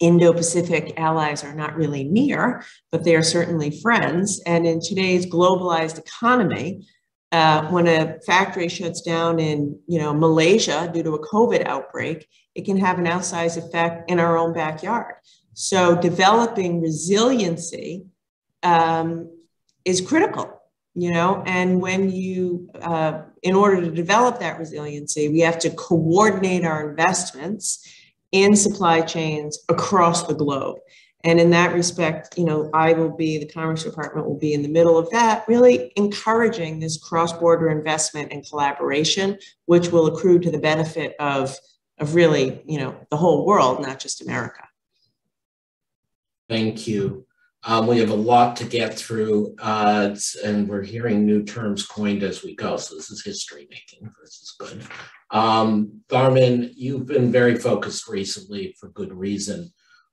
Indo Pacific allies are not really near, but they are certainly friends. And in today's globalized economy, uh, when a factory shuts down in you know Malaysia due to a COVID outbreak, it can have an outsized effect in our own backyard. So developing resiliency um, is critical you know and when you uh, in order to develop that resiliency we have to coordinate our investments in supply chains across the globe and in that respect you know i will be the commerce department will be in the middle of that really encouraging this cross-border investment and collaboration which will accrue to the benefit of of really you know the whole world not just america thank you um, we have a lot to get through, uh, and we're hearing new terms coined as we go. So this is history making. This is good. Um, Tharman, you've been very focused recently, for good reason,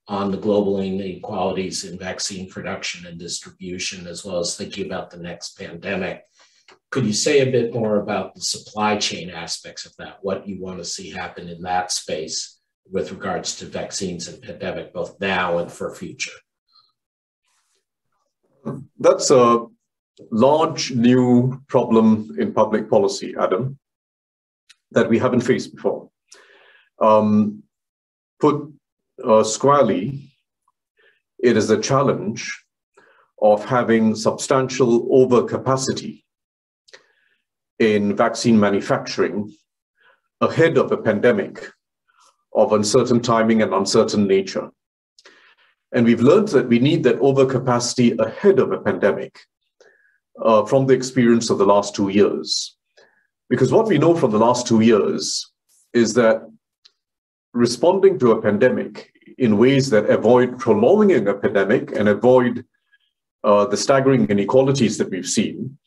on the global inequalities in vaccine production and distribution, as well as thinking about the next pandemic. Could you say a bit more about the supply chain aspects of that? What you want to see happen in that space with regards to vaccines and pandemic, both now and for future? That's a large new problem in public policy, Adam, that we haven't faced before. Um, put uh, squarely, it is a challenge of having substantial overcapacity in vaccine manufacturing ahead of a pandemic of uncertain timing and uncertain nature. And we've learned that we need that overcapacity ahead of a pandemic uh, from the experience of the last two years. Because what we know from the last two years is that responding to a pandemic in ways that avoid prolonging a pandemic and avoid uh, the staggering inequalities that we've seen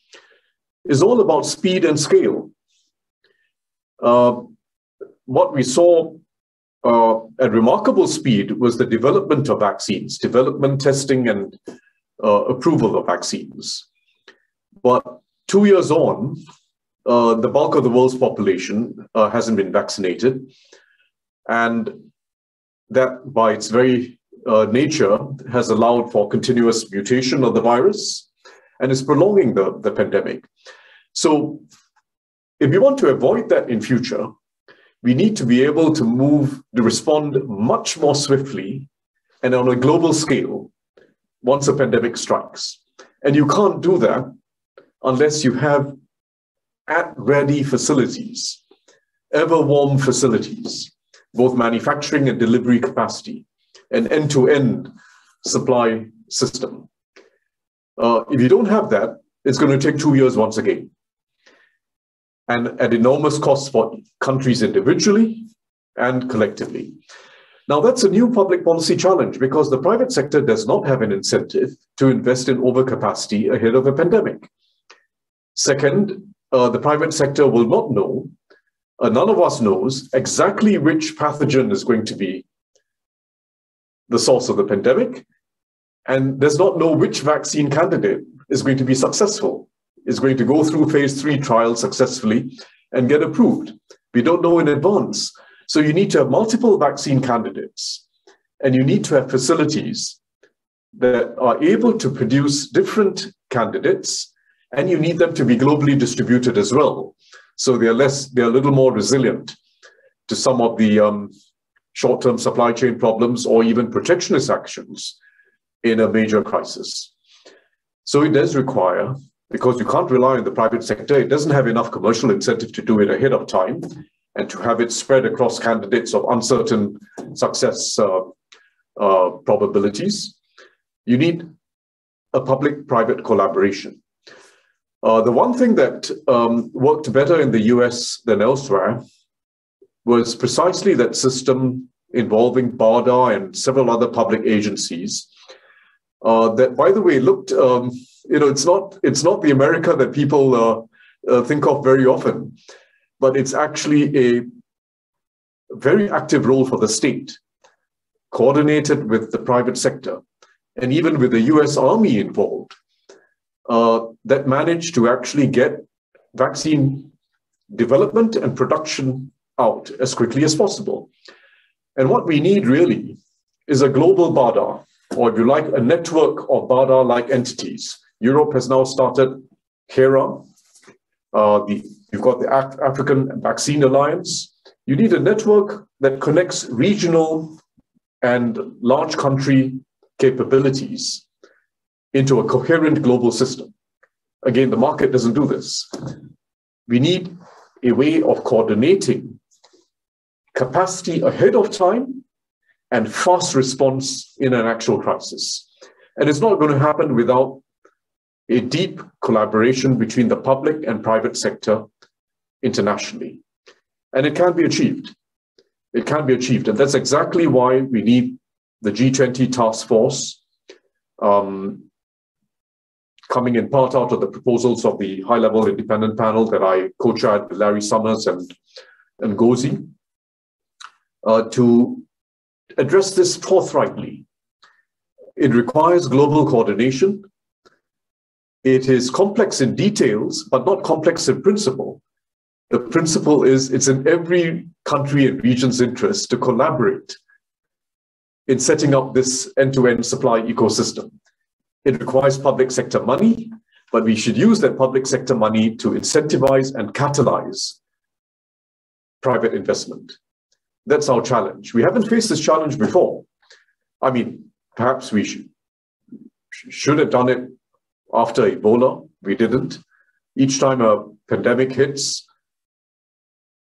is all about speed and scale. Uh, what we saw uh, at remarkable speed was the development of vaccines, development, testing, and uh, approval of vaccines. But two years on, uh, the bulk of the world's population uh, hasn't been vaccinated. And that, by its very uh, nature, has allowed for continuous mutation of the virus and is prolonging the, the pandemic. So, if we want to avoid that in future, we need to be able to move to respond much more swiftly and on a global scale once a pandemic strikes. And you can't do that unless you have at ready facilities, ever warm facilities, both manufacturing and delivery capacity, an end to end supply system. Uh, if you don't have that, it's going to take two years once again and at enormous cost for countries individually and collectively. Now, that's a new public policy challenge because the private sector does not have an incentive to invest in overcapacity ahead of a pandemic. Second, uh, the private sector will not know, uh, none of us knows exactly which pathogen is going to be the source of the pandemic, and does not know which vaccine candidate is going to be successful is going to go through phase three trials successfully and get approved. We don't know in advance. So you need to have multiple vaccine candidates and you need to have facilities that are able to produce different candidates and you need them to be globally distributed as well. So they're less, they're a little more resilient to some of the um, short-term supply chain problems or even protectionist actions in a major crisis. So it does require because you can't rely on the private sector. It doesn't have enough commercial incentive to do it ahead of time and to have it spread across candidates of uncertain success uh, uh, probabilities. You need a public private collaboration. Uh, the one thing that um, worked better in the US than elsewhere was precisely that system involving BARDA and several other public agencies uh, that, by the way, looked um, you know, it's not it's not the America that people uh, uh, think of very often, but it's actually a very active role for the state, coordinated with the private sector, and even with the U.S. Army involved, uh, that managed to actually get vaccine development and production out as quickly as possible. And what we need really is a global BARDA, or if you like, a network of BARDA like entities Europe has now started HERA. Uh, the, you've got the Af African Vaccine Alliance. You need a network that connects regional and large country capabilities into a coherent global system. Again, the market doesn't do this. We need a way of coordinating capacity ahead of time and fast response in an actual crisis. And it's not going to happen without a deep collaboration between the public and private sector internationally. And it can be achieved. It can be achieved. And that's exactly why we need the G20 task force um, coming in part out of the proposals of the high level independent panel that I co chaired with Larry Summers and, and Ngozi uh, to address this forthrightly. It requires global coordination it is complex in details, but not complex in principle. The principle is it's in every country and region's interest to collaborate in setting up this end to end supply ecosystem. It requires public sector money, but we should use that public sector money to incentivize and catalyze private investment. That's our challenge. We haven't faced this challenge before. I mean, perhaps we should, should have done it after Ebola. We didn't. Each time a pandemic hits,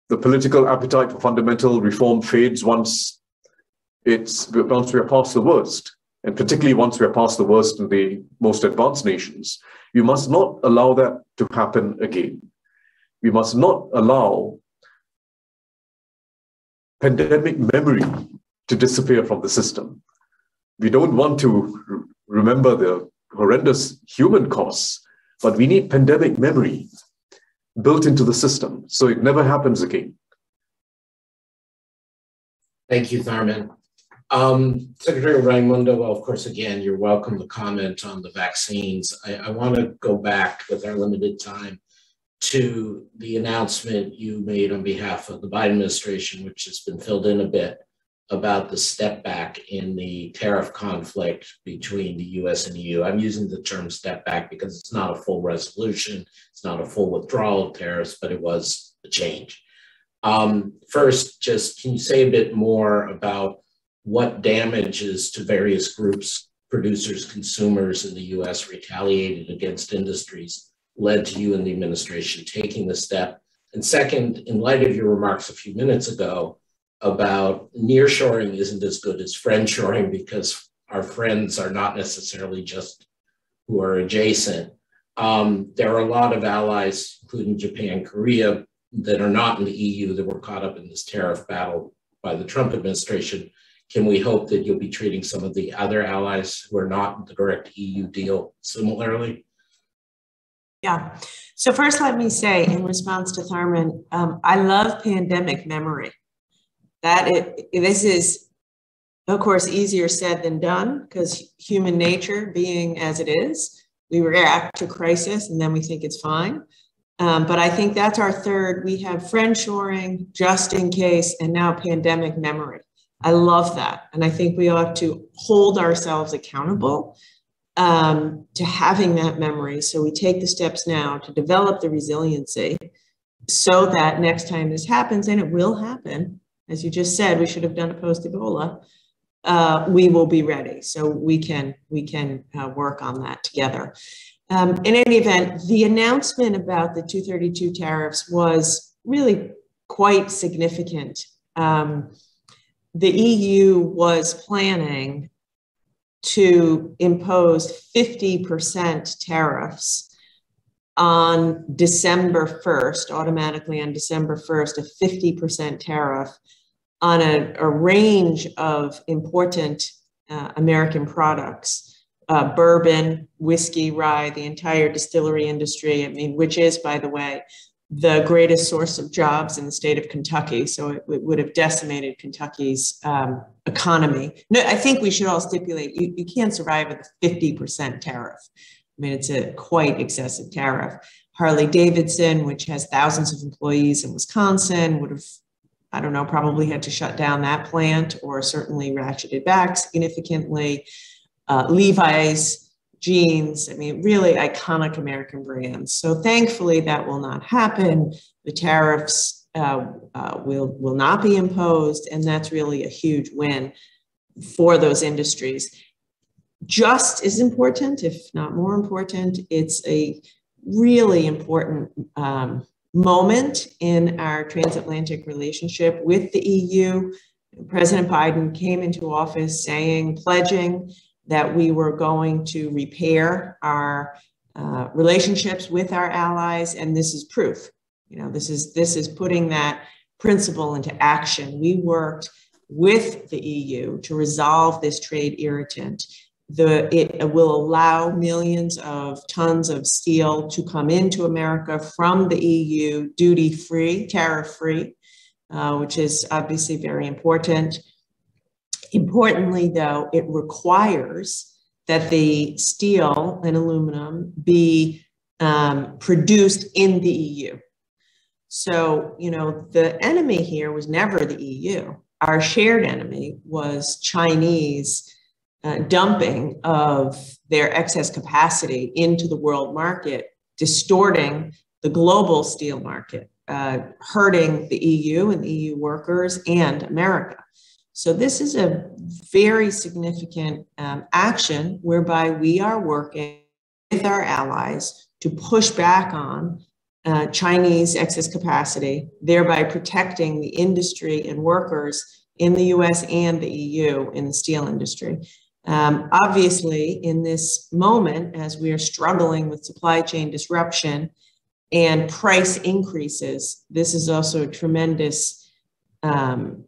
the political appetite for fundamental reform fades once it's once we're past the worst, and particularly once we're past the worst in the most advanced nations. We must not allow that to happen again. We must not allow pandemic memory to disappear from the system. We don't want to remember the horrendous human costs, but we need pandemic memory built into the system so it never happens again. Thank you, Tharman. Um, Secretary Raimondo, well, of course, again, you're welcome to comment on the vaccines. I, I want to go back with our limited time to the announcement you made on behalf of the Biden administration, which has been filled in a bit about the step back in the tariff conflict between the US and EU. I'm using the term step back because it's not a full resolution, it's not a full withdrawal of tariffs, but it was a change. Um, first, just can you say a bit more about what damages to various groups, producers, consumers in the US retaliated against industries led to you and the administration taking the step? And second, in light of your remarks a few minutes ago, about nearshoring isn't as good as friendshoring because our friends are not necessarily just who are adjacent. Um, there are a lot of allies, including Japan, Korea, that are not in the EU that were caught up in this tariff battle by the Trump administration. Can we hope that you'll be treating some of the other allies who are not the direct EU deal similarly? Yeah. So first, let me say, in response to Tharman, um, I love pandemic memory that it, this is of course easier said than done because human nature being as it is we react to crisis and then we think it's fine um, but i think that's our third we have friendshoring just in case and now pandemic memory i love that and i think we ought to hold ourselves accountable um, to having that memory so we take the steps now to develop the resiliency so that next time this happens and it will happen as you just said, we should have done a post Ebola. Uh, we will be ready, so we can we can uh, work on that together. Um, in any event, the announcement about the 232 tariffs was really quite significant. Um, the EU was planning to impose 50% tariffs on December 1st, automatically on December 1st, a 50% tariff on a, a range of important uh, American products. Uh, bourbon, whiskey, rye, the entire distillery industry. I mean, which is, by the way, the greatest source of jobs in the state of Kentucky. So it, it would have decimated Kentucky's um, economy. No, I think we should all stipulate you, you can't survive with a 50% tariff. I mean, it's a quite excessive tariff. Harley Davidson, which has thousands of employees in Wisconsin, would have I don't know, probably had to shut down that plant or certainly ratcheted back significantly. Uh, Levi's, jeans, I mean, really iconic American brands. So thankfully that will not happen. The tariffs uh, uh, will, will not be imposed, and that's really a huge win for those industries. Just as important, if not more important, it's a really important um, moment in our transatlantic relationship with the EU. President Biden came into office saying, pledging that we were going to repair our uh, relationships with our allies, and this is proof. You know, this is this is putting that principle into action. We worked with the EU to resolve this trade irritant the, it will allow millions of tons of steel to come into America from the EU duty free, tariff free, uh, which is obviously very important. Importantly, though, it requires that the steel and aluminum be um, produced in the EU. So, you know, the enemy here was never the EU. Our shared enemy was Chinese uh, dumping of their excess capacity into the world market, distorting the global steel market, uh, hurting the EU and EU workers and America. So, this is a very significant um, action whereby we are working with our allies to push back on uh, Chinese excess capacity, thereby protecting the industry and workers in the US and the EU in the steel industry. Um, obviously, in this moment, as we are struggling with supply chain disruption and price increases, this is also a tremendous, um,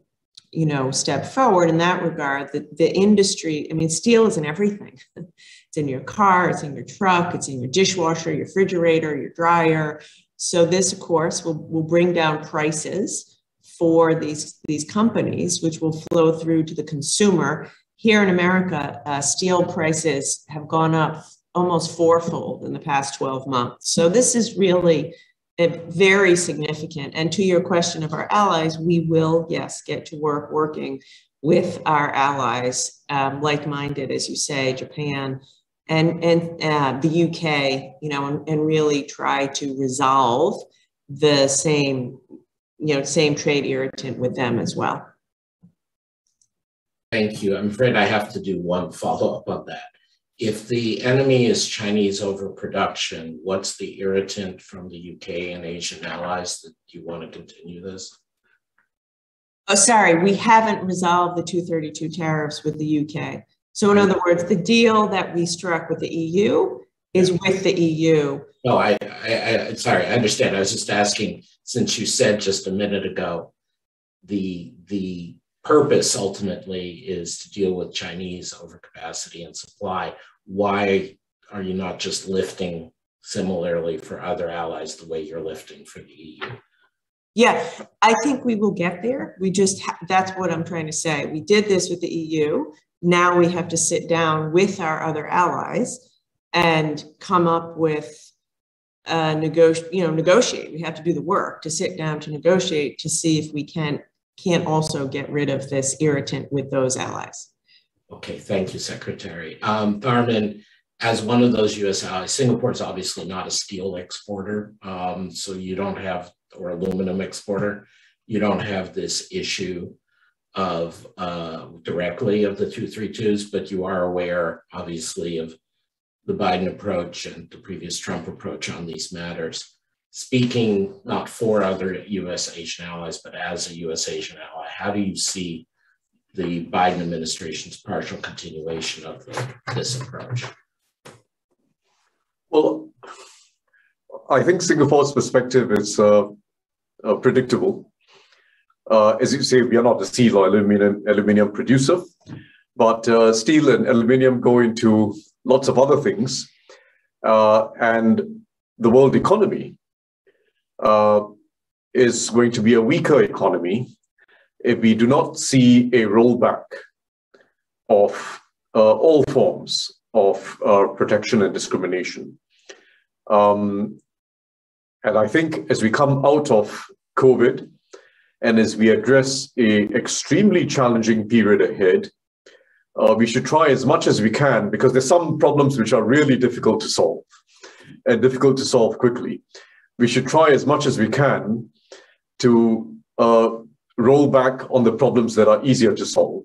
you know, step forward in that regard. That the industry, I mean, steel is in everything. it's in your car, it's in your truck, it's in your dishwasher, your refrigerator, your dryer. So this, of course, will, will bring down prices for these, these companies, which will flow through to the consumer. Here in America, uh, steel prices have gone up almost fourfold in the past 12 months. So this is really very significant. And to your question of our allies, we will, yes, get to work working with our allies, um, like-minded, as you say, Japan and, and uh, the UK, you know, and, and really try to resolve the same you know, same trade irritant with them as well. Thank you. I'm afraid I have to do one follow up on that. If the enemy is Chinese overproduction, what's the irritant from the UK and Asian allies that you want to continue this? Oh, sorry, we haven't resolved the 232 tariffs with the UK. So, in other words, the deal that we struck with the EU is with the EU. No, I, I, I, sorry, I understand. I was just asking, since you said just a minute ago, the the purpose ultimately is to deal with Chinese overcapacity and supply. Why are you not just lifting similarly for other allies the way you're lifting for the EU? Yeah, I think we will get there. We just, ha- that's what I'm trying to say. We did this with the EU. Now we have to sit down with our other allies and come up with uh, negotiate, you know, negotiate. We have to do the work to sit down to negotiate to see if we can't can't also get rid of this irritant with those allies. Okay, thank you, Secretary. Um, Tharman, as one of those U.S. allies, Singapore is obviously not a steel exporter, um, so you don't have, or aluminum exporter, you don't have this issue of uh, directly of the 232s, but you are aware, obviously, of the Biden approach and the previous Trump approach on these matters. Speaking not for other US Asian allies, but as a US Asian ally, how do you see the Biden administration's partial continuation of this approach? Well, I think Singapore's perspective is uh, uh, predictable. Uh, as you say, we are not a steel or aluminum, aluminum producer, but uh, steel and aluminum go into lots of other things. Uh, and the world economy uh, is going to be a weaker economy we do not see a rollback of uh, all forms of uh, protection and discrimination. Um, and I think as we come out of COVID and as we address a extremely challenging period ahead, uh, we should try as much as we can because there's some problems which are really difficult to solve and difficult to solve quickly. We should try as much as we can to uh, roll back on the problems that are easier to solve.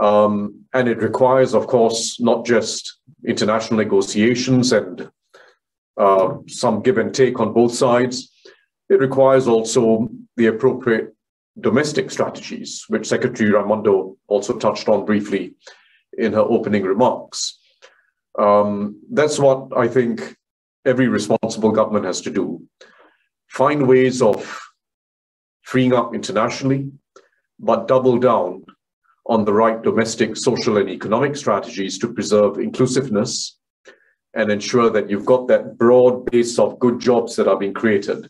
Um, and it requires, of course, not just international negotiations and uh, some give and take on both sides. It requires also the appropriate domestic strategies, which Secretary Raimondo also touched on briefly in her opening remarks. Um, that's what I think every responsible government has to do. Find ways of freeing up internationally, but double down on the right domestic social and economic strategies to preserve inclusiveness and ensure that you've got that broad base of good jobs that are being created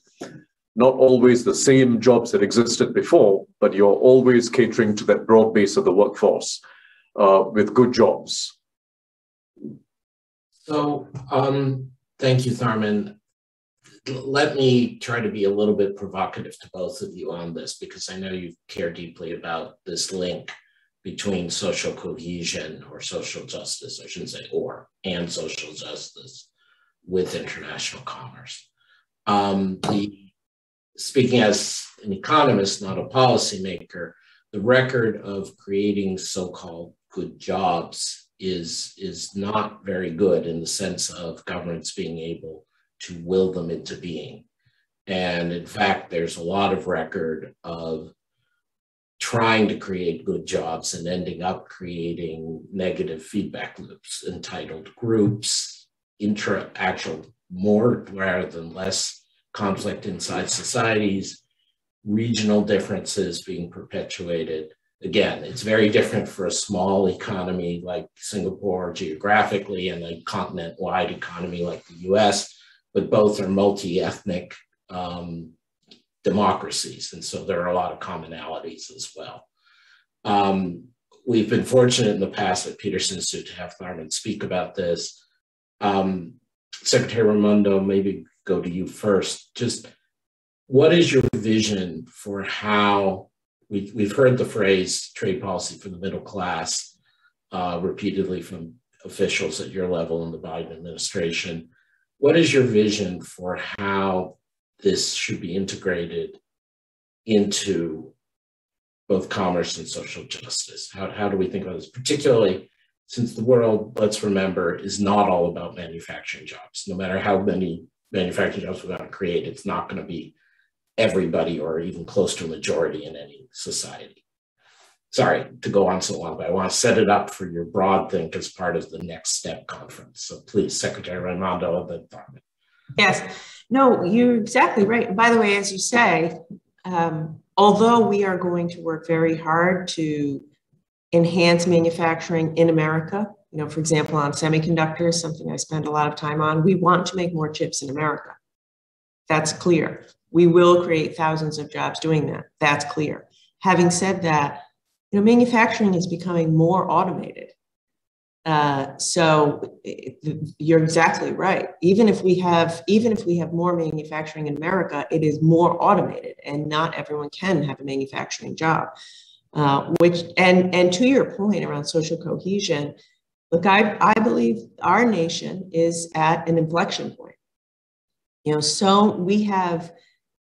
not always the same jobs that existed before, but you're always catering to that broad base of the workforce uh, with good jobs. So, um, thank you, Tharman. Let me try to be a little bit provocative to both of you on this because I know you care deeply about this link between social cohesion or social justice, I shouldn't say or, and social justice with international commerce. Um, the speaking as an economist, not a policymaker, the record of creating so-called good jobs is, is not very good in the sense of governments being able to will them into being. And in fact, there's a lot of record of trying to create good jobs and ending up creating negative feedback loops, entitled groups, intra actual more rather than less conflict inside societies, regional differences being perpetuated. Again, it's very different for a small economy like Singapore geographically and a continent wide economy like the US, but both are multi ethnic um, democracies. And so there are a lot of commonalities as well. Um, we've been fortunate in the past at Peterson Institute to have Tharman speak about this. Um, Secretary Raimondo, maybe go to you first. Just what is your vision for how we, we've heard the phrase trade policy for the middle class uh, repeatedly from officials at your level in the Biden administration. What is your vision for how this should be integrated into both commerce and social justice? How, how do we think about this, particularly since the world, let's remember, is not all about manufacturing jobs. No matter how many manufacturing jobs we're going to create, it's not going to be everybody or even close to a majority in any society. Sorry to go on so long, but I want to set it up for your broad think as part of the next step conference. So please, Secretary Raimondo of the Department. Yes, no, you're exactly right. by the way, as you say, um, although we are going to work very hard to enhance manufacturing in America, you know, for example, on semiconductors, something I spend a lot of time on, we want to make more chips in America. That's clear. We will create thousands of jobs doing that. That's clear. Having said that, you know, manufacturing is becoming more automated. Uh, so you're exactly right. Even if we have, even if we have more manufacturing in America, it is more automated, and not everyone can have a manufacturing job. Uh, which and and to your point around social cohesion, look, I I believe our nation is at an inflection point. You know, so we have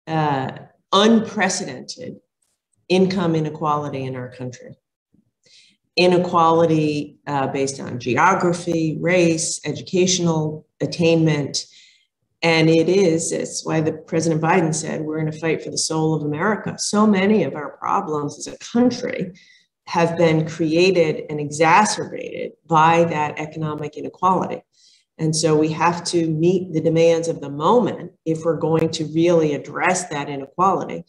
uh, unprecedented income inequality in our country inequality uh, based on geography, race, educational attainment. And it is, it's why the President Biden said we're in a fight for the soul of America. So many of our problems as a country have been created and exacerbated by that economic inequality. And so we have to meet the demands of the moment if we're going to really address that inequality.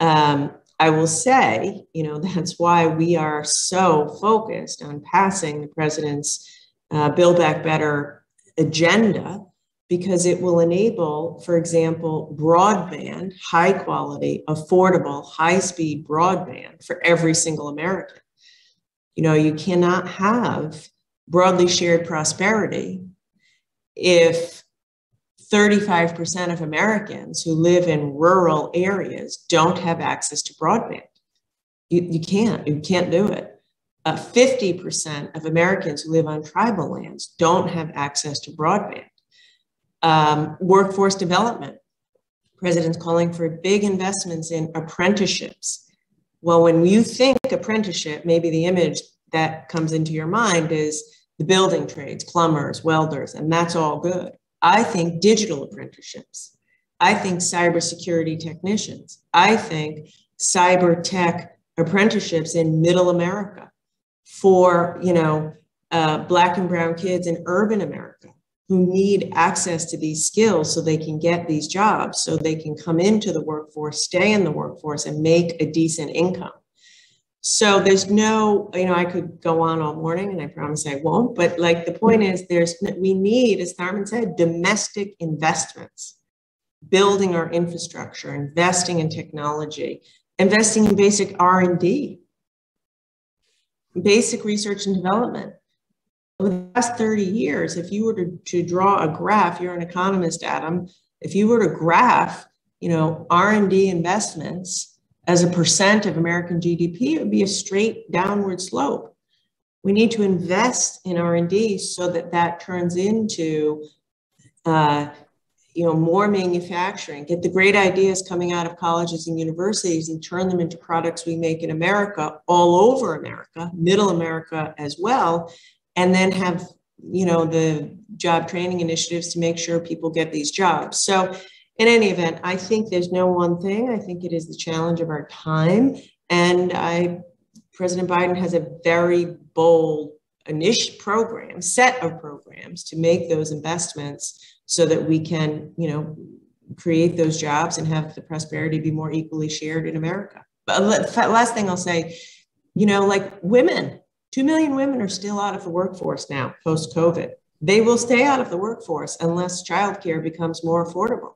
Um, I will say, you know, that's why we are so focused on passing the president's uh, Build Back Better agenda because it will enable, for example, broadband, high quality, affordable, high speed broadband for every single American. You know, you cannot have broadly shared prosperity if 35% of Americans who live in rural areas don't have access to broadband. You, you can't, you can't do it. Uh, 50% of Americans who live on tribal lands don't have access to broadband. Um, workforce development. President's calling for big investments in apprenticeships. Well, when you think apprenticeship, maybe the image that comes into your mind is the building trades, plumbers, welders, and that's all good. I think digital apprenticeships. I think cybersecurity technicians. I think cyber tech apprenticeships in middle America for, you know, uh, black and brown kids in urban America who need access to these skills so they can get these jobs, so they can come into the workforce, stay in the workforce, and make a decent income. So there's no, you know, I could go on all morning and I promise I won't, but like the point is there's, we need, as Tharman said, domestic investments, building our infrastructure, investing in technology, investing in basic R&D, basic research and development. Over the last 30 years, if you were to, to draw a graph, you're an economist, Adam, if you were to graph, you know, R&D investments as a percent of American GDP, it would be a straight downward slope. We need to invest in R&D so that that turns into, uh, you know, more manufacturing, get the great ideas coming out of colleges and universities and turn them into products we make in America, all over America, middle America as well, and then have, you know, the, job training initiatives to make sure people get these jobs. So, in any event, I think there's no one thing. I think it is the challenge of our time. And I, President Biden has a very bold initial program, set of programs to make those investments so that we can, you know, create those jobs and have the prosperity be more equally shared in America. But last thing I'll say, you know, like women, 2 million women are still out of the workforce now post COVID. They will stay out of the workforce unless childcare becomes more affordable.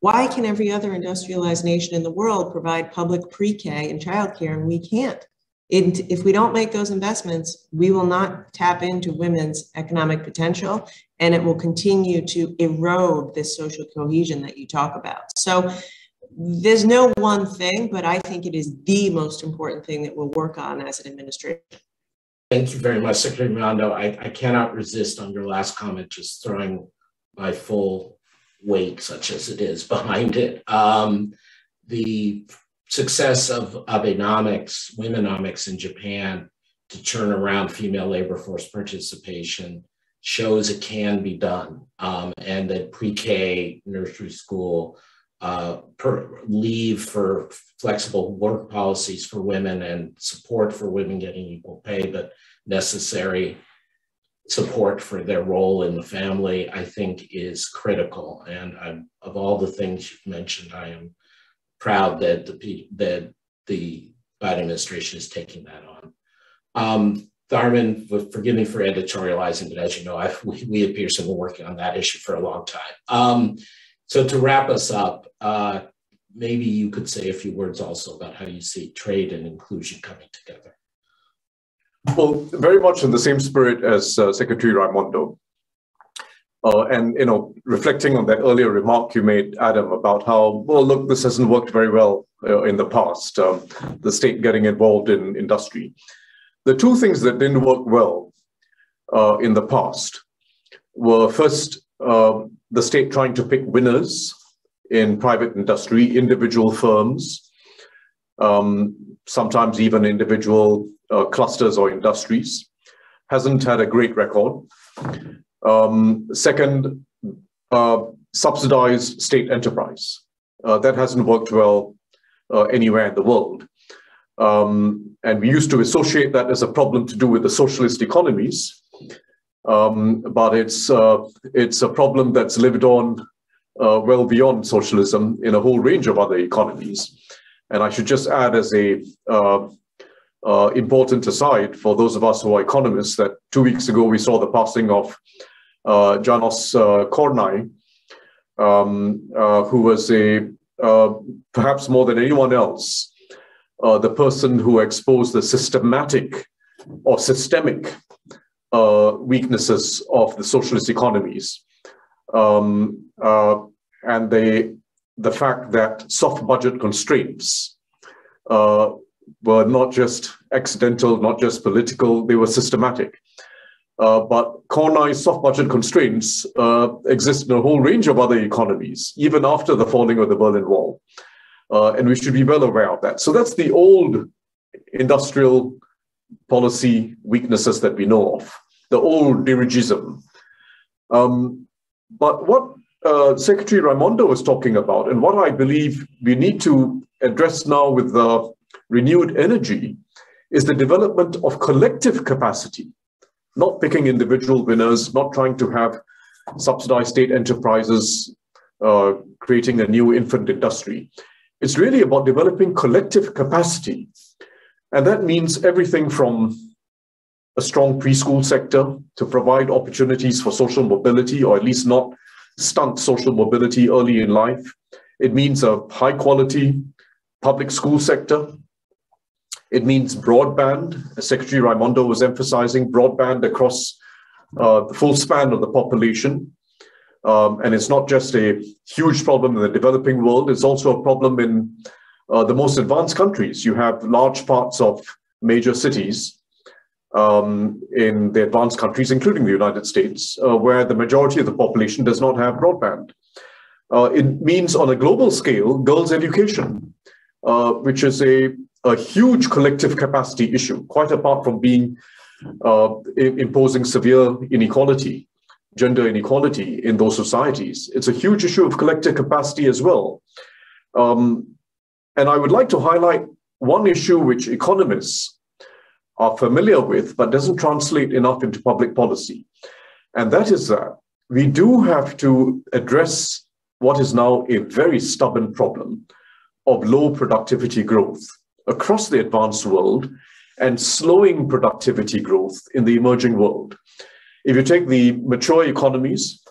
Why can every other industrialized nation in the world provide public pre K and childcare and we can't? It, if we don't make those investments, we will not tap into women's economic potential and it will continue to erode this social cohesion that you talk about. So there's no one thing, but I think it is the most important thing that we'll work on as an administration. Thank you very much, Secretary Raimondo. I, I cannot resist on your last comment, just throwing my full weight, such as it is, behind it. Um, the success of Abenomics, Womenomics in Japan to turn around female labor force participation shows it can be done. Um, and that pre-K, nursery school, uh, per, leave for flexible work policies for women and support for women getting equal pay, but necessary support for their role in the family, I think is critical. And I'm, of all the things you've mentioned, I am proud that the, that the Biden administration is taking that on. Um, Tharman, forgive me for editorializing, but as you know, I've, we, we at Peterson have been working on that issue for a long time. Um, so to wrap us up, uh, maybe you could say a few words also about how you see trade and inclusion coming together. Well, very much in the same spirit as uh, Secretary Raimondo. Uh, and you know, reflecting on that earlier remark you made, Adam, about how well, look, this hasn't worked very well uh, in the past. Um, the state getting involved in industry. The two things that didn't work well uh, in the past were first uh, the state trying to pick winners in private industry, individual firms, um, sometimes even individual uh, clusters or industries, hasn't had a great record. Um, second, uh, subsidized state enterprise. Uh, that hasn't worked well uh, anywhere in the world. Um, and we used to associate that as a problem to do with the socialist economies. Um, but it's, uh, it's a problem that's lived on uh, well beyond socialism in a whole range of other economies. And I should just add as a uh, uh, important aside for those of us who are economists that two weeks ago we saw the passing of uh, Janos uh, Kornai, um, uh, who was a uh, perhaps more than anyone else, uh, the person who exposed the systematic or systemic weaknesses of the socialist economies. Um, and the, the fact that soft budget constraints were not just accidental, not just political, they were systematic. Uh, but Kornai's soft budget constraints uh, exist in a whole range of other economies, even after the falling of the Berlin Wall. Uh, and we should be well aware of that. So that's the old industrial policy weaknesses that we know of, the old dirigism. Um, but what uh, Secretary Raimondo was talking about, and what I believe we need to address now with the renewed energy, is the development of collective capacity not picking individual winners, not trying to have subsidized state enterprises uh, creating a new infant industry. It's really about developing collective capacity. And that means everything from a strong preschool sector to provide opportunities for social mobility, or at least not stunt social mobility early in life. It means a high quality public school sector it means broadband, Secretary Raimondo was emphasizing, broadband across uh, the full span of the population. Um, and it's not just a huge problem in the developing world, it's also a problem in uh, the most advanced countries. You have large parts of major cities um, in the advanced countries, including the United States, uh, where the majority of the population does not have broadband. Uh, it means on a global scale, girls' education, uh, which is a a huge collective capacity issue, quite apart from being uh, imposing severe inequality. gender inequality in those societies. It's a huge issue of collective capacity as well. Um, and I would like to highlight one issue which economists are familiar with, but doesn't translate enough into public policy. And that is that we do have to address what is now a very stubborn problem of low productivity growth across the advanced world and slowing productivity growth in the emerging world. If you take the mature economies,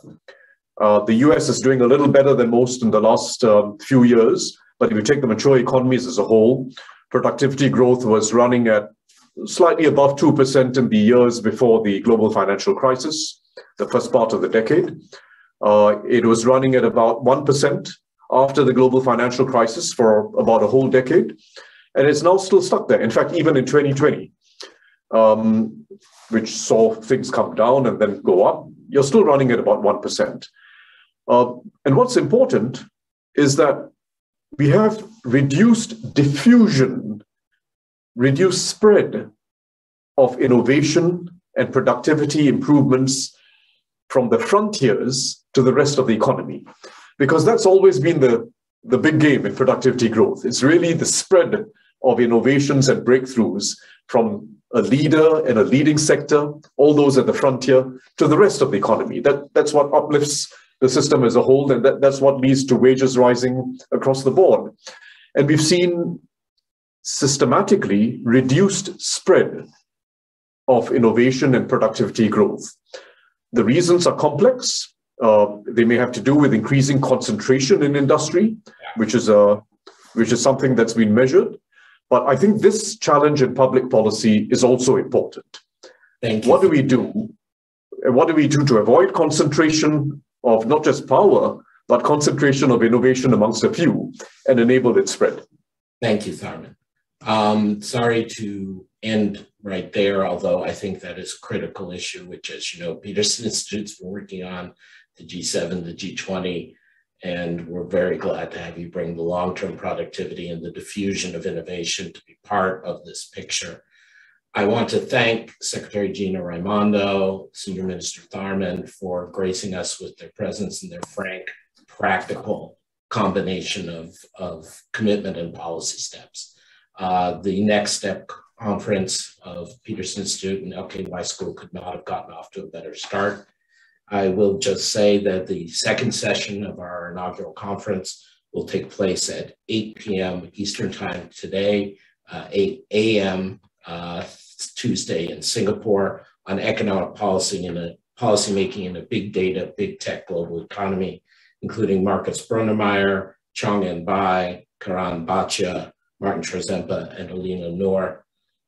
uh, the US is doing a little better than most in the last uh, few years. But if you take the mature economies as a whole, productivity growth was running at slightly above 2% in the years before the global financial crisis, the first part of the decade. Uh, it was running at about 1% after the global financial crisis for about a whole decade. And it's now still stuck there. In fact, even in 2020, um, which saw things come down and then go up, you're still running at about 1%. Uh, and what's important is that we have reduced diffusion, reduced spread of innovation and productivity improvements from the frontiers to the rest of the economy. Because that's always been the, the big game in productivity growth. It's really the spread of innovations and breakthroughs from a leader in a leading sector, all those at the frontier, to the rest of the economy. That, that's what uplifts the system as a whole, and that, that's what leads to wages rising across the board. And we've seen systematically reduced spread of innovation and productivity growth. The reasons are complex. Uh, they may have to do with increasing concentration in industry, which is a which is something that's been measured. But I think this challenge in public policy is also important. Thank you. What do we do? What do we do to avoid concentration of not just power, but concentration of innovation amongst a few and enable its spread. Thank you, Tharman. Um, sorry to end right there, although I think that is a critical issue, which, as you know, Peterson Institute's been working on the G7, the G20, and we're very glad to have you bring the long-term productivity and the diffusion of innovation to be part of this picture. I want to thank Secretary Gina Raimondo, Senior Minister Tharman for gracing us with their presence and their frank, practical combination of, of commitment and policy steps. Uh, the next step conference of Peterson Institute and LKY School could not have gotten off to a better start. I will just say that the second session of our inaugural conference will take place at 8 p.m. Eastern Time today, uh, 8 a.m. Uh, Tuesday in Singapore on economic policy and policy making in a big data, big tech global economy, including Marcus Brunnermeier, Chong-En Bai, Karan Bhatia, Martin Chorzempa, and Alina Noor.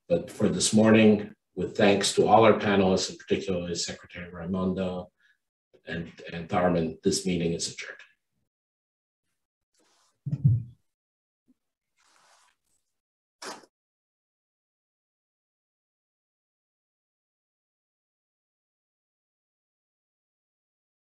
But for this morning, with thanks to all our panelists, and particularly Secretary Raimondo and, and Tharman, this meeting is adjourned.